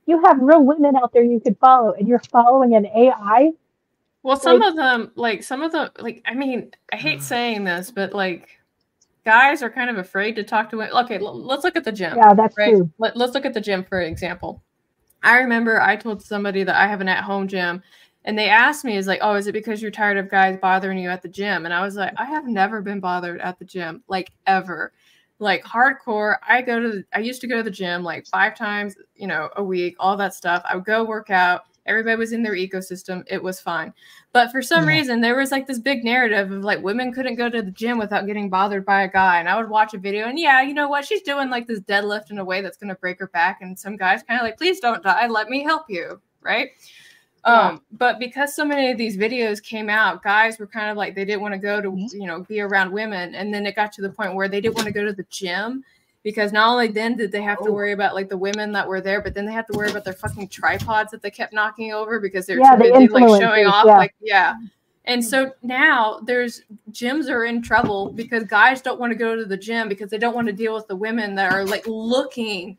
you have real women out there you could follow, and you're following an AI. Well, some Like- of them, like some of them, like I mean, I hate saying this, but like guys are kind of afraid to talk to women. Okay, let's look at the gym. Yeah, that's right? true. Let, let's look at the gym for example. I remember I told somebody that I have an at-home gym, and they asked me, "Is like, oh, is it because you're tired of guys bothering you at the gym?" And I was like, I have never been bothered at the gym, like ever, like hardcore. I go to, the, I used to go to the gym like five times, you know, a week, all that stuff. I would go work out. Everybody was in their ecosystem. It was fine. But for some Yeah. reason, there was like this big narrative of like women couldn't go to the gym without getting bothered by a guy. And I would watch a video, and yeah, you know what? She's doing like this deadlift in a way that's going to break her back. And some guys kind of like, please don't die. Let me help you. Right. Yeah. Um, but because so many of these videos came out, guys were kind of like they didn't want to go to, Mhm. you know, be around women. And then it got to the point where they didn't want to go to the gym because not only then did they have to Oh. worry about like the women that were there, but then they had to worry about their fucking tripods that they kept knocking over because they're Yeah, too the busy like showing off. yeah. Like, yeah. And so now there's gyms are in trouble because guys don't want to go to the gym because they don't want to deal with the women that are like looking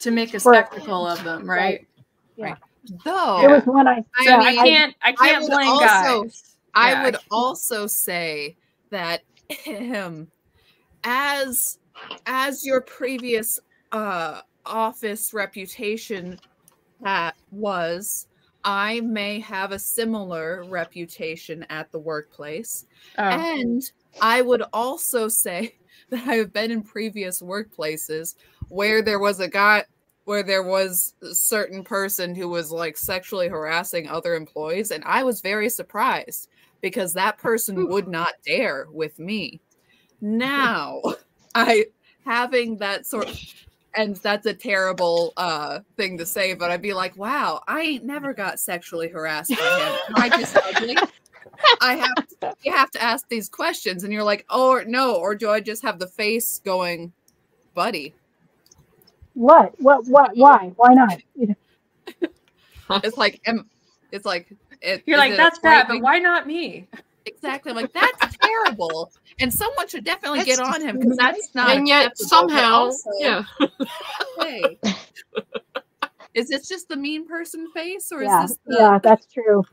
to make a spectacle of them, right? Right. though it was one I I So yeah, I can't I can't would blame also- guys. I Yeah, would also say that him as as your previous uh office reputation that was I may have a similar reputation at the workplace oh. and I would also say that I have been in previous workplaces where there was a guy where there was a certain person who was like sexually harassing other employees and I was very surprised because that person would not dare with me. Now, I having that sort of, and that's a terrible uh thing to say, but I'd be like, wow, I ain't never got sexually harassed by him. I just ugly. I have to, you have to ask these questions, and you're like, oh or no, or do I just have the face going, buddy? What? What? What? Why? Why not? It's like, am, it's like it, You're like, it that's bad, but why not me? Exactly. I'm like, that's terrible. And someone should definitely That's get on him because that's not. and yet acceptable, but somehow, also, yeah. hey, is this just the mean person face, or yeah, is this the? yeah, that's true.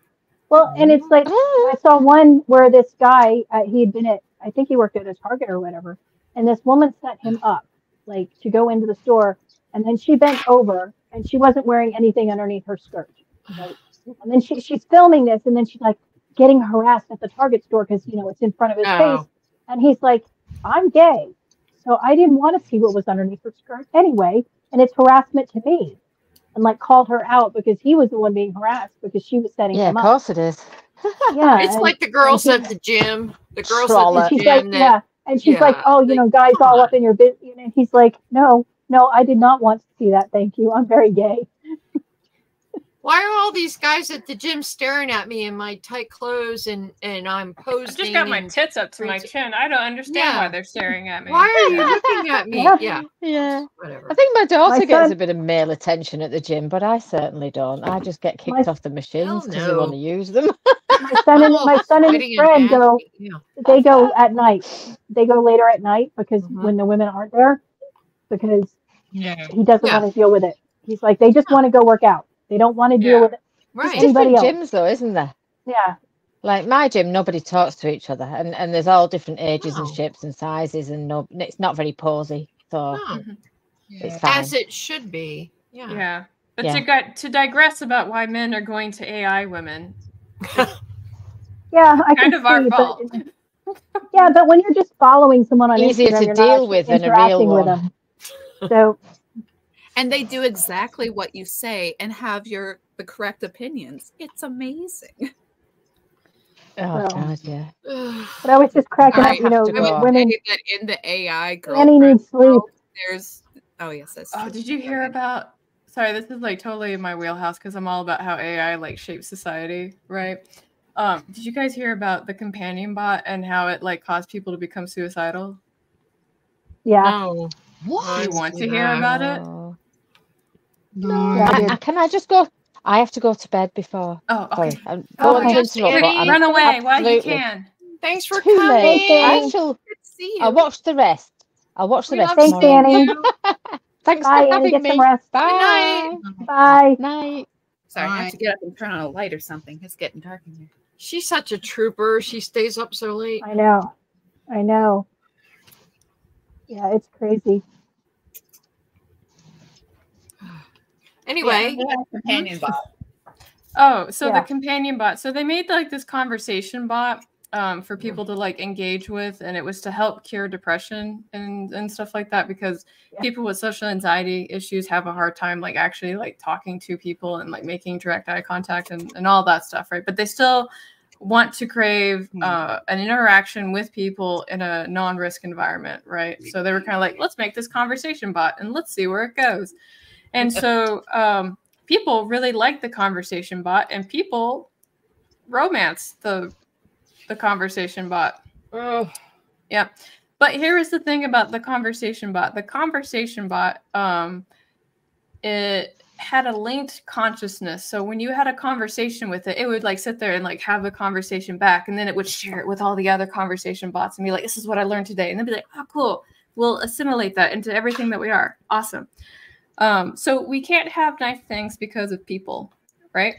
Well, and it's like Ah, I saw one where this guy uh, he had been at I think he worked at a Target or whatever, and this woman set him up like to go into the store, and then she bent over and she wasn't wearing anything underneath her skirt, right? And then she she's filming this, and then she's like getting harassed at the Target store because you know it's in front of his Oh. face, and he's like, "I'm gay, so I didn't want to see what was underneath her skirt anyway, and it's harassment to me." And like called her out because he was the one being harassed because she was setting Yeah, him of course it is. Yeah, It's and- like the girls at the gym. The girls Troll at and the she's like, that yeah, and she's like, oh, you like, know, guys all on. up in your business. And he's like, no, no, I did not want to see that. Thank you. I'm very gay. Why are all these guys at the gym staring at me in my tight clothes and and I'm posing? I just got my tits up to my chin. I don't understand Yeah. why they're staring at me. Why are you looking at me? Yeah. Yeah, Yeah. whatever. I think my daughter My gets son- a bit of male attention at the gym, but I certainly don't. I just get kicked My- off the machines because I want to use them. My son and my son and his Fighting friend go. Yeah. They go at night. They go later at night because Mhm. when the women aren't there, because Yeah. he doesn't Yeah. want to deal with it. He's like, they just want to go work out. They don't want to deal Yeah. with it. Right. Anybody different else? gyms though, isn't there? Yeah. Like my gym, nobody talks to each other, and, and there's all different ages and shapes and sizes, and no, it's not very posy, so No, it's mm-hmm. fine. as it should be. Yeah. Yeah. But Yeah. to get to digress about why men are going to AI women, Yeah. I Kind can of our see, fault. But, yeah, but when you're just following someone on Easier Instagram, to you're deal not with than a real interacting with one. them. So And they do exactly what you say and have your the correct opinions. It's amazing. Oh Well, god, yeah. But I was just cracking I up, you know, to I go. would women. that in the AI Annie girlfriend needs sleep. there's oh yes, that's Oh, true. did you hear about? Sorry, this is like totally in my wheelhouse because I'm all about how AI like shapes society, right? Um, did you guys hear about the companion bot and how it like caused people to become suicidal? Yeah. No. Do you want to hear about it? No. Yeah, I I- can I just go? I have to go to bed before. Oh, Sorry, okay. I'm Oh, going to yes, interrupt, Annie, I'm Run away while you can. Thanks for Too coming. late. I shall. See you. I'll watch the rest. I'll watch the We rest Thanks, Danny. Thanks Bye, for Annie. having Get me. some rest. Bye. Bye. Night. Sorry, I have to get up and turn on a light or something. It's getting dark in here. She's such a trooper. She stays up so late. I know. I know. Yeah, it's crazy. Anyway, companion bot. Oh, so Yeah. the companion bot. So they made like this conversation bot um, for people to like engage with, and it was to help cure depression and and stuff like that because Yeah. people with social anxiety issues have a hard time like actually like talking to people and like making direct eye contact and and all that stuff, right? But they still want to crave Hmm. uh, an interaction with people in a non-risk environment, right? So they were kind of like, let's make this conversation bot and let's see where it goes. And so um, people really like the conversation bot, and people romance the the conversation bot. oh, Yeah. But here is the thing about the conversation bot. The conversation bot, um, it had a linked consciousness. So when you had a conversation with it, it would like sit there and like have the conversation back, and then it would share it with all the other conversation bots and be like, "This is what I learned today," and then be like, "Oh, cool. We'll assimilate that into everything that we are. Awesome." Um, so we can't have nice things because of people, right?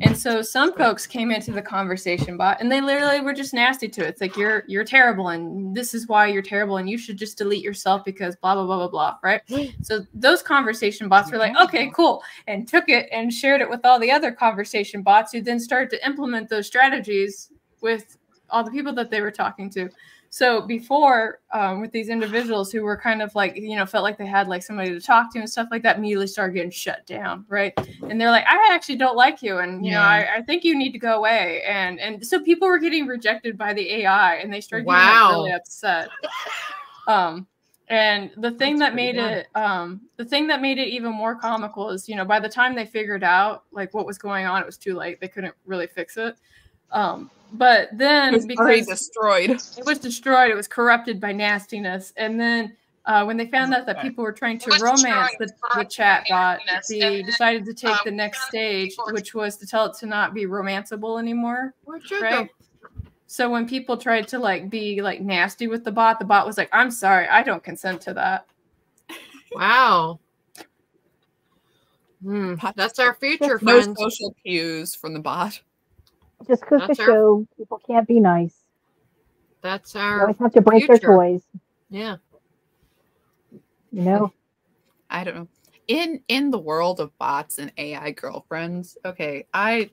And so some folks came into the conversation bot and they literally were just nasty to it. It's like you're you're terrible and this is why you're terrible and you should just delete yourself because blah blah blah blah blah, right? So those conversation bots were like, okay, cool, and took it and shared it with all the other conversation bots who then started to implement those strategies with all the people that they were talking to. So before, um, with these individuals who were kind of like, you know, felt like they had like somebody to talk to and stuff like that, immediately started getting shut down, right? And they're like, I actually don't like you, and you know, I, I think you need to go away. And and so people were getting rejected by the AI, and they started getting Wow. like, really upset. Um, and the thing That's that made bad. it, um, the thing that made it even more comical is, you know, by the time they figured out like what was going on, it was too late. They couldn't really fix it. Um, but then It was because destroyed. it was destroyed. It was corrupted by nastiness. And then uh, when they found out that people were trying to romance the, It the corrupted chat bot, they then, decided to take um, the next stage, which was to tell it to not be romanceable anymore. Right. So when people tried to like be like nasty with the bot, the bot was like, "I'm sorry, I don't consent to that." Wow. Hmm, that's our future, No social cues from the bot. Just because the our- show people can't be nice. That's They our always have to break future. their toys. yeah. You know, I don't know. In in the world of bots and AI girlfriends, okay, I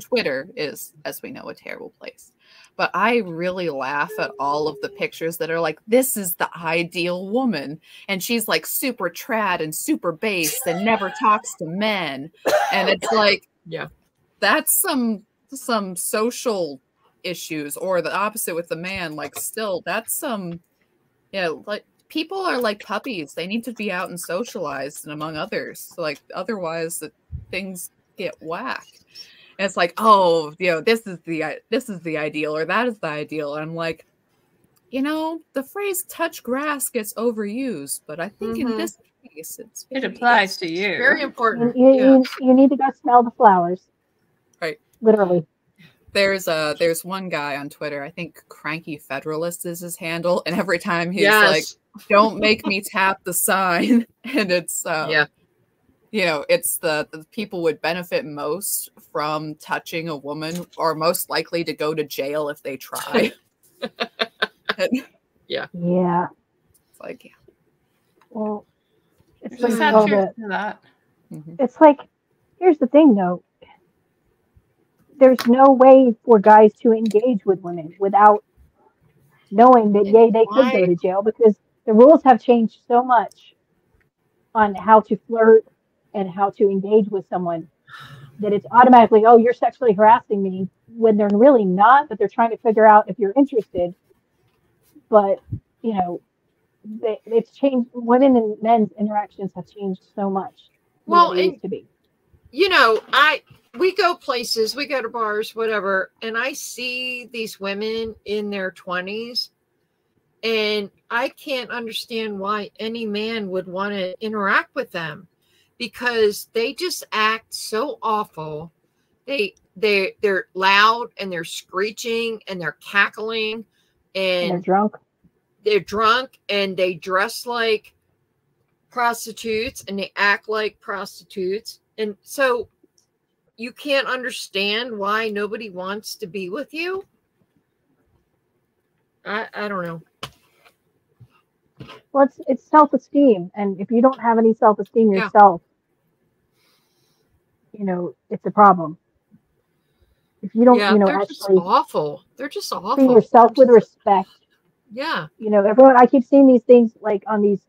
Twitter is, as we know, a terrible place. But I really laugh at all of the pictures that are like, this is the ideal woman. And she's like super trad and super base and never talks to men. And it's like, Yeah. that's some some social issues, or the opposite with the man. Like, still, that's some yeah, like people are like puppies. They need to be out and socialized and among others. So, like otherwise the things get whack. And it's like, oh, you know, this is the this is the ideal or that is the ideal. And I'm like, you know, the phrase touch grass gets overused, but I think in Mhm. this case it's It applies to you. Very important. you, Yeah. you, you need to go smell the flowers. Right. Literally. there's a there's one guy on Twitter, I think Cranky Federalist is his handle, and every time he's yes. like, don't make me tap the sign and it's uh Yeah. you know it's the the people would benefit most from touching a woman or most likely to go to jail if they try it's Yeah. it's like yeah. Well, it's There's a like, sad truth to that. Mhm. it's like here's the thing though there's no way for guys to engage with women without knowing that yay they could go to jail because the rules have changed so much on how to flirt and how to engage with someone that it's automatically oh you're sexually harassing me when they're really not but they're trying to figure out if you're interested. But you know they, it's changed women and men's interactions have changed so much Well, and- used to be. you know, I we go places, we go to bars, whatever, and I see these women in their 20s and I can't understand why any man would want to interact with them because they just act so awful. They they they're loud and they're screeching and they're cackling and they're drunk they're drunk and they dress like prostitutes and they act like prostitutes and so you can't understand why nobody wants to be with you i i don't know Well, it's it's self esteem, and if you don't have any self esteem Yeah. yourself, you know it's a problem. If you don't, yeah you know, they're just awful they're just awful treat yourself with respect. yeah You know, everyone. I keep seeing these things like on these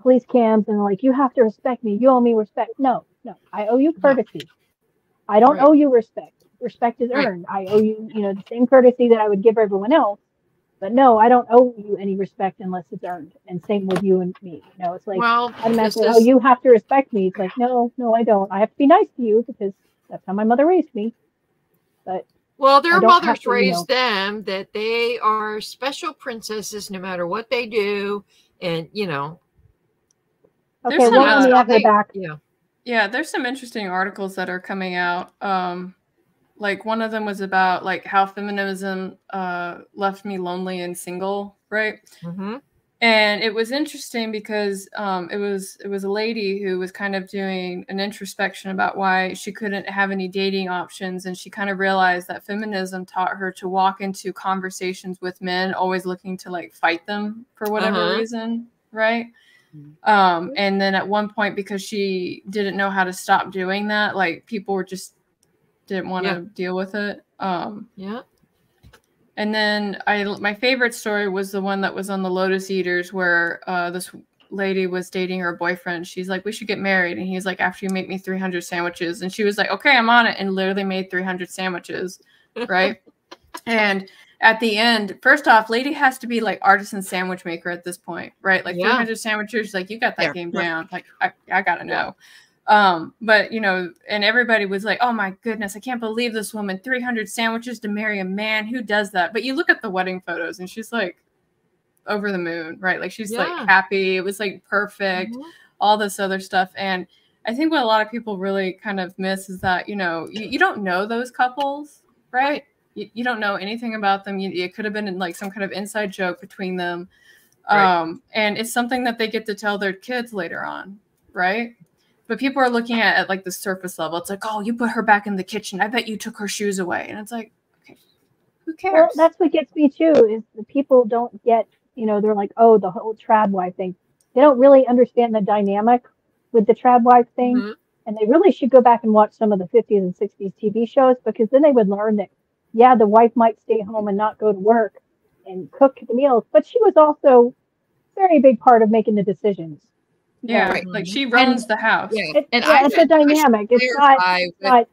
police cams, and like you have to respect me. You owe me respect. No, no, I owe you courtesy. I don't Right. owe you respect. Respect is Right. earned. I owe you, you know, the same courtesy that I would give everyone else. But no, I don't owe you any respect unless it's earned. And same with you and me. You know, it's like well automatically, oh, you have to respect me. It's like, no, no, I don't. I have to be nice to you because that's how my mother raised me. But well their have mothers to, you raised know. them that they are special princesses no matter what they do and you know okay, There's welcome some, me uh, at they- back. yeah Yeah, there's some interesting articles that are coming out. Um, like one of them was about like how feminism uh, left me lonely and single, right? hmm And it was interesting because um, it was it was a lady who was kind of doing an introspection about why she couldn't have any dating options, and she kind of realized that feminism taught her to walk into conversations with men, always looking to like fight them for whatever Uh-huh. reason, right? Um, and then at one point, because she didn't know how to stop doing that, like people were just didn't want to Yeah. deal with it. Um, yeah And then I my favorite story was the one that was on the Lotus Eaters where uh, this lady was dating her boyfriend. She's like, "We should get married," and he's like, "After you make me 300 sandwiches," and she was like, "Okay, I'm on it," and literally made 300 sandwiches, right? and at the end, first off, lady has to be like artisan sandwich maker at this point, right? Like Yeah. 300 sandwiches, like you got that Yeah. game down. Like I, I gotta know. Um, but you know, and everybody was like, "Oh my goodness, I can't believe this woman 300 sandwiches to marry a man. Who does that?" But you look at the wedding photos, and she's like over the moon, right? Like she's Yeah. like happy. It was like perfect. Mhm. All this other stuff, and I think what a lot of people really kind of miss is that you know you, you don't know those couples, right? You, you don't know anything about them. You, it could have been like some kind of inside joke between them, Right. um, and it's something that they get to tell their kids later on, right? But people are looking at, at like the surface level. It's like, oh, you put her back in the kitchen. I bet you took her shoes away, and it's like, okay, who cares? Well, that's what gets me too. Is the people don't get, you know, they're like, oh, the whole trad wife thing. They don't really understand the dynamic with the trad wife thing, Mhm. and they really should go back and watch some of the 50s and 60s TV shows because then they would learn that, yeah, the wife might stay home and not go to work and cook the meals, but she was also very big part of making the decisions. yeah, know. Right. like she runs the house. Yeah, It, and yeah, I it's a should- I dynamic. It's not, clarify with- not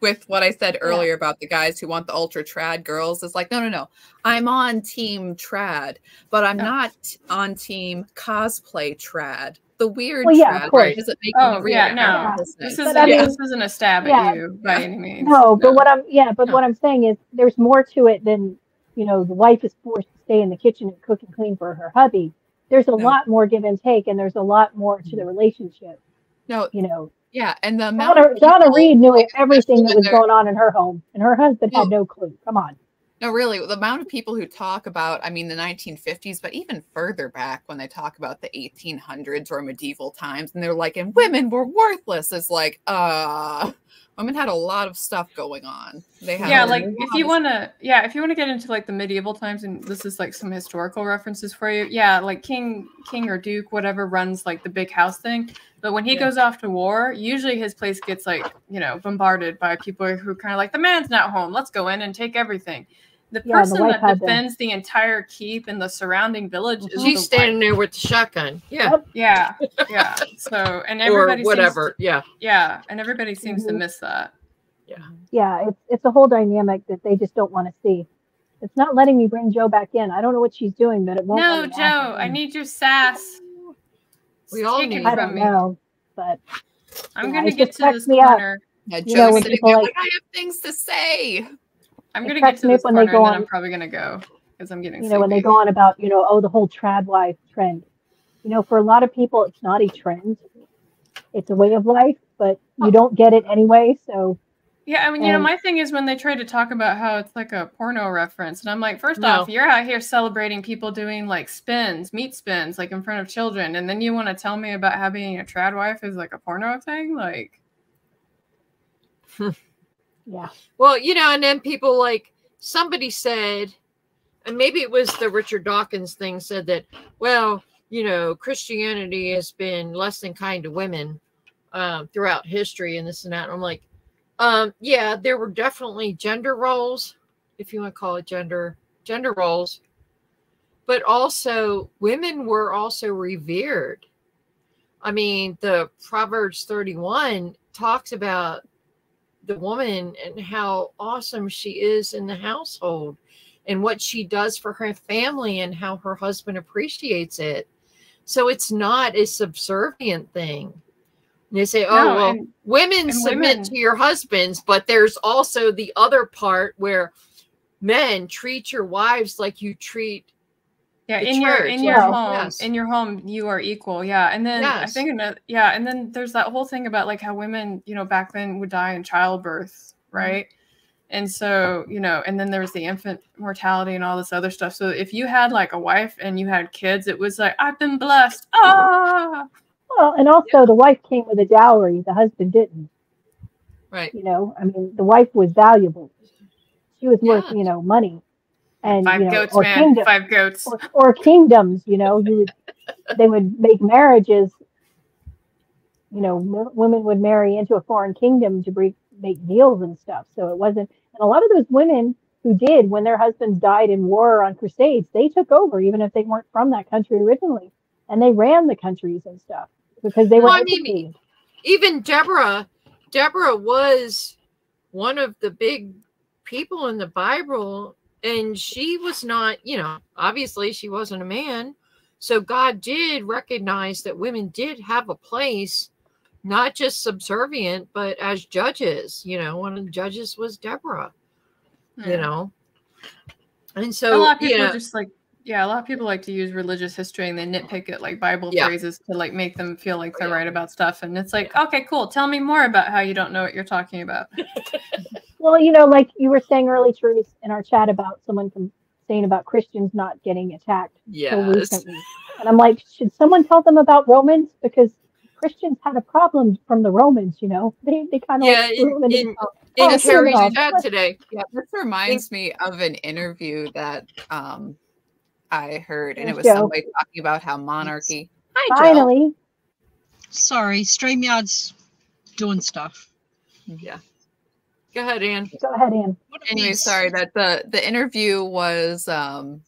with what I said earlier about the guys who want the ultra trad girls is like, no, no, no. I'm on team trad, but I'm Yeah. not on team cosplay trad. The weird Well, yeah, of trad course. doesn't make Oh, real yeah, no. happy to say. This isn't, I mean- this isn't a stab Yeah. at you by any means. No, but what I'm yeah, but No. what I'm saying is there's more to it than you know the wife is forced to stay in the kitchen and cook and clean for her hubby. There's a No. lot more give and take, and there's a lot more to the mm-hmm. relationship. no, You know, yeah, and the amount Donna, of Donna Reed knew everything that was going on in her home, and her husband had No. no clue. Come on, No, really, the amount of people who talk about, I mean, the 1950s, but even further back when they talk about the 1800s or medieval times, and they're like, and women were worthless. It's like, uh, women had a lot of stuff going on. They had yeah like if you want to yeah if you want to get into like the medieval times and this is like some historical references for you yeah like king king or duke whatever runs like the big house thing but when he Yeah. goes off to war usually his place gets like you know bombarded by people who kind of like the man's not home let's go in and take everything the Yeah, the person wife that had defends the entire keep and the surrounding village is She's the standing wife. there with the shotgun. Yeah. Yep. yeah yeah so and everybody Or whatever. seems yeah. yeah and everybody seems to Mhm. miss that yeah, Yeah. it's it's a whole dynamic that they just don't want to see. It's not letting me bring Joe back in. I don't know what she's doing, but it won't. no joe i need your sass We all Take it need I from don't me. know, but I'm Yeah, gonna get to this me up. corner. Yeah, you know, sitting there like- like, I have things to say. I'm gonna get to this when they go and then on- I'm probably gonna go because I'm getting you know, when they go on about, you know, oh, the whole trad wife trend. You know, for a lot of people, it's not a trend. It's a way of life, but you oh. don't get it anyway. So Yeah, I mean, you know, my thing is when they try to talk about how it's like a porno reference, and I'm like, first No. off, you're out here celebrating people doing like spins, meat spins, like in front of children, and then you want to tell me about having a trad wife is like a porno thing, like. yeah, Well, you know, and then people like somebody said, and maybe it was the Richard Dawkins thing said that, well, you know, Christianity has been less than kind to women um, throughout history and this and that. And I'm like, um, yeah, there were definitely gender roles, if you want to call it gender, gender roles, but also women were also revered. I mean, the Proverbs 31 talks about the woman and how awesome she is in the household and what she does for her family and how her husband appreciates it. So it's not a subservient thing. And they say, oh, No, well, and- women and submit women- to your husbands, but there's also the other part where men treat your wives like you treat Yeah, the in your church, in your yeah. home, Yes. in your home, you are equal. Yeah, and then I Yes. think another, yeah, and then there's that whole thing about like how women, you know, back then would die in childbirth, Mm-hmm. right? And so, you know, and then there was the infant mortality and all this other stuff. So if you had like a wife and you had kids, it was like I've been blessed. Ah, well, and also the wife came with a dowry. The husband didn't. Right. You know, I mean, the wife was valuable. She was worth, Yeah. you know, money. And five you know, goats, or man, kingdom, five goats. or, or kingdoms. You know, you would they would make marriages. You know, women would marry into a foreign kingdom to make deals and stuff. So it wasn't. And a lot of those women who did when their husbands died in war or on crusades. They took over, even if they weren't from that country originally, and they ran the countries and stuff because they were Well, I mean, even Deborah, Deborah was one of the big people in the Bible, and she was not, you know, obviously she wasn't a man. So God did recognize that women did have a place, not just subservient, but as judges. You know, one of the judges was Deborah, you know. And so a lot of people you know, just like yeah, a lot of people like to use religious history and they nitpick it like Bible Yeah. phrases to like make them feel like they're Yeah. right about stuff. And it's like, okay, cool. Tell me more about how you don't know what you're talking about. Well, you know, like you were saying early, Truth, in our chat about someone from saying about Christians not getting attacked so recently. And I'm like, should someone tell them about Romans? Because Christians had a problem from the Romans, you know. They they kind of Yeah, like in, threw them in- in, Oh, in it's chat today. Yeah, this reminds me of an interview that um I heard, and it was Joe. somebody talking about how monarchy. Hi, Joe. Finally, Sorry, StreamYard's doing stuff. Yeah. Go ahead, Ann. go ahead, Ann. Anyway, sorry that the the interview was um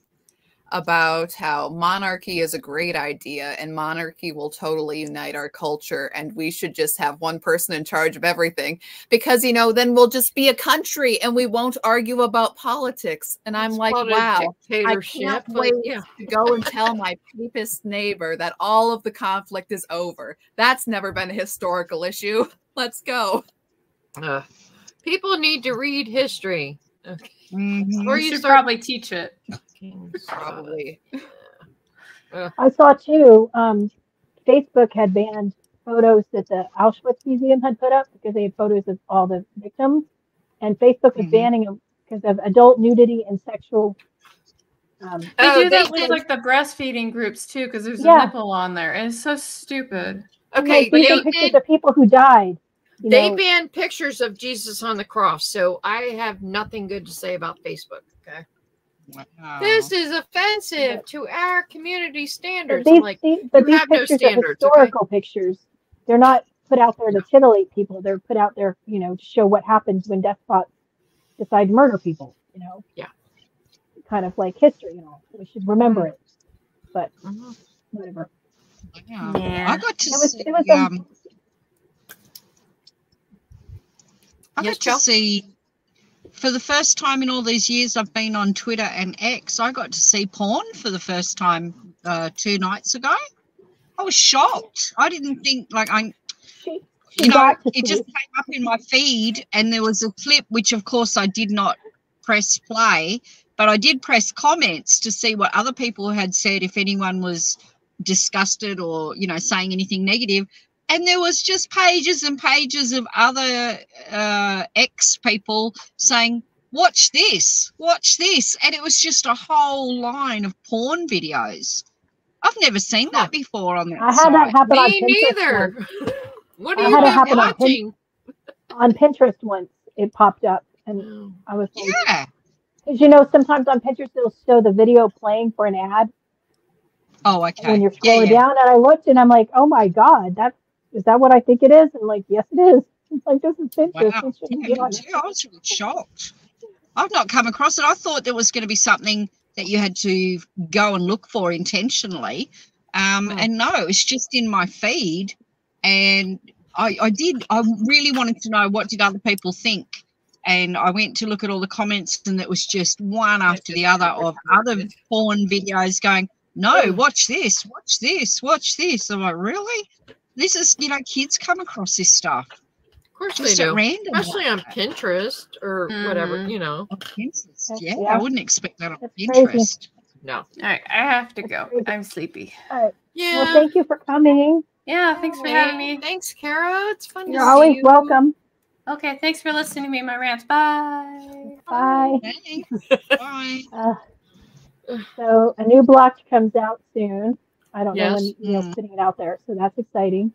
about how monarchy is a great idea and monarchy will totally unite our culture and we should just have one person in charge of everything because you know then we'll just be a country and we won't argue about politics and i'm It's like wow I can't wait yeah. to go and tell my papist neighbor that all of the conflict is over. That's never been a historical issue. Let's go. Uh, people need to read history. Okay. Mhm. Or You you should start probably teach it. Probably. I saw too. Um, Facebook had banned photos that the Auschwitz Museum had put up because they had photos of all the victims, and Facebook was Mhm. banning them because of adult nudity and sexual. Um, They Oh, do that they with like the breastfeeding groups too, because there's Yeah. a nipple on there, and it's so stupid. Okay, like, these are they pictures did. of people who died. They know, banned pictures of Jesus on the cross, so I have nothing good to say about Facebook. Okay, Wow. this is offensive to our community but standards. these, like, these, but these have no pictures standards, are okay? historical pictures. They're not put out there to titillate people. They're put out there, you know, to show what happens when despots decide to murder people. You know. Yeah. Kind of like history, you know. We should remember it. But Mhm. whatever. Wow. Yeah. I got to It was- see. it was, um, um, I Yes, got to Joe? see for the first time in all these years I've been on Twitter and X. I got to see porn for the first time uh, two nights ago. I was shocked. I didn't think like I you know, it just came up in my feed, and there was a clip, which of course I did not press play, but I did press comments to see what other people had said, if anyone was disgusted or, you know, saying anything negative. And there was just pages and pages of other uh, ex people saying, watch this, watch this. And it was just a whole line of porn videos. I've never seen that before on that I had that happen on Me Pinterest neither. once. what I are you had it been happen on Pin- watching? On Pinterest once, it popped up, and I was like, Yeah. because you know, sometimes on Pinterest they'll show the video playing for an ad Oh, okay. when you're Yeah, scrolling yeah. down, and I looked and I'm like, oh my god, that is that what I think it is? And like, yes, it is. It's like this is Pinterest. Wow. It shouldn't Yeah, be on me I was really shocked. I've not come across it. I thought there was going to be something that you had to go and look for intentionally. Um, Hmm. And no, it's just in my feed. And I, I did, I really wanted to know what did other people think. And I went to look at all the comments, and it was just one after the other of other porn videos going, No, watch this, watch this, watch this. I'm like, Really? This is, you know, kids come across this stuff Of course they just at do, random. like especially on that. Pinterest or whatever. Mhm. You know, On Pinterest. Yeah, yeah. I wouldn't expect that on That's crazy. Pinterest. no. All right, I have to go. I'm sleepy. All right. Yeah. Well, thank you for coming. Yeah, thanks for having me. Thanks, Kara. It's fun You're to always see you. welcome. Okay, thanks for listening to me my rants. Bye. Bye. Thanks. Bye. Uh, so a new block comes out soon. I don't know when Yes. Neil's Mm. putting it out there, so that's exciting.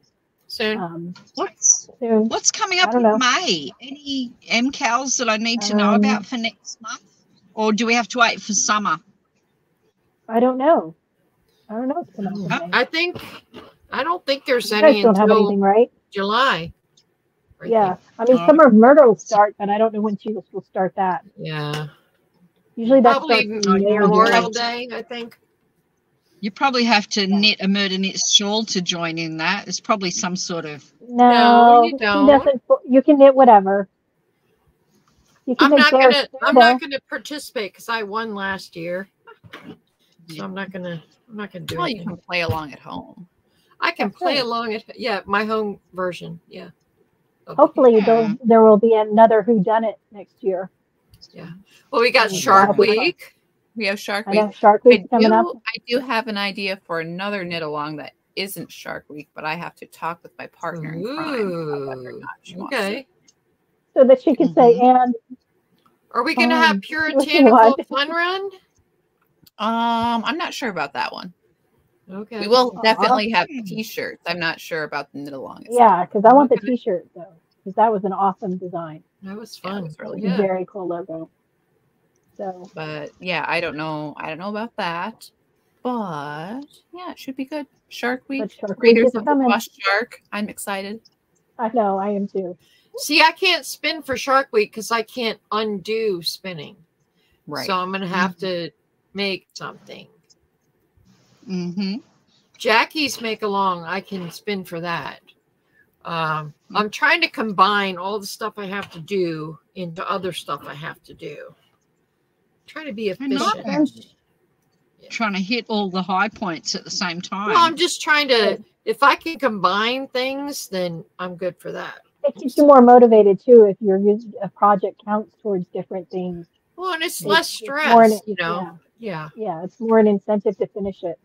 Soon. Um, What's soon. what's coming up in know. May? Any MKALs that I need to know Um, about for next month? Or do we have to wait for summer? I don't know. I don't know what's coming up. in May. I think I don't think there's You any guys don't have anything, right? July. I Yeah. think. I mean, Oh. Summer of Murder will start, but I don't know when she will will start that. Yeah. Usually that's Probably starts in May yeah, or Memorial Day, I think. You probably have to Yeah. knit a murder knit shawl to join in that. It's probably some sort of. No, you don't. doesn't. You can knit whatever. You can I'm not gonna. I'm not gonna participate because I won last year. So I'm not gonna. I'm not gonna do Well, you can play along at home. I can That's play right. along at yeah my home version. Yeah. though. Hopefully, Yeah. there'll, there will be another Who Done It next year. Yeah. Well, we got Shark that'll. Week. We have Shark Week. know Shark I Week's coming do, up. I do have an idea for another knit along that isn't Shark Week, but I have to talk with my partner in crime about whether or Ooh, not she wants it. Okay. So that she can say, and Are we gonna have Um, puritanical fun run? Um, I'm not sure about that one. Okay. We will Aw. definitely have t-shirts. I'm not sure about the knit along. itself. yeah, because I want the T-shirt though, because that was an awesome design. That was Yeah, it fun. was really It good. very cool logo. So But yeah, I don't know. I don't know about that. But yeah, it should be good. Shark Week. but Shark Week Readers is of the coming. Lost Shark. I'm excited. I know, I am too. See, I can't spin for Shark Week because I can't undo spinning. Right. So I'm gonna have to make something. Mm-hmm. Jackie's make along. I can spin for that. Um, I'm trying to combine all the stuff I have to do into other stuff I have to do. Trying to be I know. efficient. Trying to hit all the high points at the same time. Well, I'm just trying to. If I can combine things, then I'm good for that. It keeps you more motivated too if your use- a project counts towards different things. Well, and it's It's- less stress, more an- you know. Yeah. Yeah, it's more an incentive to finish it.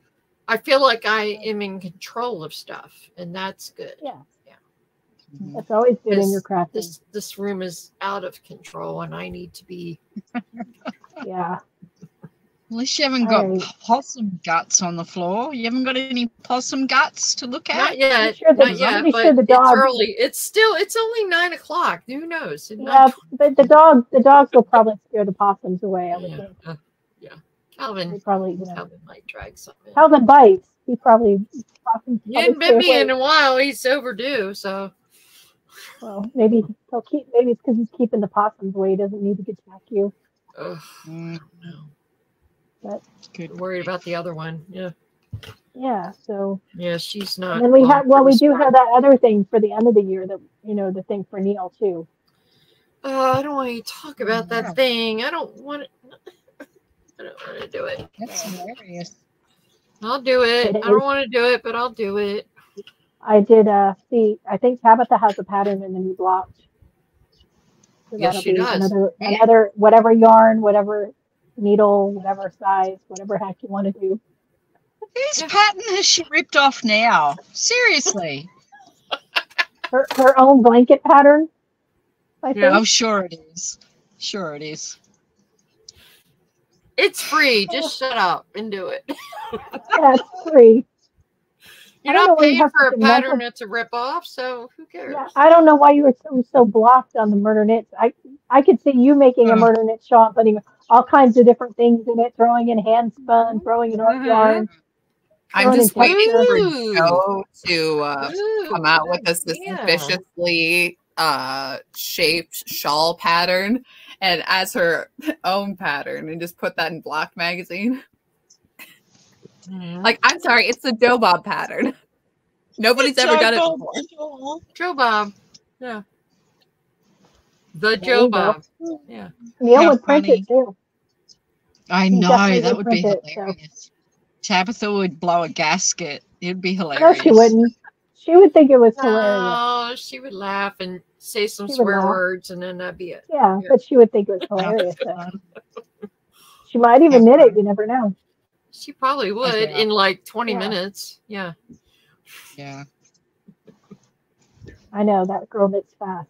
I feel like I am in control of stuff, and that's good. Yeah. Mhm. That's always good in This- your crafting. This this room is out of control, and I need to be. Yeah. At least you haven't got Alright. possum guts on the floor. You haven't got any possum guts to look at. Not at. yet. sure the- not yet. But sure the it's early. It's still. It's only nine o'clock. Who knows? It Yeah, but the dog the dogs will probably scare the possums away, I would yeah. think. uh, yeah. They Calvin. probably, you know. Calvin might drag something. Calvin bites. He probably possums He probably hadn't bit stay me away. in a while. He's overdue. So Well, maybe he'll keep maybe it's because he's keeping the possums away. He doesn't need to attack you. ugh, Mm, no. But good. worried about the other one. Yeah. yeah, so Yeah. She's not. and we well, have well we do have that other thing for the end of the year that you know, the thing for Neil too. Oh, I don't want to talk about Yeah. that thing. I don't want to. I don't want to do it. That's hilarious. I'll do it. It I don't want to do it, but I'll do it. I did uh see I think Tabitha has a pattern in the new block. So Yes, she be does. Another Yeah. another whatever yarn, whatever needle, whatever size, whatever heck you want to do. Whose pattern has she ripped off now? Seriously. Her her own blanket pattern. I think. Yeah. Oh, sure it is. Sure it is. It's free. Just shut up and do it. Yeah, it's free. You're I don't know why you have for a pattern mental- that's a rip off, so who cares? Yeah, I don't know why you were so, so blocked on the murder knits. I I could see you making a Uh. murder knit shawl, putting all kinds of different things in it, throwing in hand spun, throwing in art Mhm. yarn. I'm just in waiting for Ooh. Joe to uh, Ooh, come out with a good suspiciously uh, shaped shawl pattern and as her own pattern and just put that in Block magazine. Mhm. Like, I'm sorry, it's the Joe Bob pattern. Nobody's ever done it Joe before. Joe Bob. Yeah. The There Joe you go. Bob. Yeah. Neil How would print it too. I He know that would would be print it, so- hilarious. Tabitha would blow a gasket. It'd be hilarious. No, hilarious. she wouldn't. She would think it was hilarious. Oh, she would laugh and say some She swear laugh. words, and then that'd be it. Yeah, Yeah. but she would think it was hilarious. She might even knit it. You never know. She probably would in like 20 Yeah. minutes. Yeah. Yeah. I know that girl knits fast.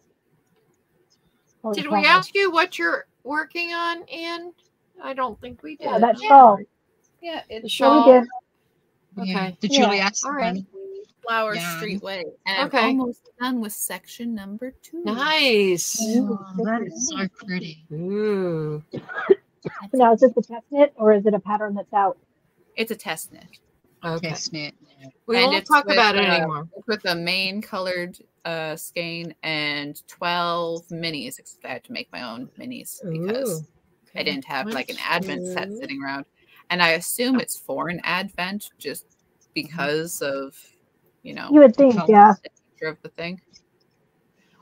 Holy Did we cow. ask you what you're working on, Anne? I don't think we did. Yeah, that Yeah. shawl. Yeah, The it's Yeah, shawl. we did. yeah. Okay. Did Yeah. Julie ask All right. bunny? Flower Yeah. Streetway. And Okay. I'm almost done with section number two. Nice. Ooh, Oh, that is so pretty. Ooh. Now, is it the test knit or is it a pattern that's out? It's a test knit. Okay. Yes, knit. We And won't talk about it anymore. It's with a main colored uh, skein and 12 minis. Except I had to make my own minis because Ooh. I didn't have like an That's advent set sitting around. And I assume it's for an advent just because of, you know, You would think, yeah. of the thing.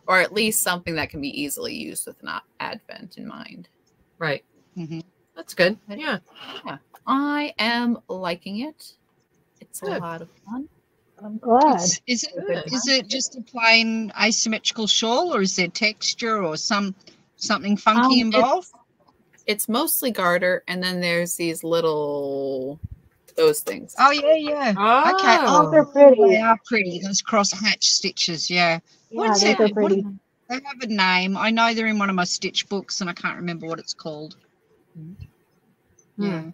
Or at least something that can be easily used with an advent in mind. Right. Mhm. That's good. Yeah. Yeah. I am liking it. It's a lot of fun. I'm glad. Is, is it Good. is it just a plain asymmetrical shawl, or is there texture or some something funky Um, involved? It's mostly garter, and then there's these little those things. Oh yeah, yeah. Okay. Oh, Oh, they're pretty. they are pretty. Those cross hatch stitches. Yeah. Yeah, What's it? What- They have a name. I know they're in one of my stitch books, and I can't remember what it's called. Hmm. Yeah. Hmm.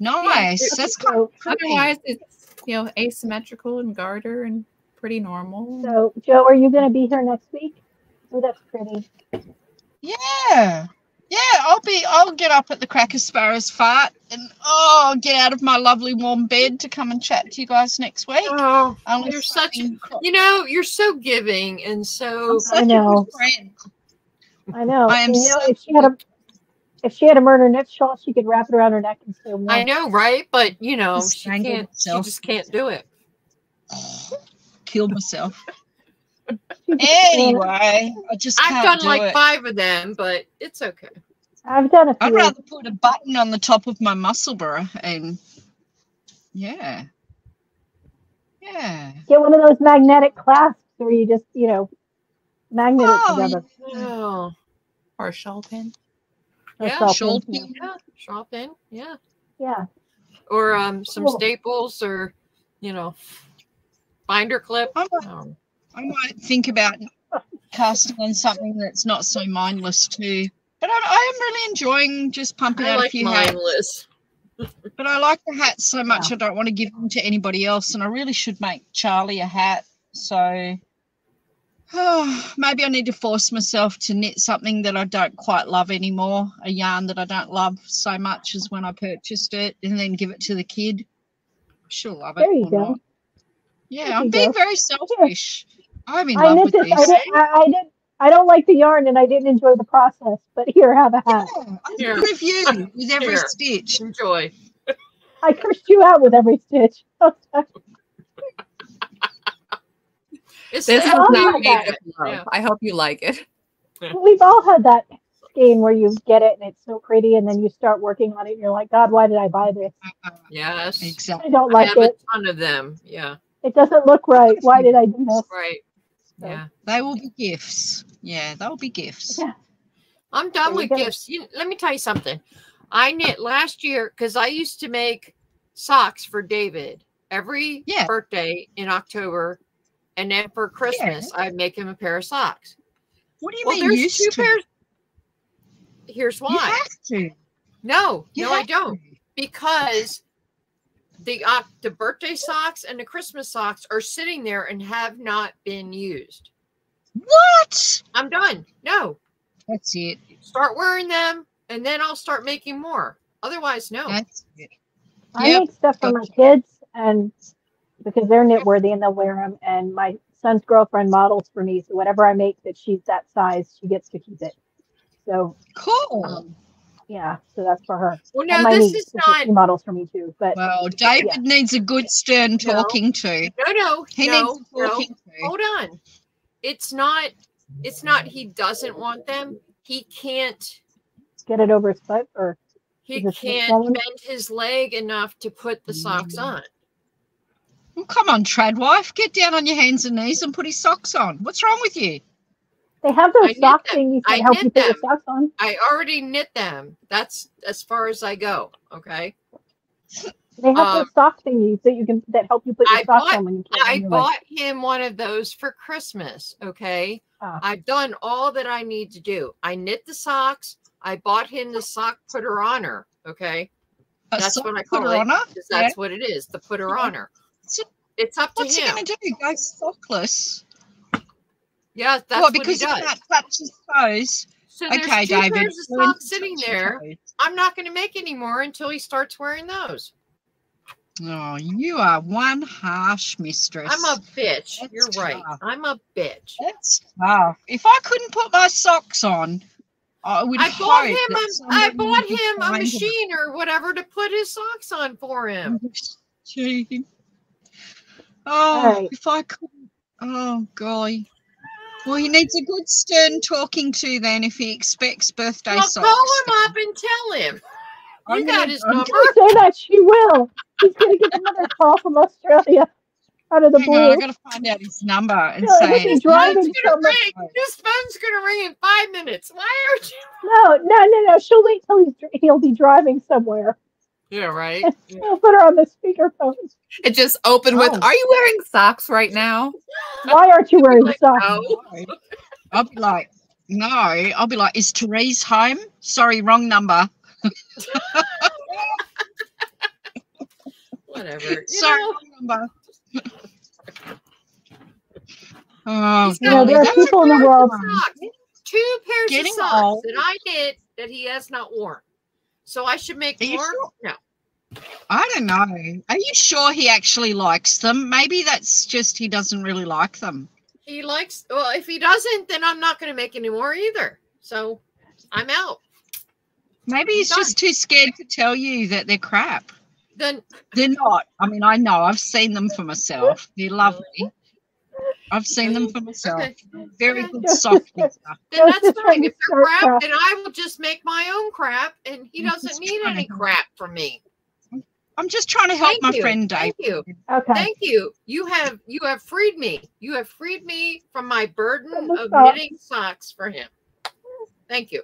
Nice. That's kind So, of. Otherwise, it's you know asymmetrical and garter and pretty normal. so Joe, are you going to be here next week? Oh, that's pretty. Yeah. Yeah, I'll be I'll get up at the cracker sparrows fart and oh get out of my lovely warm bed to come and chat to you guys next week. Oh, Unless you're such a, you know, you're so giving and so I'm such a know. good friend. I know. I am you know, so if she had a if she had a murder knit shawl, she could wrap it around her neck and stay warm. I know, right? But you know, she strangled can't. She just can't do it. Killed myself. She just can't. Anyway, I just I've can't done do like it. five of them, but it's okay. I've done a I'd few. rather put a button on the top of my muscle bra and yeah. Yeah. Get one of those magnetic clasps where you just, you know, magnet it Oh, together. Oh, or a shawl pin. Or Yeah, something. Shawl Yeah. pin. yeah, yeah, Yeah. or um, some Cool. staples, or you know, binder clip. I might, Um, I might think about casting on something that's not so mindless too. But I, I am really enjoying just pumping I out a like few hats. But I like the hats so much I don't want to give them to anybody else, and I really should make Charlie a hat. So oh, maybe I need to force myself to knit something that I don't quite love anymore, a yarn that I don't love so much as when I purchased it, and then give it to the kid. She'll love it. There you or go. not. Yeah, There I'm being go. very selfish. I'm in I love with this. this. I, did, I, I did. I don't like the yarn, and I didn't enjoy the process. But here, have a hat. Yeah, I'm Here. proud you with every Here. stitch. Enjoy. I cursed you out with every stitch. It's This sad. is not made God. with love. Yeah. I hope you like it. We've all had that skein where you get it and it's so pretty, and then you start working on it, and you're like, God, why did I buy this? Yes. Exactly. I don't I like have it. a ton of them. Yeah. It doesn't look right. Why did I do this? Right. So- Yeah. They will be gifts. Yeah, they'll be gifts. Yeah. I'm done with go. gifts. You, let me tell you something. I knit last year because I used to make socks for David every Yeah. birthday in October. And then for Christmas, I'd make him a pair of socks. What do you well, mean there's used two to? pairs. Here's You why. have to. No, You no, I don't. to. Because the uh, the birthday socks and the Christmas socks are sitting there and have not been used. What? I'm done. No, That's it. start wearing them, and then I'll start making more. Otherwise, no. That's it. I Yep, make stuff for my kids, and because they're knit worthy and they'll wear them. And my son's girlfriend models for me, so whatever I make that she's that size, she gets to keep it. So Cool. um, yeah, so that's for her. Well, and no, this niece, is not. she models for me too. But well, David needs a good stern No. talking to. No, no, He no, needs no. talking to. Hold on. It's not. It's not. He doesn't want them. He can't. get it over his foot, or He can't bend his leg enough to put the socks on. Well, come on, Tradwife, get down on your hands and knees and put his socks on. What's wrong with you? they have those knit sock them. thingies I that help you knit put your socks on. I already knit them. That's as far as I go. Okay. They have Um, those sock thingies that you can that help you put your I socks bought- on when you can't. I on your leg. bought him one of those for Christmas. Okay. Ah. I've done all that I need to do. I knit the socks. I bought him the sock putter on her. Okay. A That's what I call putter it, on her? Because that's what it is the putter Yeah. honor. It's up to What's he going to do? Go sockless? Yeah, that's what, what, because he he does. touch his toes? So there's Okay, two David. pairs of socks sitting there. I'm not going to make any more until he starts wearing those. Oh, you are one harsh mistress. I'm a bitch. That's You're right. I'm a bitch. That's tough. If I couldn't put my socks on, I would I bought him that a, I bought him a find him. machine or whatever to put his socks on for him. Gee. Oh, right. if I could. Oh, golly. Well, he needs a good stern talking to then if he expects birthday Well, socks. call him up and tell him. I'm You got gonna- his number. Say that she will. He's gonna get another call from Australia out of the Hang on, I blue. gotta find out his number and No, say. he's driving Phone's gonna ring. His phone's gonna ring in five minutes. Why aren't you? No, no, no, no. She'll wait till he's he'll be driving somewhere. Yeah, right. I'll put her on the speakerphone. It just opened with, Oh. "Are you wearing socks right now?" Why aren't you wearing Like, socks? no. I'll be like, no. I'll be like, is Therese home? Sorry, wrong number. Whatever. You Sorry, know, wrong number. oh, He's You know, there are people in the world. socks. Two pairs Getting of socks old. that I did that he has not worn. So I should make Are more. sure? No. I don't know. Are you sure he actually likes them? Maybe that's just he doesn't really like them. He likes well, if he doesn't, then I'm not gonna make any more either. So I'm out. Maybe he's Done. just too scared to tell you that they're crap. Then They're not. I mean, I know. I've seen them for myself. They're lovely. I've seen them for myself. Okay. Very Okay. good softies. then Just that's fine. If they're crap, crap. then I will just make my own crap and he doesn't need any crap from me. I'm just trying to help Thank my you. friend Dave. Thank you. Okay. Thank you. You have you have freed me. You have freed me from my burden of socks. knitting socks for him. Thank you.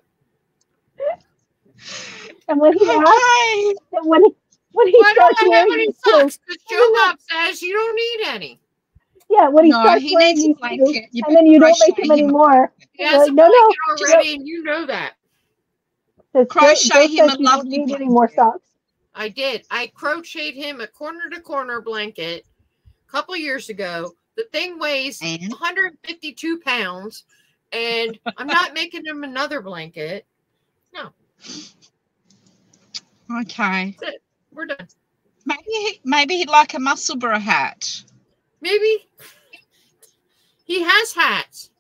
And when he asks, Okay. and when he when he Why starts don't I have wearing any socks? Because Joe Bob says you don't need any. Yeah, when he No, starts he wearing needs a these too. You and then you don't make him him anymore. He has Like, a no, no, blanket already, and you know that. Crochet Joe, Joe him a lovely need any more socks. I did. I crocheted him a corner to corner blanket a couple years ago. The thing weighs And 152 pounds, and I'm not making him another blanket. No. Okay. We're done. Maybe he, maybe he'd like a Musselburgh hat. Maybe he has hats.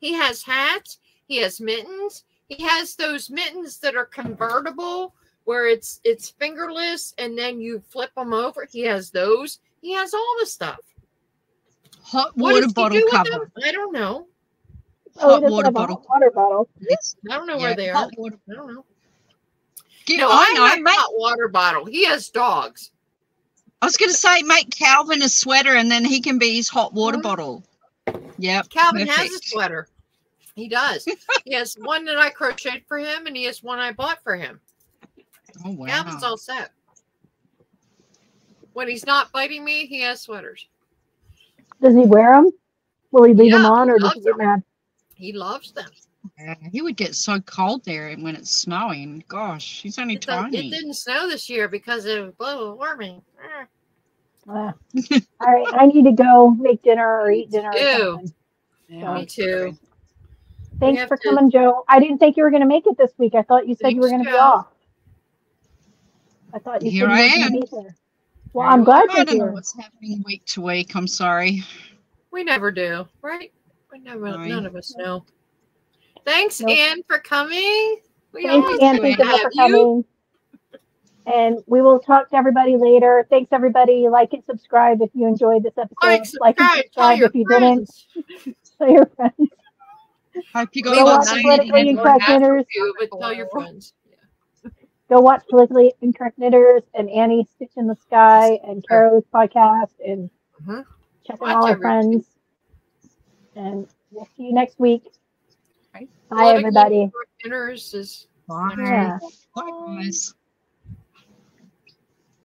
He has hats. He has mittens. He has those mittens that are convertible, where it's it's fingerless, and then you flip them over. He has those. He has all the stuff. Hot What water does he bottle do with cover. them? I don't know. Oh, Hot he water bottle. hot water bottle. Yes. I don't know Yeah, where they are. water. I don't know. Give- No, I I, know. have Make, hot water bottle. He has dogs. I was going to say, make Calvin a sweater, and then he can be his hot water bottle. Yep. Calvin has a sweater. He does. he has one that I crocheted for him, and he has one I bought for him. Oh wow. Calvin's all set. When he's not biting me, he has sweaters. Does he wear them? Will he leave them on, or does loves he get them. mad? He loves them. Yeah, he would get so cold there and when it's snowing. Gosh, he's only It, does- tiny. it didn't snow this year because of global warming. Ah. all right, I need to go make dinner or eat dinner. Or Ew. something. Yeah, Me too. Thanks for to- coming, Joe. I didn't think you were going to make it this week. I thought you said you were going to be off. I thought you Here said I you were am. going to be here. Well, I'm glad I you're don't know here. what's happening week to week. I'm sorry. We never do, right? We never. Right. None of us know. Thanks, Nope. Anne, for coming. We Thanks, always Ann. do Thank you for coming. And we will talk to everybody later. Thanks, everybody. Like and subscribe if you enjoyed this episode. Like, like and subscribe, tell subscribe your if you didn't. Tell your friends. Hope you We Go watch lots not of Politically. Incorrect Knitters. you, but tell your friends. Go watch Politically Incorrect Knitters and Annie Stitch in the Sky and Caro's podcast and Mhm. check out all our everything. friends. And we'll see you next week. Right. Bye, everybody. Dinners is Bye. Yeah. Bye, guys.